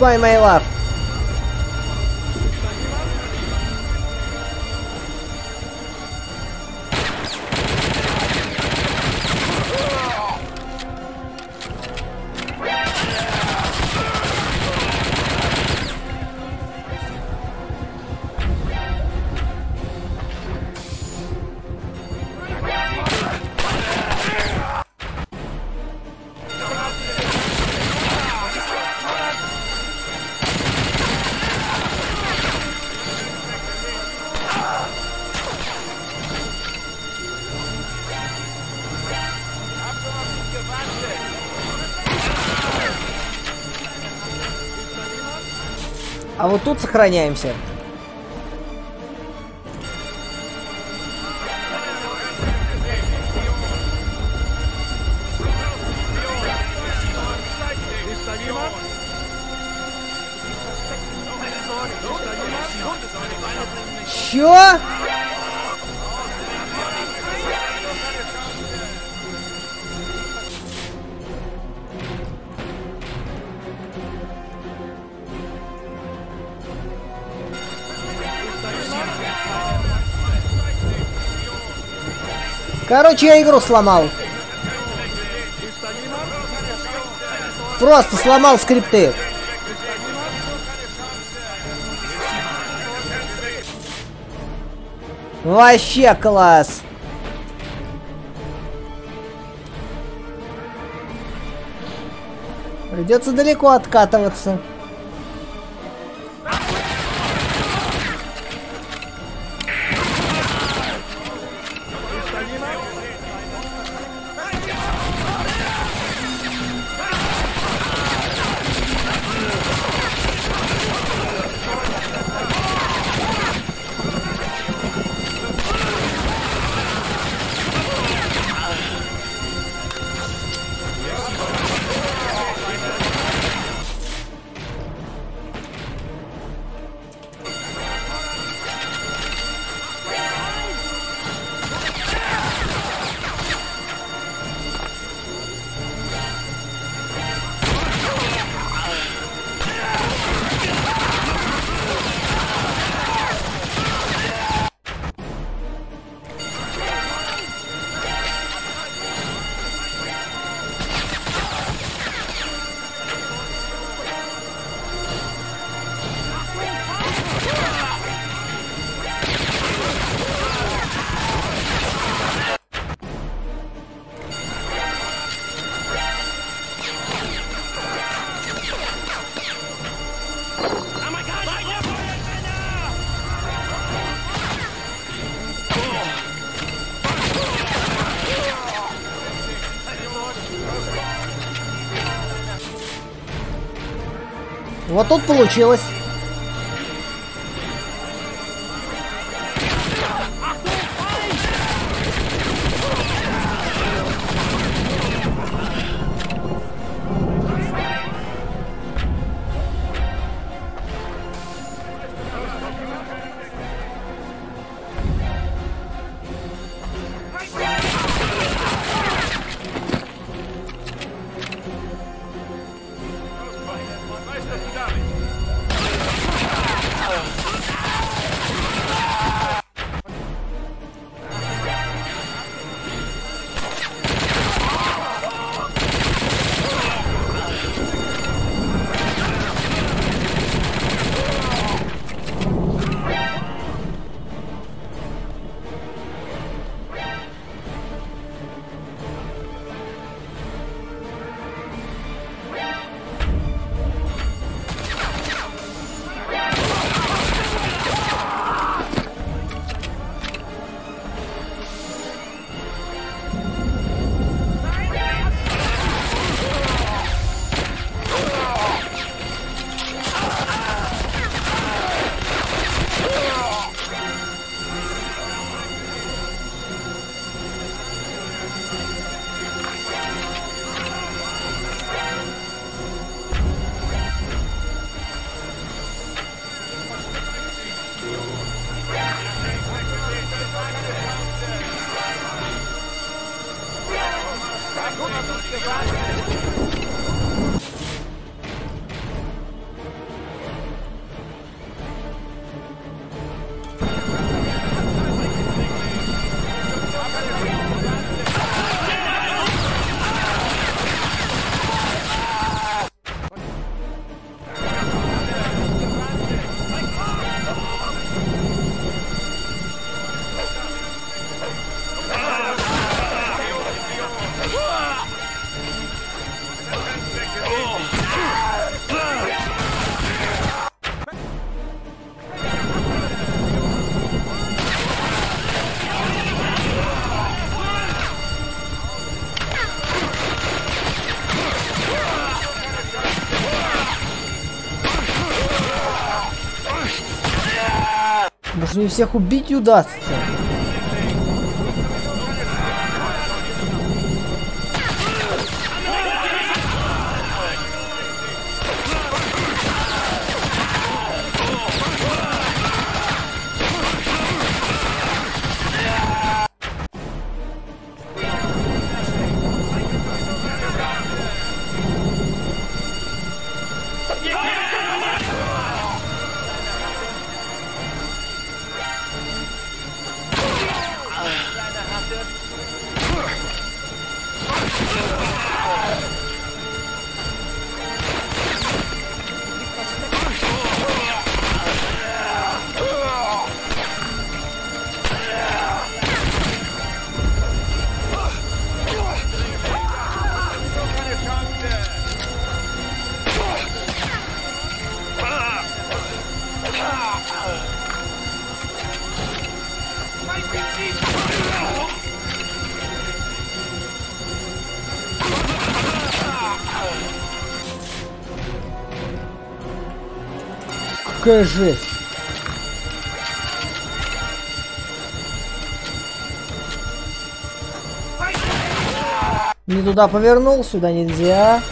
by my left. Вот тут сохраняемся. Короче, я игру сломал. Просто сломал скрипты. Вообще класс. Придется далеко откатываться. Тут получилось. Может мне всех убить удастся? Какая жесть. Не туда повернул, сюда нельзя.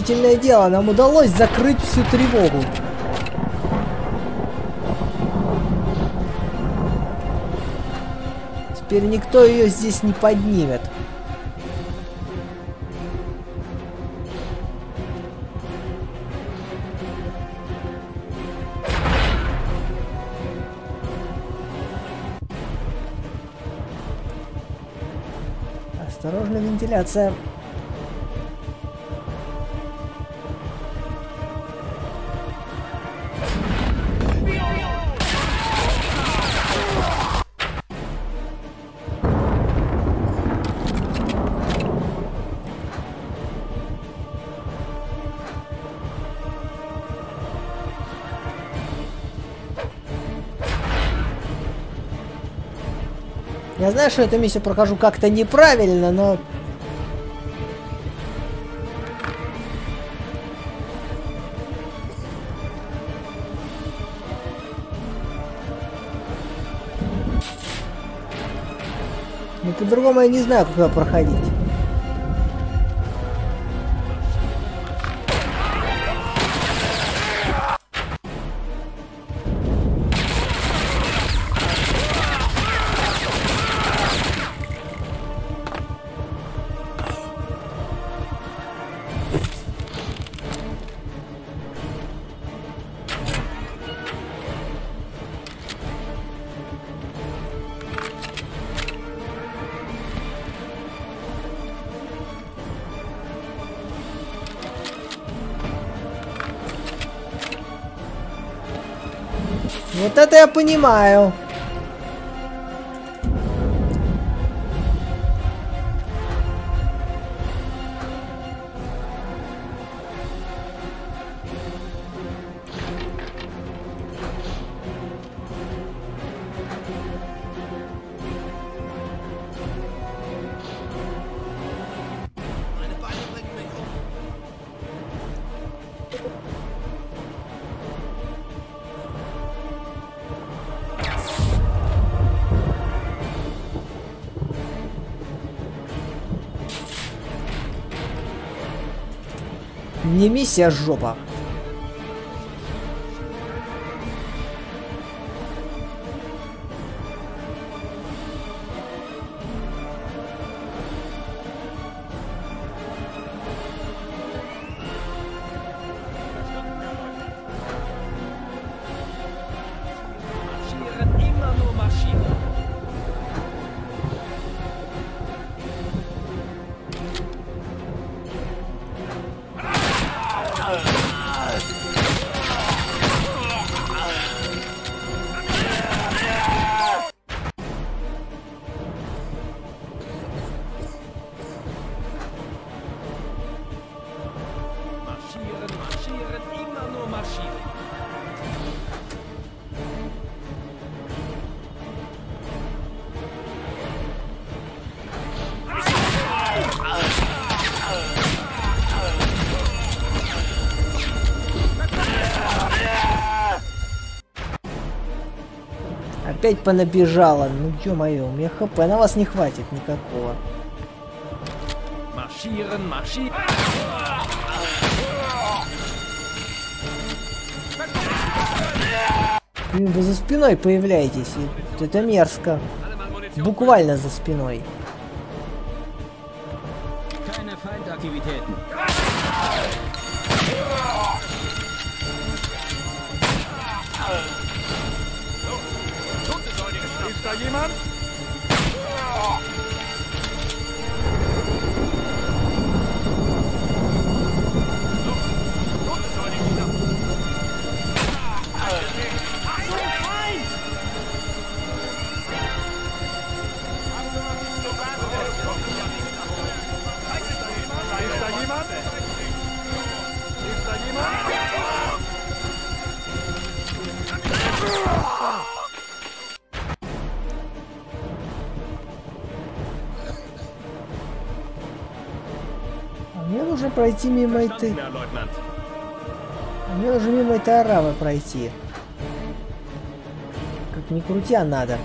Удивительное дело, нам удалось закрыть всю тревогу. Теперь никто ее здесь не поднимет. Осторожно, вентиляция. Знаю, что эту миссию прохожу как-то неправильно, но... Ну, по-другому я не знаю, как ее проходить. Это я понимаю. А жопа. Опять понабежала. Ну ё-моё, у меня хп на вас не хватит никакого. Marschieren. Блин, Вы за спиной появляетесь. Это мерзко. Буквально за спиной. Пройти мимо этой... Мне нужно мимо этой аравы пройти. Как ни крути, а надо.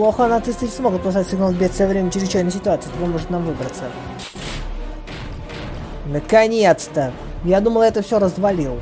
Неплохо, нацисты смогут послать сигнал бедствия время чрезвычайной ситуации. Это поможет нам выбраться. Наконец-то! Я думал, это все развалил.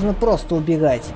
Нужно просто убегать.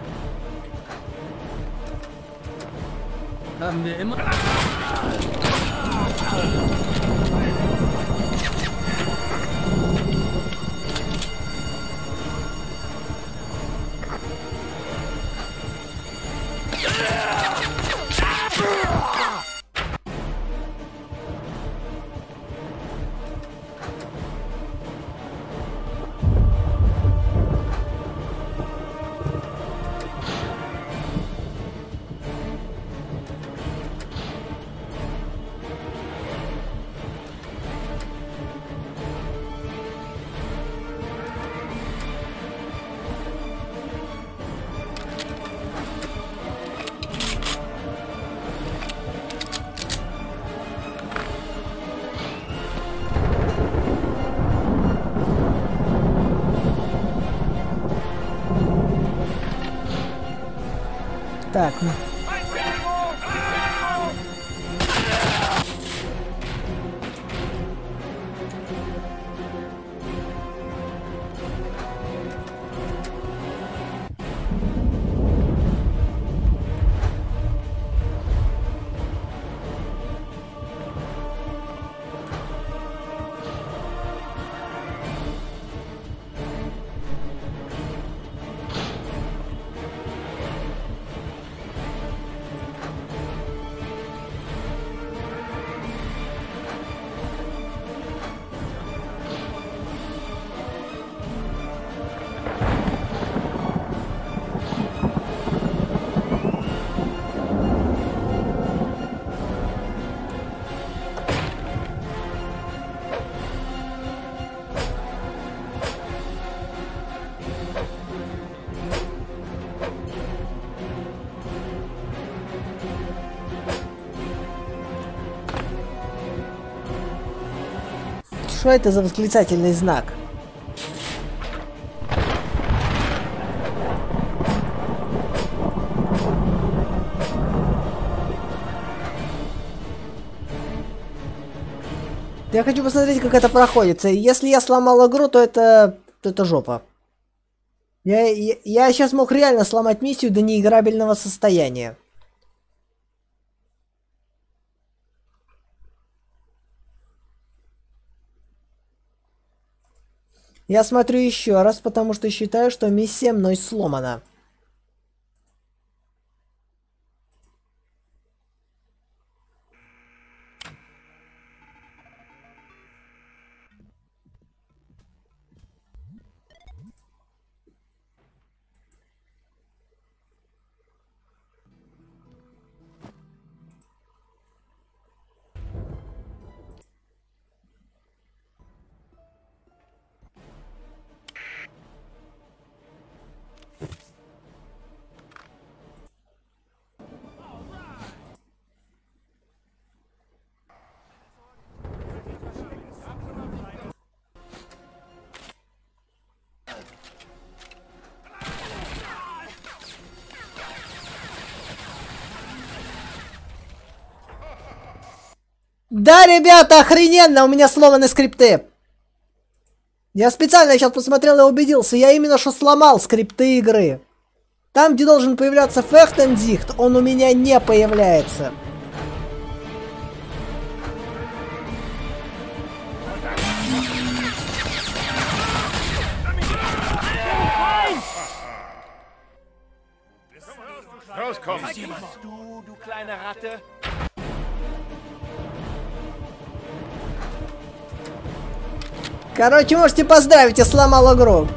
Что это за восклицательный знак? Я хочу посмотреть, как это проходит. Если я сломал игру, то это, то это жопа. Я, я, я сейчас мог реально сломать миссию до неиграбельного состояния. Я смотрю еще раз, потому что считаю, что миссия мной сломана. Да, ребята, охрененно, у меня сломаны скрипты. Я специально сейчас посмотрел и убедился, я именно что сломал скрипты игры. Там, где должен появляться Фехтензихт, он у меня не появляется. Rauskommen! Du, du kleine Ratte. Короче, можете поздравить, я сломал игру.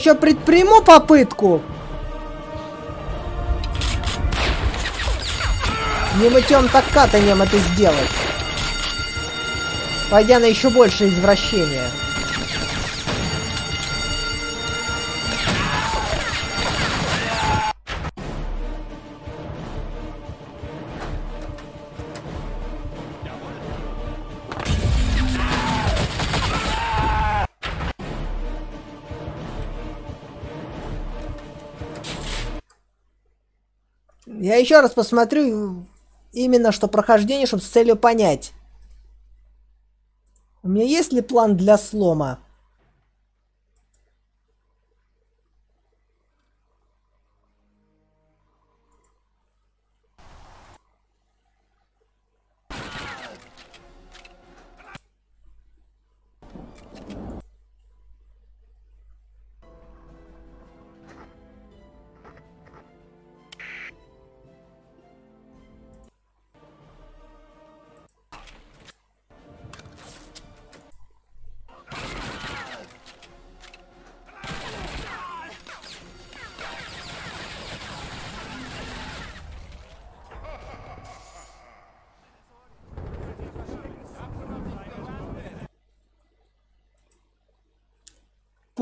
Еще предприму попытку. Не мытьем так катанием это сделать. Пойдя на еще больше извращения. Еще раз посмотрю именно что прохождение, чтобы с целью понять. У меня есть ли план для слома?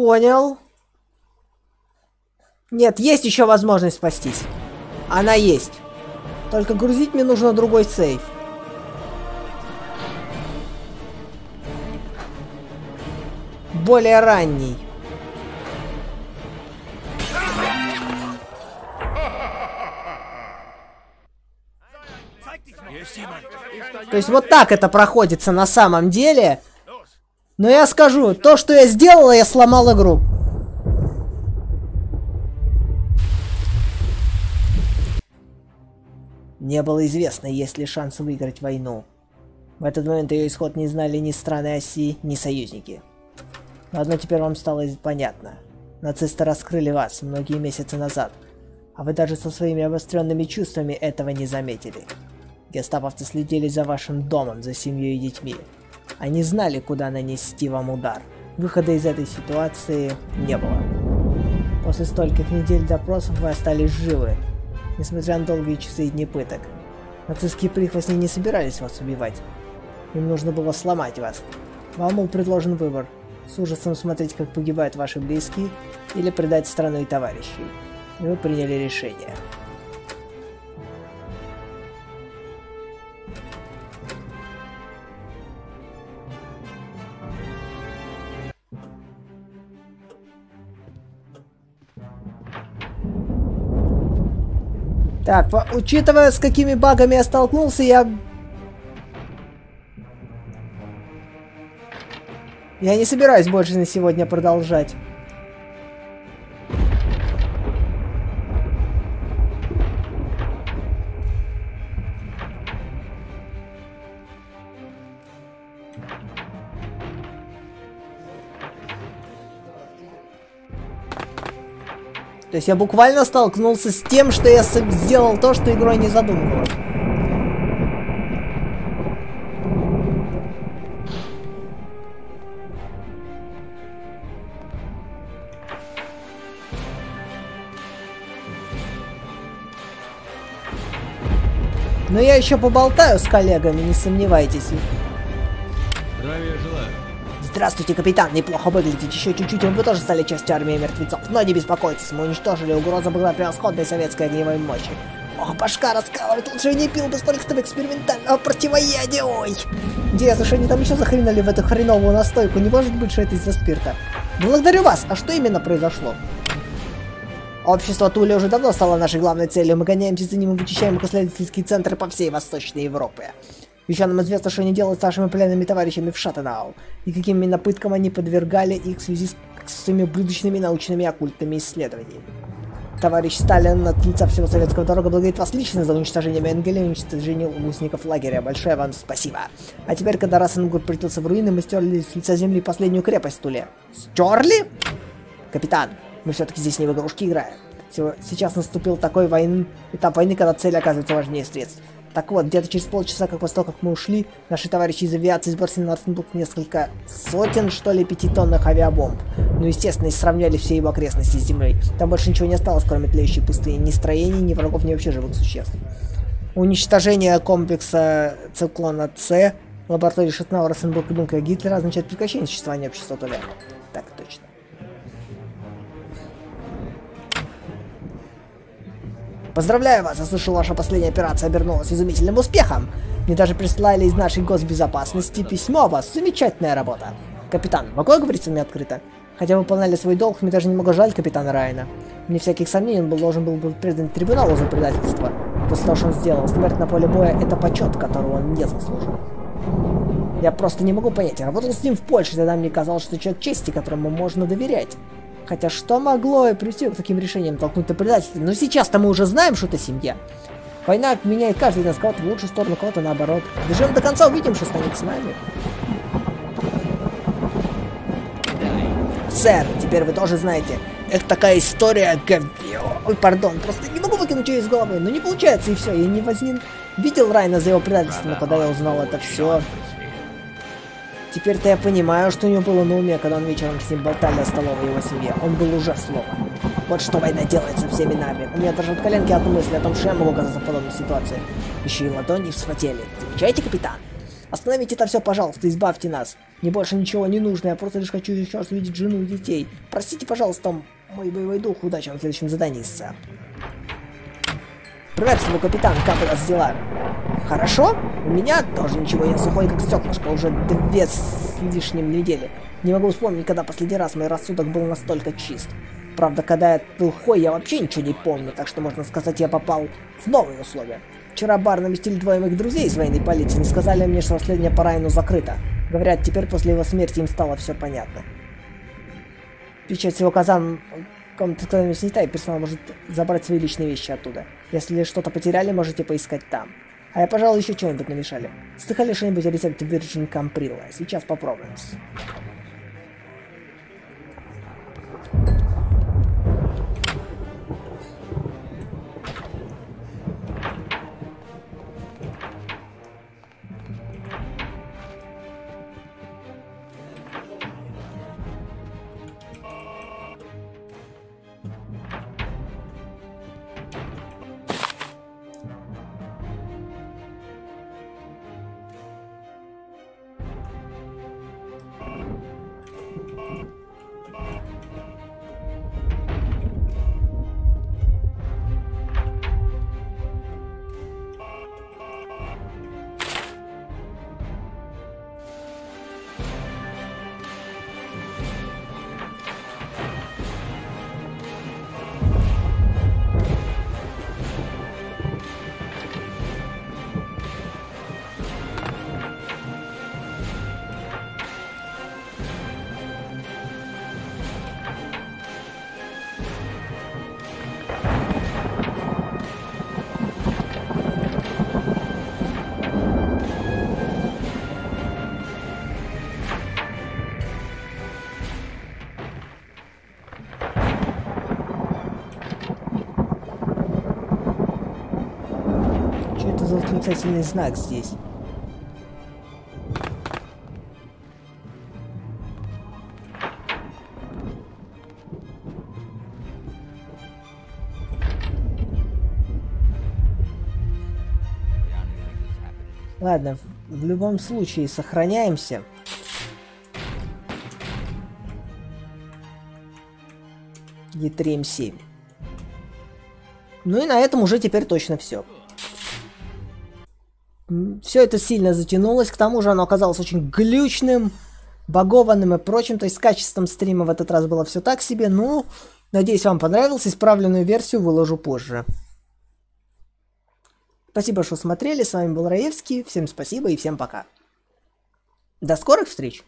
Понял. Нет, есть еще возможность спастись. Она есть. Только грузить мне нужно другой сейф. Более ранний. То есть вот так это проходится на самом деле. Но я скажу, то, что я сделала, я сломал игру. Не было известно, есть ли шанс выиграть войну. В этот момент ее исход не знали ни страны оси, ни союзники. Но одно теперь вам стало понятно. Нацисты раскрыли вас многие месяцы назад, а вы даже со своими обостренными чувствами этого не заметили. Гестаповцы следили за вашим домом, за семьей и детьми. Они знали, куда нанести вам удар. Выхода из этой ситуации не было. После стольких недель допросов вы остались живы, несмотря на долгие часы и дни пыток. Нацистские прихвостни не собирались вас убивать. Им нужно было сломать вас. Вам был предложен выбор. С ужасом смотреть, как погибают ваши близкие, или предать страну и товарищей. И вы приняли решение. Так, учитывая, с какими багами я столкнулся, я... Я не собираюсь больше на сегодня продолжать. Есть я буквально столкнулся с тем, что я сделал то, что игрой не задумывалось. Но я еще поболтаю с коллегами, не сомневайтесь. Здравствуйте, капитан, неплохо выглядите. Еще чуть-чуть, и вы тоже стали частью армии мертвецов. Но не беспокойтесь, мы уничтожили угроза была превосходной советской огневой мощи. Ох, башка раскалывает, лучше не пил бы столько экспериментального противоядия, ой! Интересно, что они там еще захренули в эту хреновую настойку? Не может быть, что это из-за спирта. Благодарю вас, а что именно произошло? Общество Туля уже давно стало нашей главной целью. Мы гоняемся за ним и вычищаем их исследовательские центры по всей Восточной Европе. Еще нам известно, что они делают с нашими пленными товарищами в Шаттенау, и каким именно пыткам они подвергали их в связи с, с своими будущими научными и оккультными исследованиями. Товарищ Сталин от лица всего советского дорога благодарит вас лично за уничтожение Менгеля и уничтожение узников лагеря. Большое вам спасибо. А теперь, когда Рассенгур притился в руины, мы стерли с лица земли последнюю крепость в Туле. Стерли? Капитан, мы все-таки здесь не в игрушки играем. Сейчас наступил такой войн... этап войны, когда цель оказывается важнее средств. Так вот, где-то через полчаса, как после того, как мы ушли, наши товарищи из авиации сбросили на Нортенбург несколько сотен, что ли, пятитонных авиабомб. Ну, естественно, и сравняли все его окрестности с землей. Там больше ничего не осталось, кроме тлеющей пустыни. Ни строений, ни врагов, ни вообще живых существ. Уничтожение комплекса циклона С лаборатории Шатнаура Сенбург и бункера Гитлера означает прекращение существования общества Туля. Поздравляю вас, я слышал, ваша последняя операция обернулась изумительным успехом. Мне даже прислали из нашей госбезопасности письмо о вас. Замечательная работа. Капитан, могу я говорить с вами открыто? Хотя вы выполняли свой долг, мне даже немного жаль капитана Райана. Мне всяких сомнений, он был, должен был быть предан трибуналу за предательство. После того, что он сделал, смерть на поле боя — это почет, которого он не заслужил. Я просто не могу понять. Я работал с ним в Польше, тогда мне казалось, что человек чести, которому можно доверять. Хотя что могло и привести к таким решениям, толкнуть на предательство? Но сейчас-то мы уже знаем, что это семья. Война меняет каждый из нас, кого-то в лучшую сторону, кого-то наоборот. Доживем до конца, увидим, что станет с нами. Сэр, теперь вы тоже знаете. Эх, такая история, говё. Ой, пардон, просто не могу выкинуть ее из головы. Но не получается, и все. Я не возник... Видел Райна за его предательство, но когда я узнал это все... Теперь-то я понимаю, что у него было на уме, когда он вечером с ним болтали о столовой его семье. Он был уже слово. Вот что война делает со всеми нами. У меня даже от коленки от мысли о том, что я могу оказаться в подобной ситуации. Еще и ладони вспотели. Замечаете, капитан? Остановите это все, пожалуйста, избавьте нас. Мне больше ничего не нужно, я просто лишь хочу еще раз увидеть жену и детей. Простите, пожалуйста, мой боевой дух. Удачи вам в следующем задании, сэр. Приветствую, капитан, как у вас дела? Хорошо? У меня тоже ничего, я сухой как стеклышко уже две с лишним недели. Не могу вспомнить, когда последний раз мой рассудок был настолько чист. Правда, когда я был хой, я вообще ничего не помню, так что можно сказать, я попал в новые условия. Вчера бар навестили двое моих друзей из военной полиции, они сказали мне, что расследование по Райну закрыто. Говорят, теперь после его смерти им стало все понятно. Печать всего казан комната снята, и персонал может забрать свои личные вещи оттуда. Если что-то потеряли, можете поискать там. А я, пожалуй, еще что-нибудь намешали. Слыхали что-нибудь о рецепте Virgin Camprilla? Сейчас попробуем. Что восклицательный знак здесь? Ладно, в, любом случае сохраняемся. Е3М7. Ну и на этом уже теперь точно все. Все это сильно затянулось, к тому же оно оказалось очень глючным, багованным и прочим, то есть с качеством стрима в этот раз было все так себе, ну, надеюсь вам понравилось, исправленную версию выложу позже. Спасибо, что смотрели, с вами был Раевский, всем спасибо и всем пока. До скорых встреч!